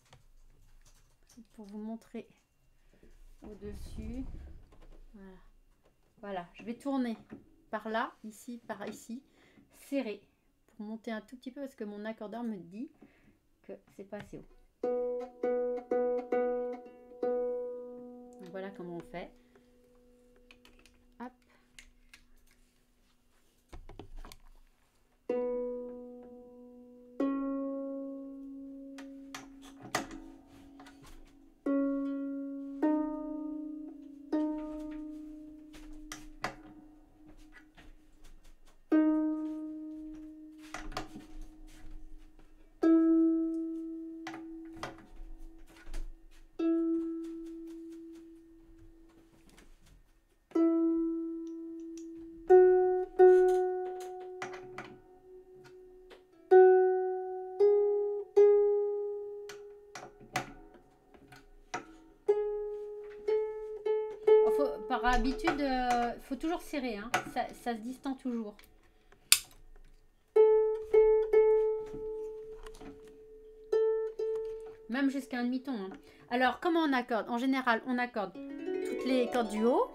pour vous montrer au-dessus. Voilà. Voilà, je vais tourner par là, ici, par ici, serré pour monter un tout petit peu parce que mon accordeur me dit que c'est pas assez haut. Voilà comment on fait. Faut- par habitude, il faut toujours serrer. hein. Ça, ça se distend toujours. Même jusqu'à un demi-ton. hein. Alors, comment on accorde? En général, on accorde toutes les cordes du haut,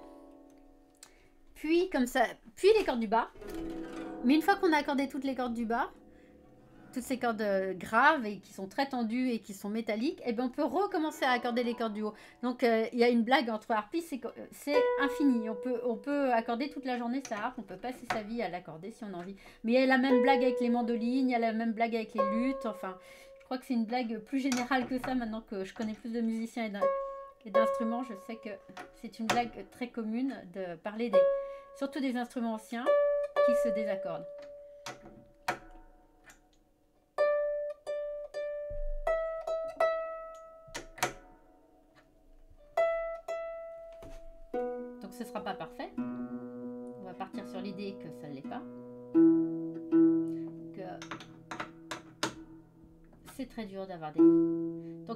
puis comme ça, puis les cordes du bas. Mais une fois qu'on a accordé toutes les cordes du bas, toutes ces cordes euh, graves et qui sont très tendues et qui sont métalliques, et ben on peut recommencer à accorder les cordes du haut. Donc euh, il y a une blague entre harpistes, euh, c'est infini. On peut, on peut accorder toute la journée sa harpe, on peut passer sa vie à l'accorder si on a envie. Mais il y a la même blague avec les mandolines, il y a la même blague avec les luttes, enfin, je crois que c'est une blague plus générale que ça maintenant que je connais plus de musiciens et et d'instruments. Je sais que c'est une blague très commune de parler des, surtout des instruments anciens qui se désaccordent.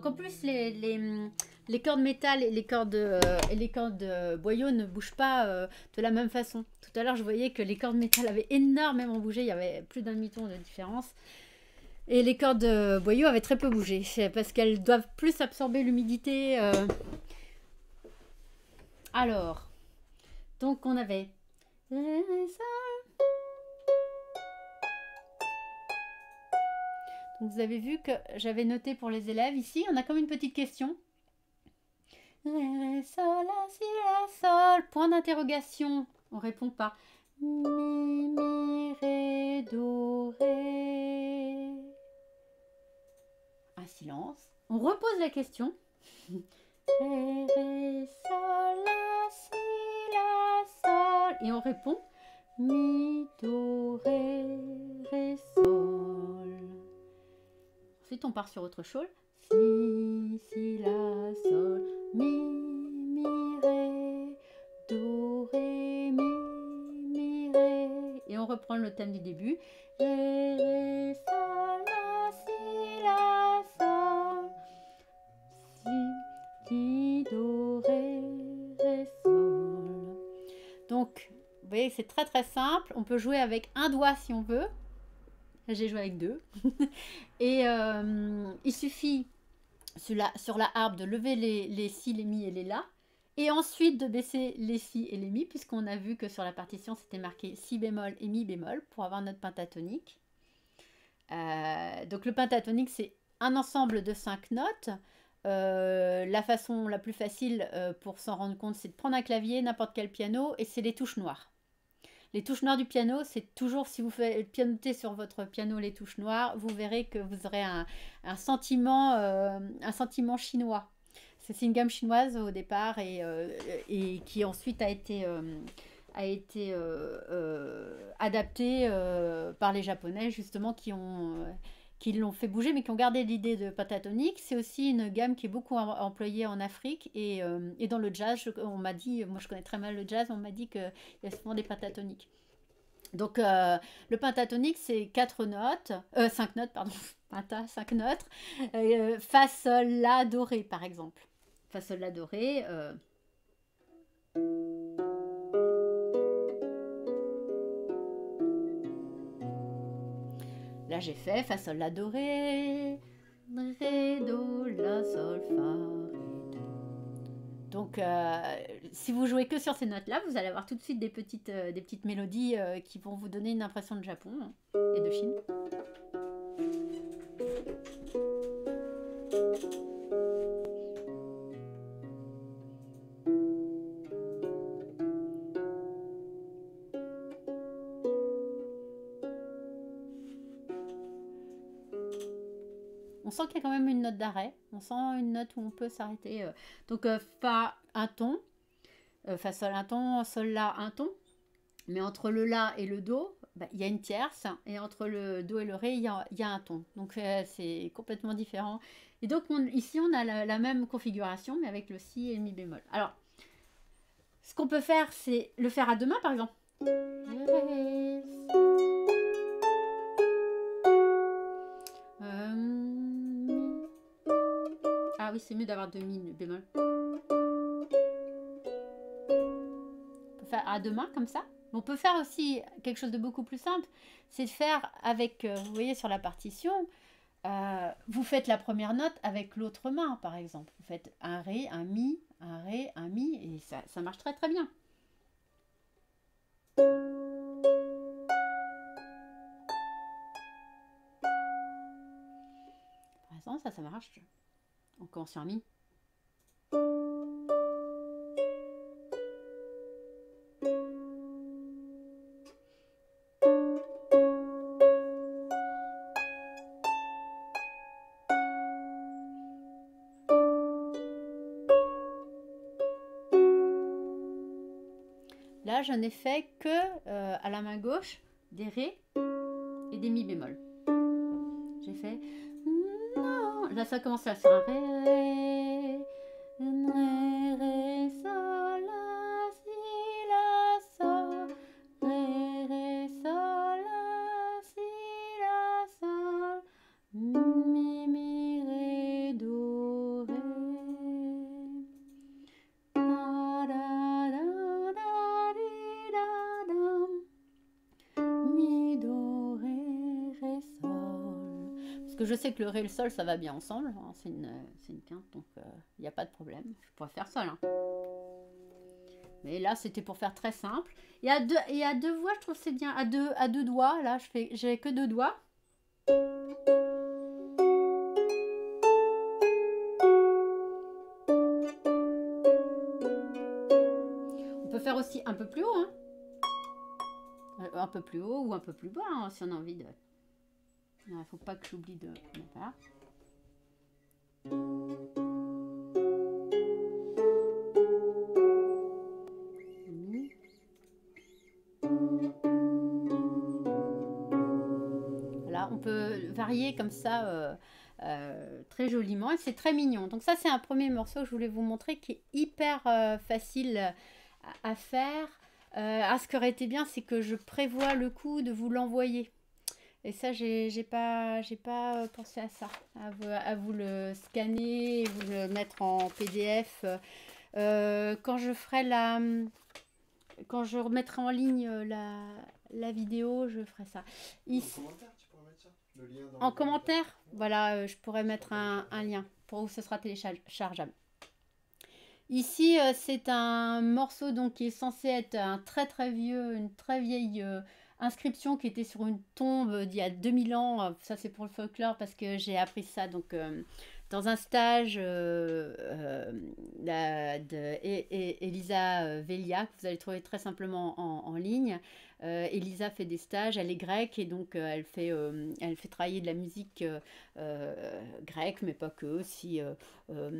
Donc en plus les, cordes métal et les cordes euh, et les cordes euh, boyaux ne bougent pas euh, de la même façon. Tout à l'heure je voyais que les cordes métal avaient énormément bougé. Il y avait plus d'un demi-ton de différence. Et les cordes boyaux avaient très peu bougé. Parce qu'elles doivent plus absorber l'humidité. Alors, donc on avait. Vous avez vu que j'avais noté pour les élèves ici, on a comme une petite question. Ré, sol, la, si, la, sol. Point d'interrogation. On répond pas. Mi, mi, ré, do, ré. Un silence. On repose la question. Ré, ré, sol, la, si, la, sol. Et on répond Mi, do, ré, ré, sol. Ensuite, on part sur autre chose. Si, si, la, sol, mi, mi, ré, do, ré, mi, mi, ré. Et on reprend le thème du début. Ré, ré, sol, la, si, la, sol. Si, si, do, ré, ré, sol. Donc, vous voyez, c'est très très simple. On peut jouer avec un doigt si on veut. J'ai joué avec deux. et euh, il suffit sur la, sur la harpe de lever les, les si, les mi et les la. Et ensuite de baisser les si et les mi, puisqu'on a vu que sur la partition c'était marqué si bémol et mi bémol pour avoir notre pentatonique. Euh, donc le pentatonique c'est un ensemble de cinq notes. Euh, la façon la plus facile pour s'en rendre compte, c'est de prendre un clavier, n'importe quel piano, et c'est les touches noires. Les touches noires du piano, c'est toujours, si vous faites pianoter sur votre piano les touches noires, vous verrez que vous aurez un, sentiment, euh, un sentiment chinois. C'est une gamme chinoise au départ et, euh, et qui ensuite a été, euh, a été adapté euh, par les Japonais, justement, qui ont. Qui l'ont fait bouger, mais qui ont gardé l'idée de pentatonique. C'est aussi une gamme qui est beaucoup em- employée en Afrique et, euh, et dans le jazz. on m'a dit, moi je connais très mal le jazz, on m'a dit qu'il y a souvent des pentatoniques. Donc euh, le pentatonique, c'est quatre notes, euh, cinq notes, pardon, penta, cinq notes, euh, fa, sol, la, doré, par exemple. Fa, sol, la, doré. Là, j'ai fait Fa, Sol, La, Do, Ré, Do, La, Sol, Fa, Ré, Do. Donc, euh, si vous jouez que sur ces notes-là, vous allez avoir tout de suite des petites, euh, des petites mélodies euh, qui vont vous donner une impression de Japon hein, et de Chine. Sent qu'il y a quand même une note d'arrêt. On sent une note où on peut s'arrêter. euh. Donc, euh, Fa, un ton. Euh, fa, Sol, un ton. Sol, La, un ton. Mais entre le La et le Do, bah, il y a une tierce. Et entre le Do et le Ré, il y a, un ton. Donc, c'est complètement différent. Et donc, on- ici, on a la, même configuration, mais avec le Si et le Mi bémol. Alors, ce qu'on peut faire, c'est le faire à deux mains, par exemple. Oui, c'est mieux d'avoir deux le bémol. On peut faire à deux mains comme ça. On peut faire aussi quelque chose de beaucoup plus simple, c'est de faire avec, euh, vous voyez sur la partition, euh, vous faites la première note avec l'autre main par exemple. Vous faites un ré, un mi, un ré, un mi, et ça, ça marche très très bien. Par exemple, ça, ça marche. Commence sur mi. Là, je n'ai fait que euh, à la main gauche des ré et des mi bémol. J'ai fait. Là, ça commence à sur un que le ré et le sol, ça va bien ensemble. hein, C'est une, une quinte, donc il n'y a pas de problème. Je pourrais faire sol. hein. Mais là, c'était pour faire très simple. Et à deux, et à deux voix, je trouve c'est bien. À deux, à deux doigts, là, je fais, j'ai que deux doigts. On peut faire aussi un peu plus haut, hein. Euh, Un peu plus haut ou un peu plus bas, si on a envie de. Pas que j'oublie de de faire. Voilà, on peut varier comme ça euh, euh, très joliment et c'est très mignon. Donc ça c'est un premier morceau que je voulais vous montrer qui est hyper euh, facile à, à faire. Euh, ah, ce qui aurait été bien c'est que je prévois le coup de vous l'envoyer. Et ça, j'ai pas, j'ai pas euh, pensé à ça, à vous, à vous le scanner vous le mettre en PDF. Euh, quand je ferai la, quand je remettrai en ligne euh, la, la vidéo, je ferai ça. Ici, En commentaire, tu pourrais mettre ça Le lien dans en le commentaire, voilà, je pourrais mettre un, un lien pour où ce sera téléchargeable. Ici, c'est un morceau donc qui est censé être un très très vieux, une très vieille inscription qui était sur une tombe d'il y a 2000 ans. Euh, Ça, c'est pour le folklore parce que j'ai appris ça euh, dans un stage euh, euh, E- E- euh, Velia que vous allez trouver très simplement en, ligne. Euh, Elisa fait des stages, elle est grecque et donc euh, elle, fait, euh, travailler de la musique euh, euh, grecque, mais pas que, aussi euh, euh,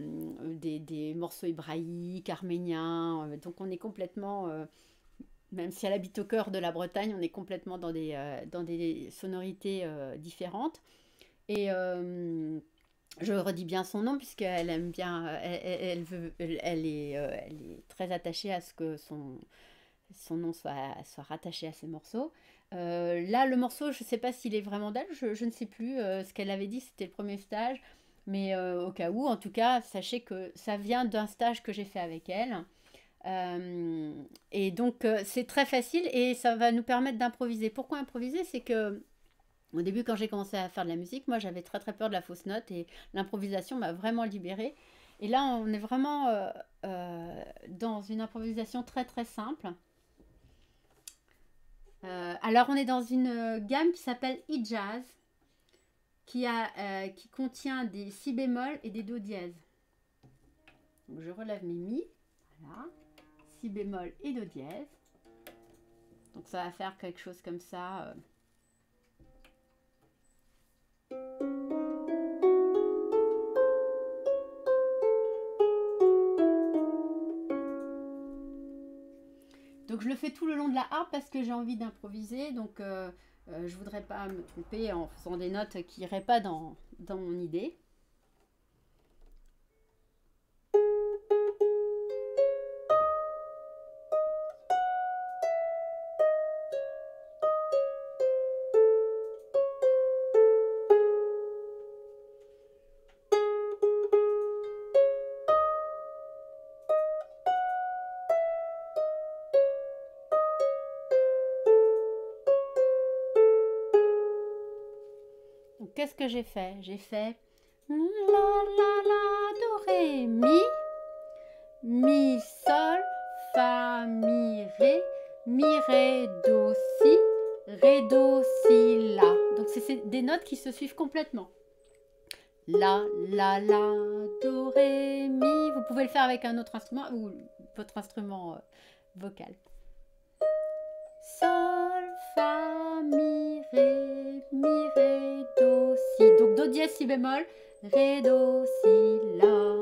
des, des morceaux hébraïques, arméniens. euh, donc on est complètement euh, même si elle habite au cœur de la Bretagne, on est complètement dans des, euh, dans des sonorités euh, différentes. Et euh, je redis bien son nom puisqu'elle aime bien, elle, elle- est, elle est très attachée à ce que son, son nom soit, soit rattaché à ses morceaux. Là, le morceau, je ne sais pas s'il est vraiment d'elle, je, je ne sais plus. ce qu'elle avait dit, c'était le premier stage. Mais au cas où, en tout cas, sachez que ça vient d'un stage que j'ai fait avec elle. Euh, et donc, euh, c'est très facile et ça va nous permettre d'improviser. Pourquoi improviser? C'est que au début, quand j'ai commencé à faire de la musique, moi, j'avais très très peur de la fausse note et l'improvisation m'a vraiment libérée. Et là, on est vraiment euh, dans une improvisation très très simple. Alors, on est dans une gamme qui s'appelle e-jazz, qui, qui contient des si bémol et des do dièse. Je relève mes mi, voilà, bémol et do dièse. Donc, ça va faire quelque chose comme ça. euh. Donc je le fais tout le long de la harpe parce que j'ai envie d'improviser. Donc euh, euh, je voudrais pas me tromper en faisant des notes qui iraient pas dans, dans mon idée. J'ai fait J'ai fait la la la do ré mi mi sol fa mi ré mi ré do si ré do si la. Donc c'est des notes qui se suivent complètement. La la la do ré mi. Vous pouvez le faire avec un autre instrument ou votre instrument euh, vocal. Sol, fa, mi, ré, mi, ré, do, si. Donc do dièse, si bémol, ré, do, si, la.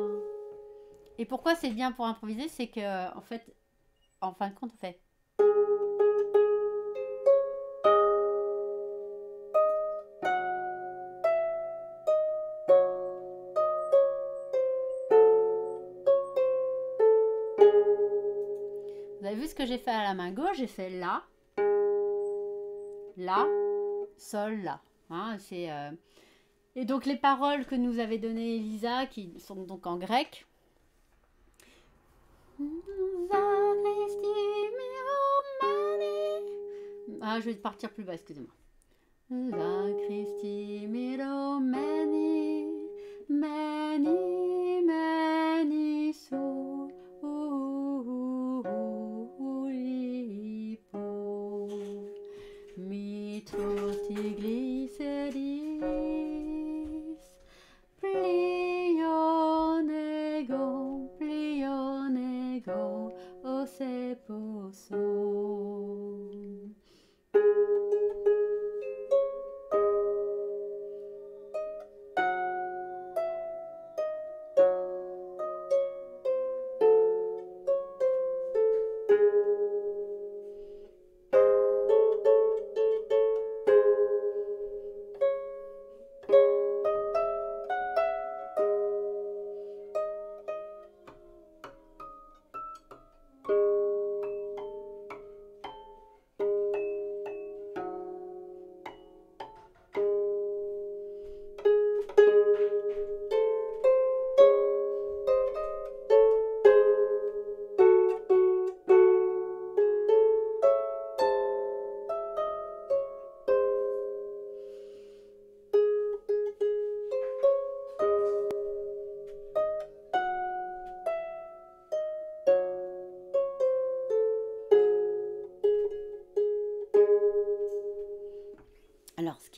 Et pourquoi c'est bien pour improviser? C'est que, en fait, en fin de compte, on fait. Vous avez vu ce que j'ai fait à la main gauche? J'ai fait la, la, sol, la. Hein, c'est, euh, Et donc les paroles que nous avait données Elisa, qui sont donc en grec. Ah, je vais partir plus bas, excusez-moi.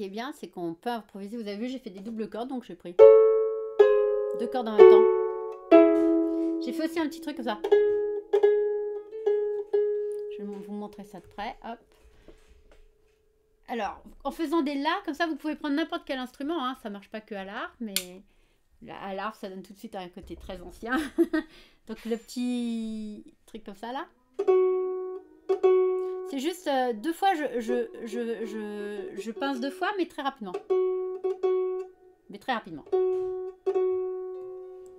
Bien, c'est qu'on peut improviser. Vous avez vu, j'ai fait des doubles cordes, donc j'ai pris deux cordes en même temps. J'ai fait aussi un petit truc comme ça. Je vais vous montrer ça de près. Hop. Alors, en faisant des la, comme ça, vous pouvez prendre n'importe quel instrument. Hein. Ça marche pas que à l'art, mais à l'art, ça donne tout de suite un côté très ancien. donc, le petit truc comme ça, là. C'est juste euh, deux fois, je, je, pince deux fois, mais très rapidement. Mais très rapidement.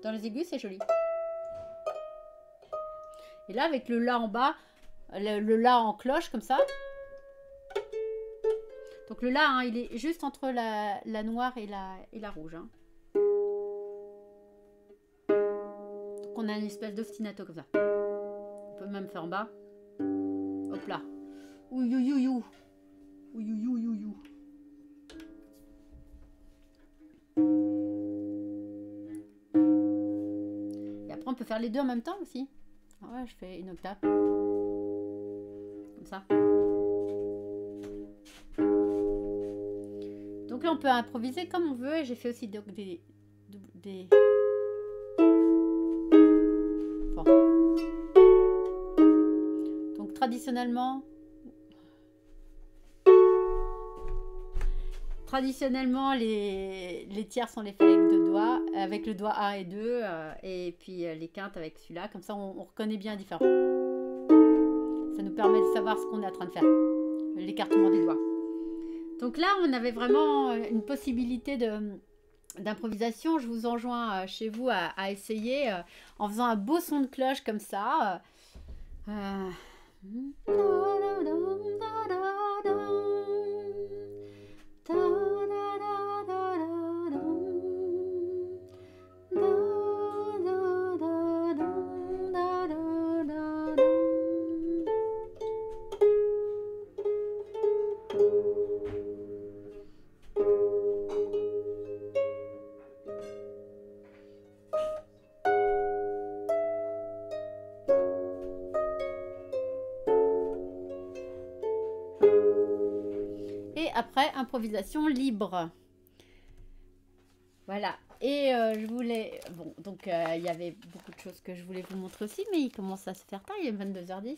Dans les aigus, c'est joli. Et là, avec le La en bas, le, La en cloche, comme ça. Donc le La, hein, il est juste entre la, la noire et la, et la rouge. hein. Donc on a une espèce d'ostinato comme ça. On peut même faire en bas. Ouyouyouyouyou. Ouyouyouyouyou. Et après, on peut faire les deux en même temps aussi. Ouais, je fais une octave. Comme ça. Donc là, on peut improviser comme on veut. Et j'ai fait aussi donc des... des... Bon. Donc traditionnellement... Traditionnellement, les, tiers sont les faits avec deux doigts, avec le doigt 1 et 2, euh, et puis euh, les quintes avec celui-là. Comme ça, on, on reconnaît bien la différence. Ça nous permet de savoir ce qu'on est en train de faire, l'écartement des doigts. Donc là, on avait vraiment euh, une possibilité d'improvisation. Je vous enjoins chez vous à, essayer en faisant un beau son de cloche comme ça. euh, libre. Voilà. Et euh, je voulais... Bon, donc euh, il y avait beaucoup de choses que je voulais vous montrer aussi, mais il commence à se faire tard, il est 22h10.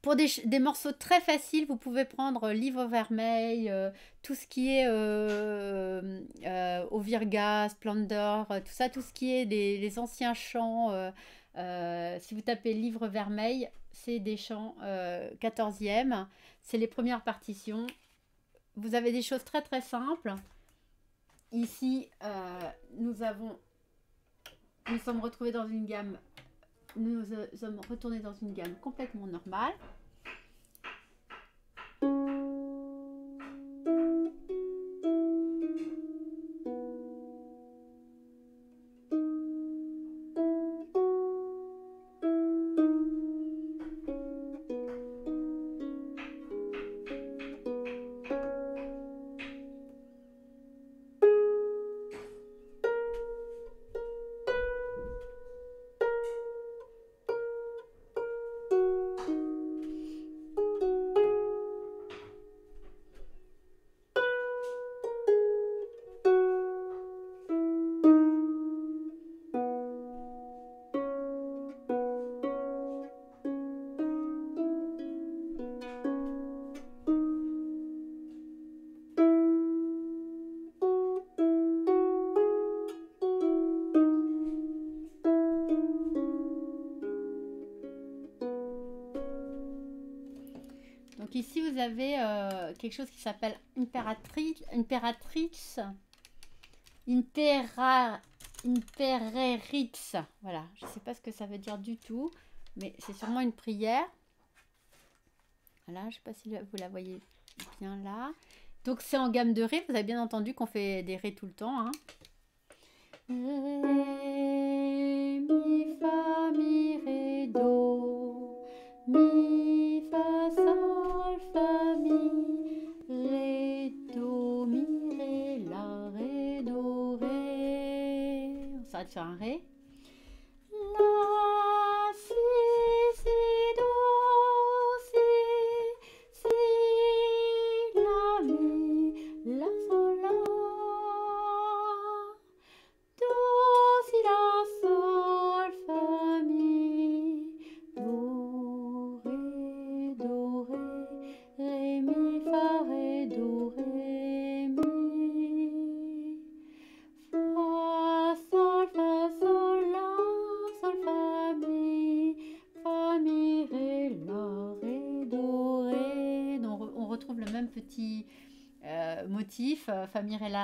Pour des, morceaux très faciles, vous pouvez prendre Livre Vermeil, euh, tout ce qui est euh, euh, Au Virga, Splendor, euh, tout ça, tout ce qui est des, les anciens chants. euh, euh, si vous tapez Livre Vermeil, c'est des chants euh, 14e, c'est les premières partitions. Vous avez des choses très très simples. Ici, euh, nous sommes retrouvés dans une gamme, nous euh, sommes retournés dans une gamme complètement normale. Ici, vous avez euh, quelque chose qui s'appelle impératrice, impératrice. Voilà, je ne sais pas ce que ça veut dire du tout, mais c'est sûrement une prière. Voilà, je ne sais pas si vous la voyez bien là. Donc c'est en gamme de ré, vous avez bien entendu qu'on fait des ré tout le temps. Hein. Ré, do. Sur un ré.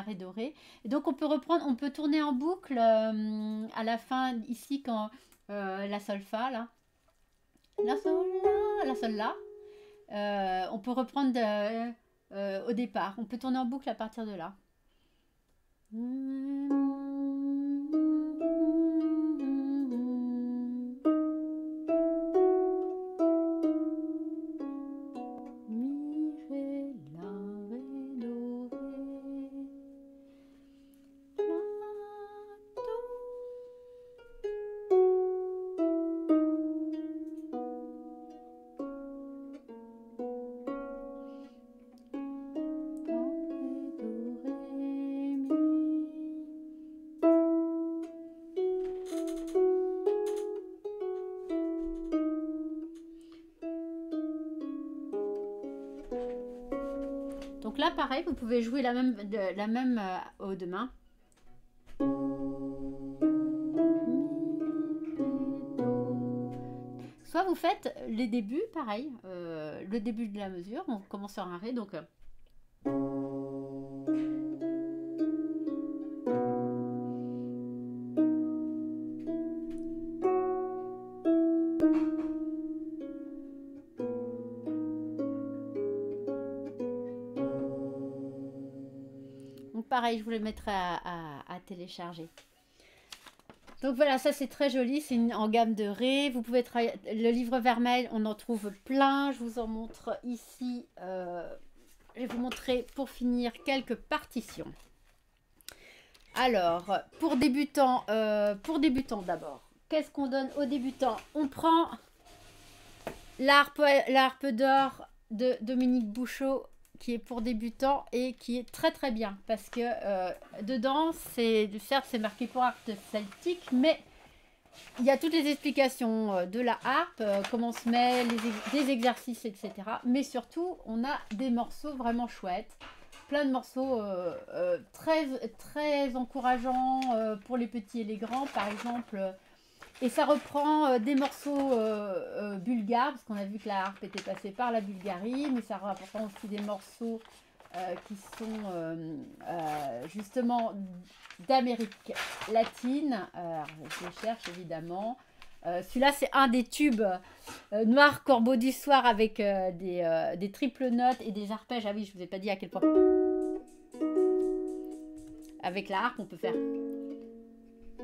Et doré. Et donc on peut reprendre, on peut tourner en boucle euh, à la fin ici quand euh, la sol fa là, la sol la, la sol la. Euh, on peut reprendre de- au départ. On peut tourner en boucle à partir de là. Mi, vous pouvez jouer la même, de- la même euh, aux deux mains. Soit vous faites les débuts, pareil, euh, le début de la mesure, on commence sur un ré, donc je vous le mettrai à, télécharger. Donc voilà, ça c'est très joli, c'est en gamme de Ré. Vous pouvez travailler le livre vermeil, on en trouve plein. Je vous en montre ici. euh, je vais vous montrer pour finir quelques partitions. Alors, pour débutants, euh, pour débutants d'abord, qu'est-ce qu'on donne aux débutants? On prend l'harpe d'or de Dominique Bouchot qui est pour débutants et qui est très très bien parce que euh, dedans c'est certes c'est marqué pour harpe celtique mais il y a toutes les explications euh, de la harpe, euh, comment se met, des exercices, etc. Mais surtout, on a des morceaux vraiment chouettes. Plein de morceaux très, très encourageants pour les petits et les grands, par exemple. Et ça reprend euh, des morceaux euh, euh, bulgares, parce qu'on a vu que la harpe était passée par la Bulgarie, mais ça reprend aussi des morceaux qui sont justement d'Amérique latine. Je les cherche évidemment. Celui-là, c'est un des tubes Noir Corbeau du Soir avec des, des triples notes et des arpèges. Ah oui, je vous ai pas dit à quel point. Avec la harpe, on peut faire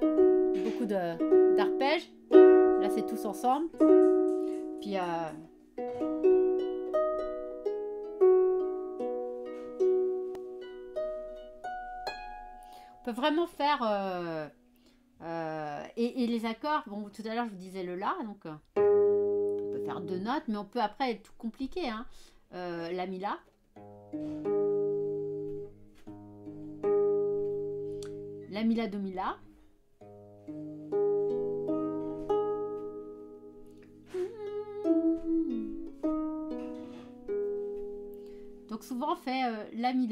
beaucoup de- d'arpèges. Là, c'est tous ensemble. Puis, euh, on peut vraiment faire. euh, euh, et, les accords, bon, tout à l'heure, je vous disais le La, donc on peut faire deux notes, mais on peut après être tout compliqué. Hein. La Mi La. La Mi La Do Mi La. Donc souvent on fait euh, la mi.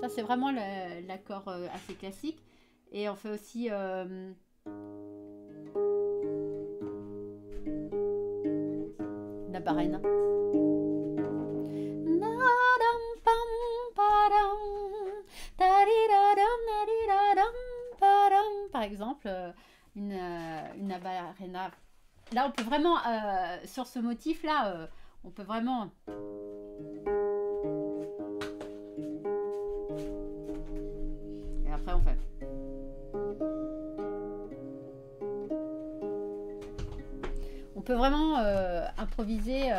Ça c'est vraiment l'accord euh, assez classique. Et on fait aussi euh, la. Par exemple, euh, une, euh, une. Là, on peut vraiment, euh, sur ce motif-là, euh, on peut vraiment... Et après, on fait... On peut vraiment euh, improviser.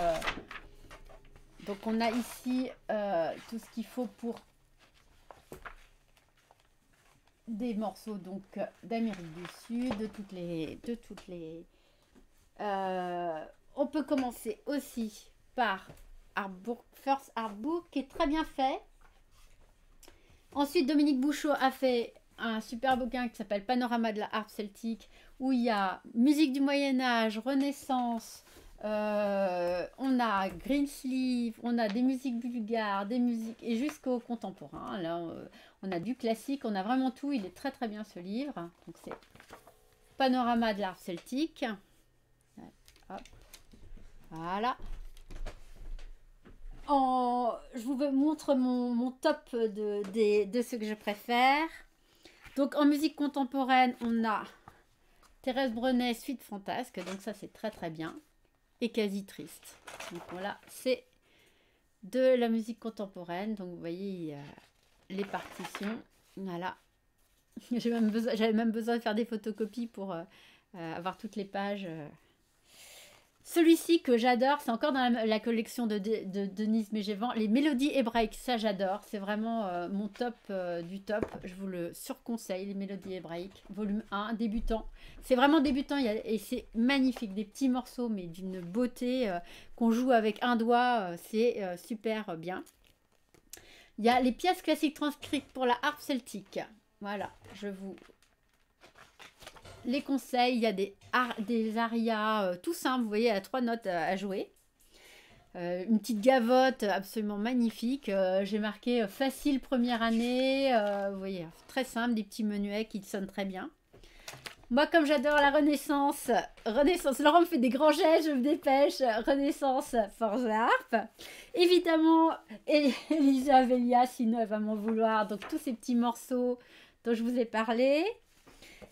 Donc, on a ici tout ce qu'il faut pour des morceaux donc d'Amérique du Sud, de toutes les, de toutes les. Euh, on peut commencer aussi par Artbook, First Artbook, qui est très bien fait. Ensuite, Dominique Bouchot a fait un super bouquin qui s'appelle Panorama de la harpe celtique, où il y a musique du Moyen Âge, Renaissance. euh, on a Greensleeve, on a des musiques bulgares, des musiques et jusqu'au contemporain. Là, on a du classique, on a vraiment tout. Il est très très bien ce livre. Donc c'est Panorama de l'art celtique. Voilà. je vous montre mon, top de, ce que je préfère. Donc en musique contemporaine, on a Thérèse Brenet, Suite Fantasque. Donc ça, c'est très très bien. Et Quasi Triste. Donc voilà, c'est de la musique contemporaine. Donc vous voyez, les partitions. Voilà. J'avais même besoin de faire des photocopies pour euh, euh, avoir toutes les pages. Celui-ci que j'adore, c'est encore dans la, collection de, de- de Denise Mégévan, les mélodies hébraïques, ça j'adore, c'est vraiment euh, mon top euh, du top, je vous le surconseille, les mélodies hébraïques, volume 1, débutant. C'est vraiment débutant y a- et c'est magnifique, des petits morceaux mais d'une beauté euh, qu'on joue avec un doigt, c'est super bien. Il y a les pièces classiques transcrites pour la harpe celtique. Voilà, je vous les conseils. Il y a des, ar- des arias euh, tout simples, vous voyez, à trois notes euh, à jouer. Euh, une petite gavotte absolument magnifique. J'ai marqué facile première année. vous voyez, très simple, des petits menuets qui sonnent très bien. Moi, comme j'adore la Renaissance, Renaissance, Laurent me fait des grands gestes, je me dépêche. Renaissance, force harpe. Évidemment, El- Elisa Velia, sinon elle va m'en vouloir. Donc, tous ces petits morceaux dont je vous ai parlé.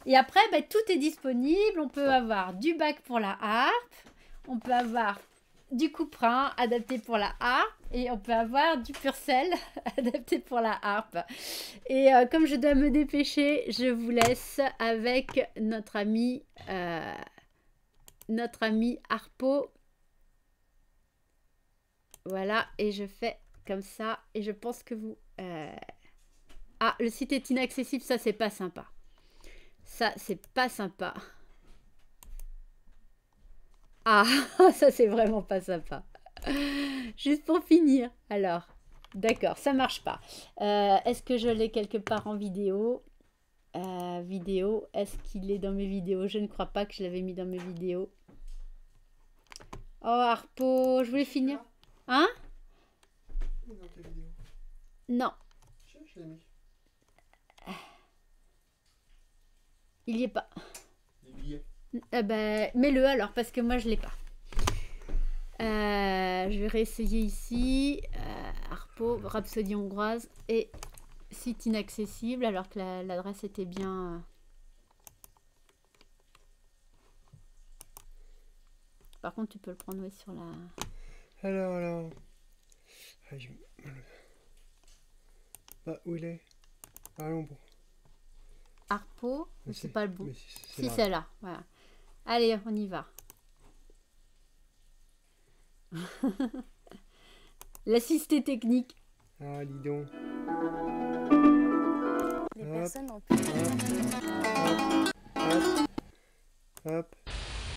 Et après, ben, tout est disponible. On peut avoir du bac pour la harpe, on peut avoir du couperin adapté pour la harpe, et on peut avoir du purcell adapté pour la harpe. Et euh, comme je dois me dépêcher, je vous laisse avec notre ami, euh, notre ami Harpo. Voilà, et je fais comme ça, et je pense que vous... euh, Ah, le site est inaccessible, ça c'est pas sympa. Ça, c'est pas sympa. Ah, ça, c'est vraiment pas sympa. Juste pour finir. Alors, d'accord, ça marche pas. Euh, Est-ce que je l'ai quelque part en vidéo? Euh, Vidéo, est-ce qu'il est dans mes vidéos? Je ne crois pas que je l'avais mis dans mes vidéos. Oh, Harpo, je voulais finir. Hein? Non, Je, je l'ai mis. Il y est pas. Il y est. Ben, mets-le alors, parce que moi, je l'ai pas. Euh, je vais réessayer ici. Euh, Harpo, Rhapsodie hongroise et site inaccessible, alors que la- l'adresse était bien. euh. Par contre, tu peux le prendre sur la. Alors, alors. Ah, je- Bah, où il est? Allons, bon. Harpo, Mais c'est pas le bon. si, c'est Si, là. c'est là. Voilà. Allez, on y va. L'assisté technique. Ah, dis donc. Les Hop. personnes en plus. Hop. Hop. Hop.